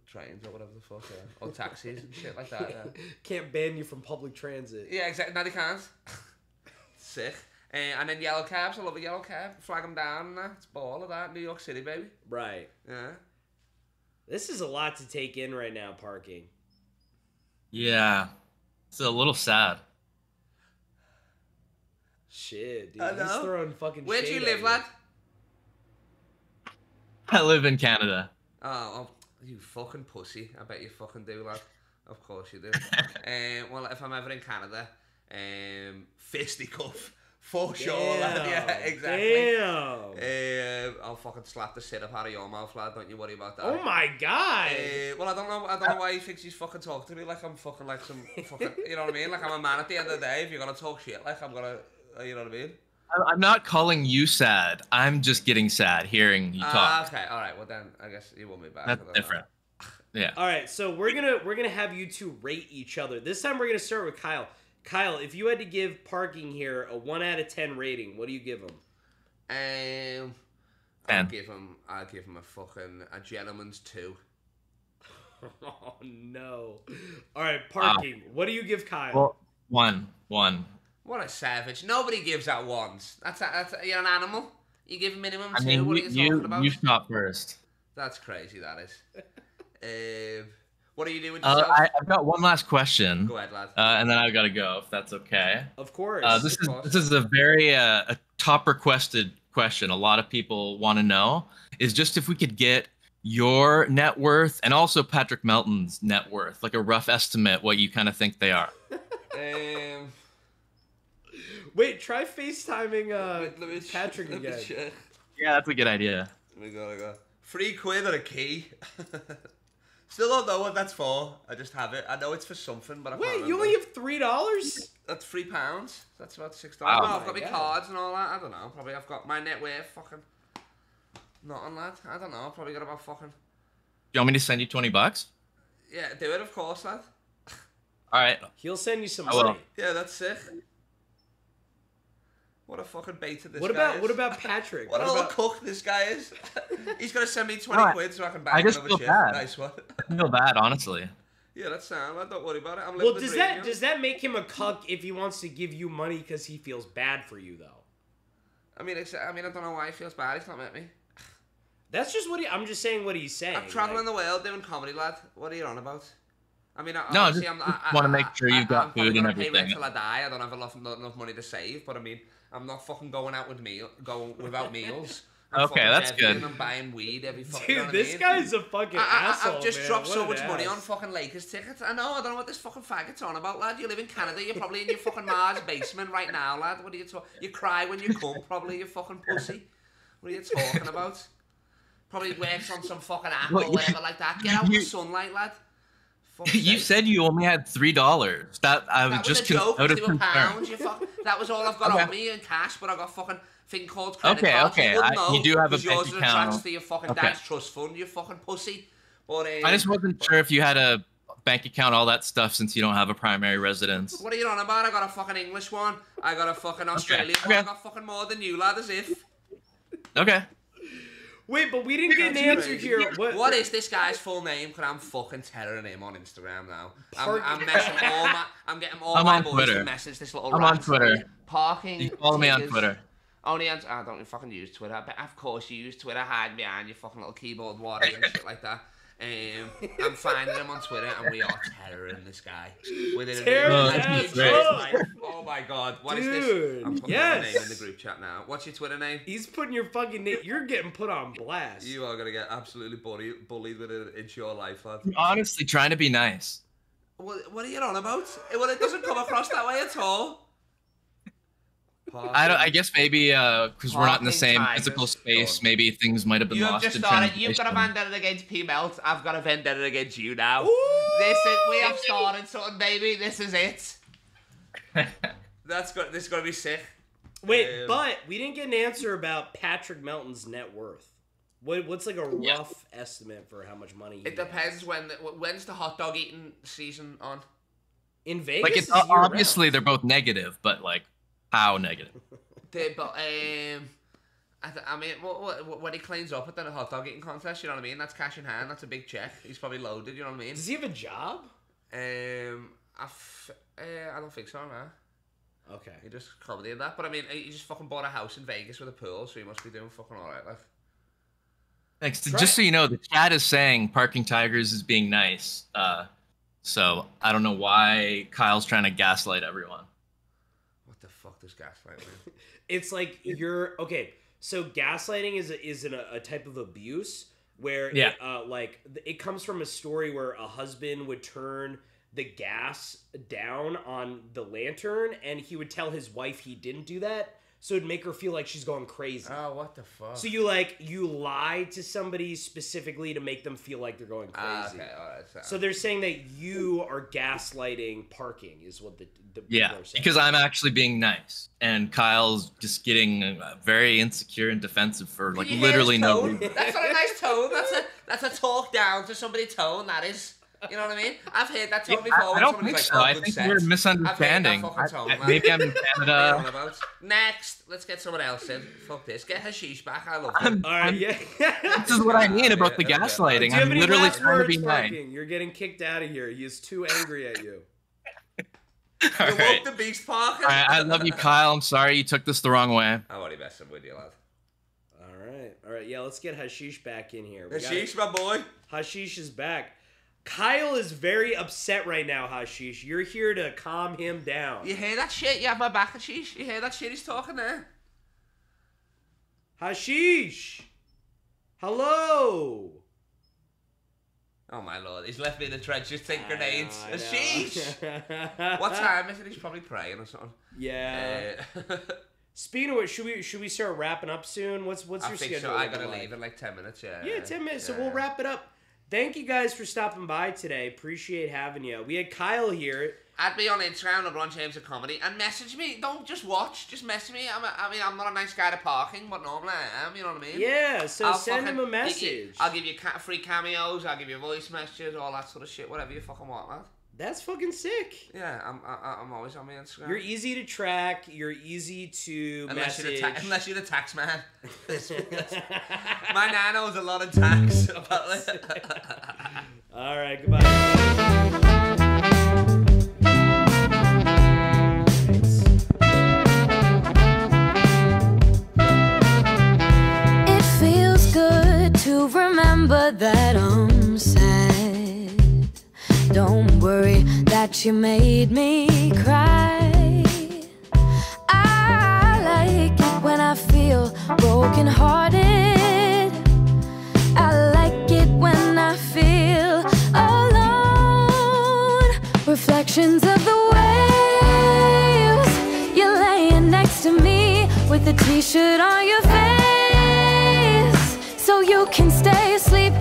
Speaker 3: trains or whatever the fuck, yeah. or taxis and shit like that. Yeah. (laughs)
Speaker 2: Can't ban you from public transit.
Speaker 3: Yeah, exactly. No, they can't. (laughs) Sick. Uh, and then yellow cabs. I love a yellow cab. Flag them down and that. It's ball of that. New York City, baby.
Speaker 2: Right.
Speaker 3: Yeah.
Speaker 2: This is a lot to take in right now. Parking.
Speaker 15: Yeah, it's a little sad.
Speaker 2: Shit, dude. He's throwing fucking.
Speaker 3: Where do you live, lad?
Speaker 15: I live in Canada.
Speaker 3: Oh, oh, you fucking pussy. I bet you fucking do, lad. Of course you do. um, (laughs) well, if I'm ever in Canada, um, fisticuff. For sure, (laughs) lad. Yeah, exactly.
Speaker 2: damn.
Speaker 3: Um, I'll fucking slap the shit up out of your mouth, lad. Don't you worry about that.
Speaker 2: Oh my god.
Speaker 3: Uh, well, I don't know. I don't know why he thinks he's fucking talking to me like I'm fucking like some fucking. You know what I mean? Like I'm a man at the end of the day. If you're gonna talk shit, like I'm gonna. uh, You know what I mean?
Speaker 15: I- I'm not calling you sad. I'm just getting sad hearing you
Speaker 3: Ah,
Speaker 15: talk.
Speaker 3: okay. All right. Well then, I guess you want me back.
Speaker 15: That's
Speaker 3: don't know.
Speaker 15: different. Yeah.
Speaker 2: All right, so we're gonna we're gonna have you two rate each other. This time we're gonna start with Kyle. Kyle, if you had to give parking here a one out of ten rating, what do you give him?
Speaker 3: Um, I'll give him. I'll give him a fucking a gentleman's two. (laughs)
Speaker 2: Oh no! All right, parking. What do you give Kyle?
Speaker 15: Well, one, one.
Speaker 3: What a savage! Nobody gives that once. That's a, that's a, you're an animal. You give minimum
Speaker 15: I
Speaker 3: two.
Speaker 15: mean,
Speaker 3: what are
Speaker 15: you
Speaker 3: you talking about?
Speaker 15: you shot first.
Speaker 3: That's crazy. That is. (laughs) um, what are you doing?
Speaker 15: Uh,
Speaker 3: yourself?
Speaker 15: I, I've got one last question.
Speaker 3: Go ahead, lad.
Speaker 15: Uh, and then I've got to go, if that's okay.
Speaker 2: Of course.
Speaker 15: Uh, this
Speaker 2: of
Speaker 15: is
Speaker 2: course.
Speaker 15: this is a very uh, a top requested question. A lot of people want to know is just if we could get your net worth and also Patrick Melton's net worth, like a rough estimate, what you kind of think they are.
Speaker 3: um,
Speaker 2: Wait, try FaceTiming uh,
Speaker 3: let me
Speaker 2: Patrick
Speaker 3: let me
Speaker 2: again.
Speaker 3: check.
Speaker 15: Yeah, that's a good idea.
Speaker 3: Let me go. Let me go. Three quid or a key. (laughs) Still don't know what that's for. I just have it. I know it's for something, but I
Speaker 2: Wait,
Speaker 3: can't
Speaker 2: you only have three dollars?
Speaker 3: That's three pounds. That's about six dollars.
Speaker 2: Oh
Speaker 3: no, I've got my
Speaker 2: God.
Speaker 3: cards and all that. I don't know. Probably I've got my net worth. Fucking. not on that. I don't know. I've probably got about fucking.
Speaker 15: Do you want me to send you 20 bucks?
Speaker 3: Yeah, do it, of course, lad.
Speaker 15: All right.
Speaker 2: He'll send you some money.
Speaker 3: Yeah, that's sick. What a fucking beta this
Speaker 2: What
Speaker 3: guy
Speaker 2: about
Speaker 3: is.
Speaker 2: what about (laughs) Patrick?
Speaker 3: What,
Speaker 2: What
Speaker 3: a little cook this guy is. (laughs) He's gonna send me 20
Speaker 15: No,
Speaker 3: quid so I can buy
Speaker 15: I just
Speaker 3: another
Speaker 15: feel
Speaker 3: shit.
Speaker 15: bad.
Speaker 3: Nice one.
Speaker 15: I feel bad, honestly.
Speaker 3: Yeah, that's sound, I Don't worry about it. I'm living
Speaker 2: Well, does that does that make him a cuck if he wants to give you money because he feels bad for you though?
Speaker 3: I mean, it's, I mean, I don't know why he feels bad. He's not met me. (sighs)
Speaker 2: That's just what he. I'm just saying what he's saying.
Speaker 3: I'm traveling
Speaker 2: like-
Speaker 3: the world doing comedy, lad. What are you on about? I mean, I,
Speaker 15: No,
Speaker 3: obviously
Speaker 15: just-
Speaker 3: I'm,
Speaker 15: just
Speaker 3: I,
Speaker 15: wanna make sure you've got
Speaker 3: I'm probably
Speaker 15: food and
Speaker 3: gonna pay rent
Speaker 15: everything.
Speaker 3: till I die. I don't have enough, enough money to save, but I mean, I'm not fucking going out with meal, going without meals. (laughs) I'm
Speaker 15: Okay, that's good.
Speaker 3: and I'm buying weed every fucking.
Speaker 2: Dude,
Speaker 3: you know what I
Speaker 2: this
Speaker 3: mean?
Speaker 2: guy's a fucking
Speaker 3: I, I,
Speaker 2: asshole.
Speaker 3: I've just
Speaker 2: man.
Speaker 3: dropped
Speaker 2: What
Speaker 3: so
Speaker 2: an
Speaker 3: much money on fucking Lakers tickets. I know. I don't know what this fucking faggot's on about, lad. You live in Canada. You're probably in your fucking Mars basement right now, lad. What are you talking? You cry when you come, probably. You fucking pussy. What are you talking about? Probably works on some fucking app
Speaker 15: Well,
Speaker 3: or
Speaker 15: you-
Speaker 3: whatever like that. Get out in
Speaker 15: you-
Speaker 3: the sunlight, lad. (laughs)
Speaker 15: you said you only had three dollars. That I was
Speaker 3: That was
Speaker 15: just
Speaker 3: a joke.
Speaker 15: out of
Speaker 3: They were
Speaker 15: concern.
Speaker 3: pounds. You fuck. That was all I've got
Speaker 15: Okay.
Speaker 3: on me in cash, but I got fucking thing called credit
Speaker 15: Okay,
Speaker 3: cards.
Speaker 15: okay,
Speaker 3: You,
Speaker 15: I- you do have a
Speaker 3: yours
Speaker 15: bank account.
Speaker 3: attached to your fucking
Speaker 15: Okay.
Speaker 3: dad's trust fund. You fucking pussy. But um,
Speaker 15: I just wasn't sure if you had a bank account, all that stuff, since you don't have a primary residence.
Speaker 3: What are you on about? I got a fucking English one. I got a fucking Australian one. I got fucking more than you, lad. As if.
Speaker 15: Okay.
Speaker 2: Wait, but we didn't get an answer here. What,
Speaker 3: what is this guy's full name? Cause I'm fucking terroring him on Instagram now. I'm, I'm messaging all my. I'm getting all
Speaker 15: I'm
Speaker 3: my
Speaker 15: on
Speaker 3: boys
Speaker 15: Twitter.
Speaker 3: to message this little.
Speaker 15: I'm on. Twitter.
Speaker 3: Parking.
Speaker 15: You follow me on. Twitter.
Speaker 3: Only on, I don't fucking use Twitter, but of course you use Twitter. Hide behind your fucking little keyboard warrior and shit like that. Um, I'm finding him on Twitter, and we are terroring this guy. With an
Speaker 2: Tear
Speaker 3: amazing
Speaker 2: his ass
Speaker 3: intro.
Speaker 2: up.
Speaker 3: Like, Oh my god, what is
Speaker 2: Dude,
Speaker 3: this? I'm putting
Speaker 2: yes.
Speaker 3: my name in the group chat now. What's your Twitter name?
Speaker 2: He's putting your fucking name. You're getting put on blast.
Speaker 3: You are gonna get absolutely bullied, bullied with it into your life, lad.
Speaker 15: Honestly, trying to be nice.
Speaker 3: What, what are you on about? Well, it doesn't come across that way at all.
Speaker 15: I don't. I guess maybe because we're not in the same
Speaker 3: tigers.
Speaker 15: physical space, maybe things might have been
Speaker 3: You have
Speaker 15: lost
Speaker 3: just started. You've got a vendetta against P Melt. I've got a vendetta against you now. This is we have started something, baby. This is it. (laughs) That's good. This is gonna be sick.
Speaker 2: Wait,
Speaker 3: Um,
Speaker 2: but we didn't get an answer about Patrick Melton's net worth. What, what's like a rough
Speaker 15: Yeah.
Speaker 2: estimate for how much money? He
Speaker 3: It depends when. The, when's the hot dog eating season on?
Speaker 2: In Vegas,
Speaker 15: Like it's
Speaker 2: is year-round.
Speaker 15: obviously they're both negative, but like how negative? (laughs)
Speaker 3: The, but um, I, th- I mean, what, what, when he cleans up at the hot dog eating contest, you know what I mean? That's cash in hand. That's a big check. He's probably loaded. You know what I mean?
Speaker 2: Does he have a job?
Speaker 3: Um, I, f- uh, I don't think so, no.
Speaker 2: Okay.
Speaker 3: He just comedy and that, but I mean, he just fucking bought a house in Vegas with a pool, so he must be doing fucking alright. Like,
Speaker 15: Thanks. Just so you know, the chat is saying parking tigers is being nice. Uh, so I don't know why Kyle's trying to gaslight everyone.
Speaker 3: What the gaslight mean? (laughs)
Speaker 2: It's like you're okay. So gaslighting is a, is an, a type of abuse where
Speaker 15: Yeah.
Speaker 2: it, uh, like it comes from a story where a husband would turn the gas down on the lantern and he would tell his wife he didn't do that so it'd make her feel like she's going crazy.
Speaker 3: Oh, what the fuck?
Speaker 2: So you like you lie to somebody specifically to make them feel like they're going crazy.
Speaker 3: Ah, okay, alright. So,
Speaker 2: So they're saying that you are gaslighting parking is what the, the
Speaker 15: Yeah,
Speaker 2: people are saying.
Speaker 15: because I'm actually being nice, and Kyle's just getting uh, very insecure and defensive for like
Speaker 3: Can you hear
Speaker 15: literally no reason.
Speaker 3: That's not a nice tone. That's a that's a talk down to somebody tone. That is. You know what I mean? I've heard that tone
Speaker 15: Yeah,
Speaker 3: before.
Speaker 15: I, I don't think
Speaker 3: like,
Speaker 15: so. I
Speaker 3: "Open
Speaker 15: think
Speaker 3: set."
Speaker 15: we're
Speaker 3: I've heard that
Speaker 15: misunderstanding. I-
Speaker 3: tone,
Speaker 15: I- maybe I'm in (laughs)
Speaker 3: What are you
Speaker 15: Canada.
Speaker 3: Next, let's get someone else in. Fuck this. Get Hashish back. I love him.
Speaker 2: All right, yeah.
Speaker 15: This is what I mean about the gaslighting.
Speaker 2: Do you have
Speaker 15: I'm literally trying to be nice.
Speaker 2: You're getting kicked out of here. He is too angry at you.
Speaker 15: All
Speaker 3: You
Speaker 15: right.
Speaker 3: woke the beast park.
Speaker 15: All right, I love you, Kyle. I'm sorry you took this the wrong way.
Speaker 3: I'm already messing with you, lad.
Speaker 2: All right, all right. Yeah, let's get Hashish back in here. We got-
Speaker 3: Hashish, my boy.
Speaker 2: Hashish is back. Kyle is very upset right now, Hashish. You're here to calm him down.
Speaker 3: You hear that shit? You have my back, Hashish. You hear that shit he's talking there?
Speaker 2: Hashish! Hello!
Speaker 3: Oh my lord, he's left me in the trenches, taking
Speaker 2: I
Speaker 3: grenades.
Speaker 2: know,
Speaker 3: Hashish! (laughs) what time is it? He's probably praying or something.
Speaker 2: Yeah.
Speaker 3: Uh, (laughs)
Speaker 2: Speaking of which, should we should we start wrapping up soon? What's what's
Speaker 3: I
Speaker 2: your
Speaker 3: think
Speaker 2: schedule?
Speaker 3: so. I gotta
Speaker 2: like?
Speaker 3: leave in like 10 minutes, yeah.
Speaker 2: Yeah, 10 minutes. So we'll wrap it up. Thank you guys for stopping by today. Appreciate having you. We had Kyle here.
Speaker 3: I'd be on Instagram, LeBron James of comedy, and message me. Don't just watch, just message me. I'm a, I mean, I'm not a nice guy to parking, but normally I am. You know what I mean?
Speaker 2: Yeah, so I'll send him a
Speaker 3: you- you-
Speaker 2: message.
Speaker 3: I'll give you ca- free cameos. I'll give you voice messages, all that sort of shit. Whatever you fucking want, man.
Speaker 2: That's fucking sick.
Speaker 3: Yeah, I'm. I, I'm always on my Instagram.
Speaker 2: You're easy to track. You're easy to
Speaker 3: Unless you're,
Speaker 2: message.
Speaker 3: the ta- unless you're the tax man. (laughs) My nan owes a lot of tax. (laughs)
Speaker 2: All right, goodbye.
Speaker 16: It feels good to remember that I'm sad. Don't worry that you made me cry. I like it when I feel brokenhearted. I like it when I feel alone. Reflections of the waves. You're laying next to me with a t shirt on your face. So you can stay asleep,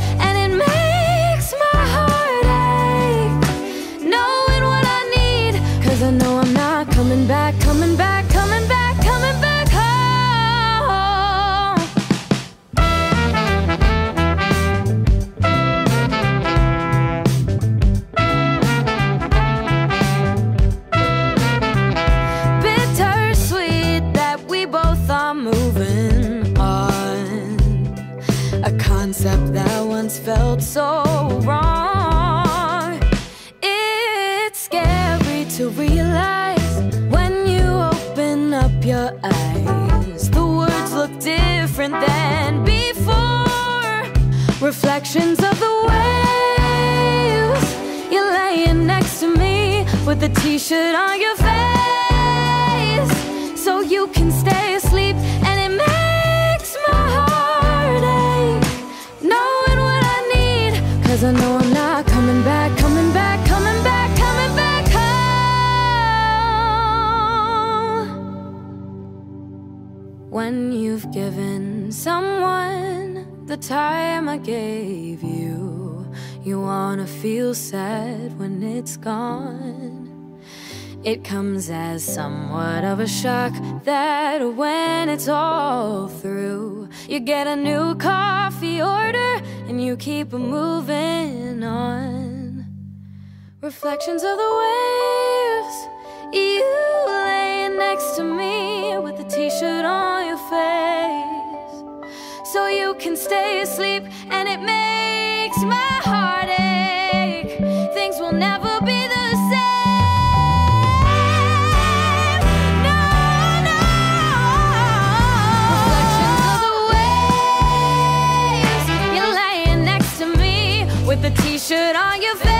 Speaker 16: Reflections of the waves. You're laying next to me with a t shirt on your face. So you can stay asleep, and it makes my heart ache. Knowing what I need, cause I know I'm not coming back, coming back, coming back, coming back home. When you've given someone the time I gave you, you wanna feel sad when it's gone. It comes as somewhat of a shock that when it's all through, you get a new coffee order and you keep moving on. Reflections of the waves, you laying next to me with a t shirt on your face. So you can stay asleep and it makes my heart ache. Things will never be the same. No, no. Reflections of the waves. You're laying next to me with a t-shirt on your face,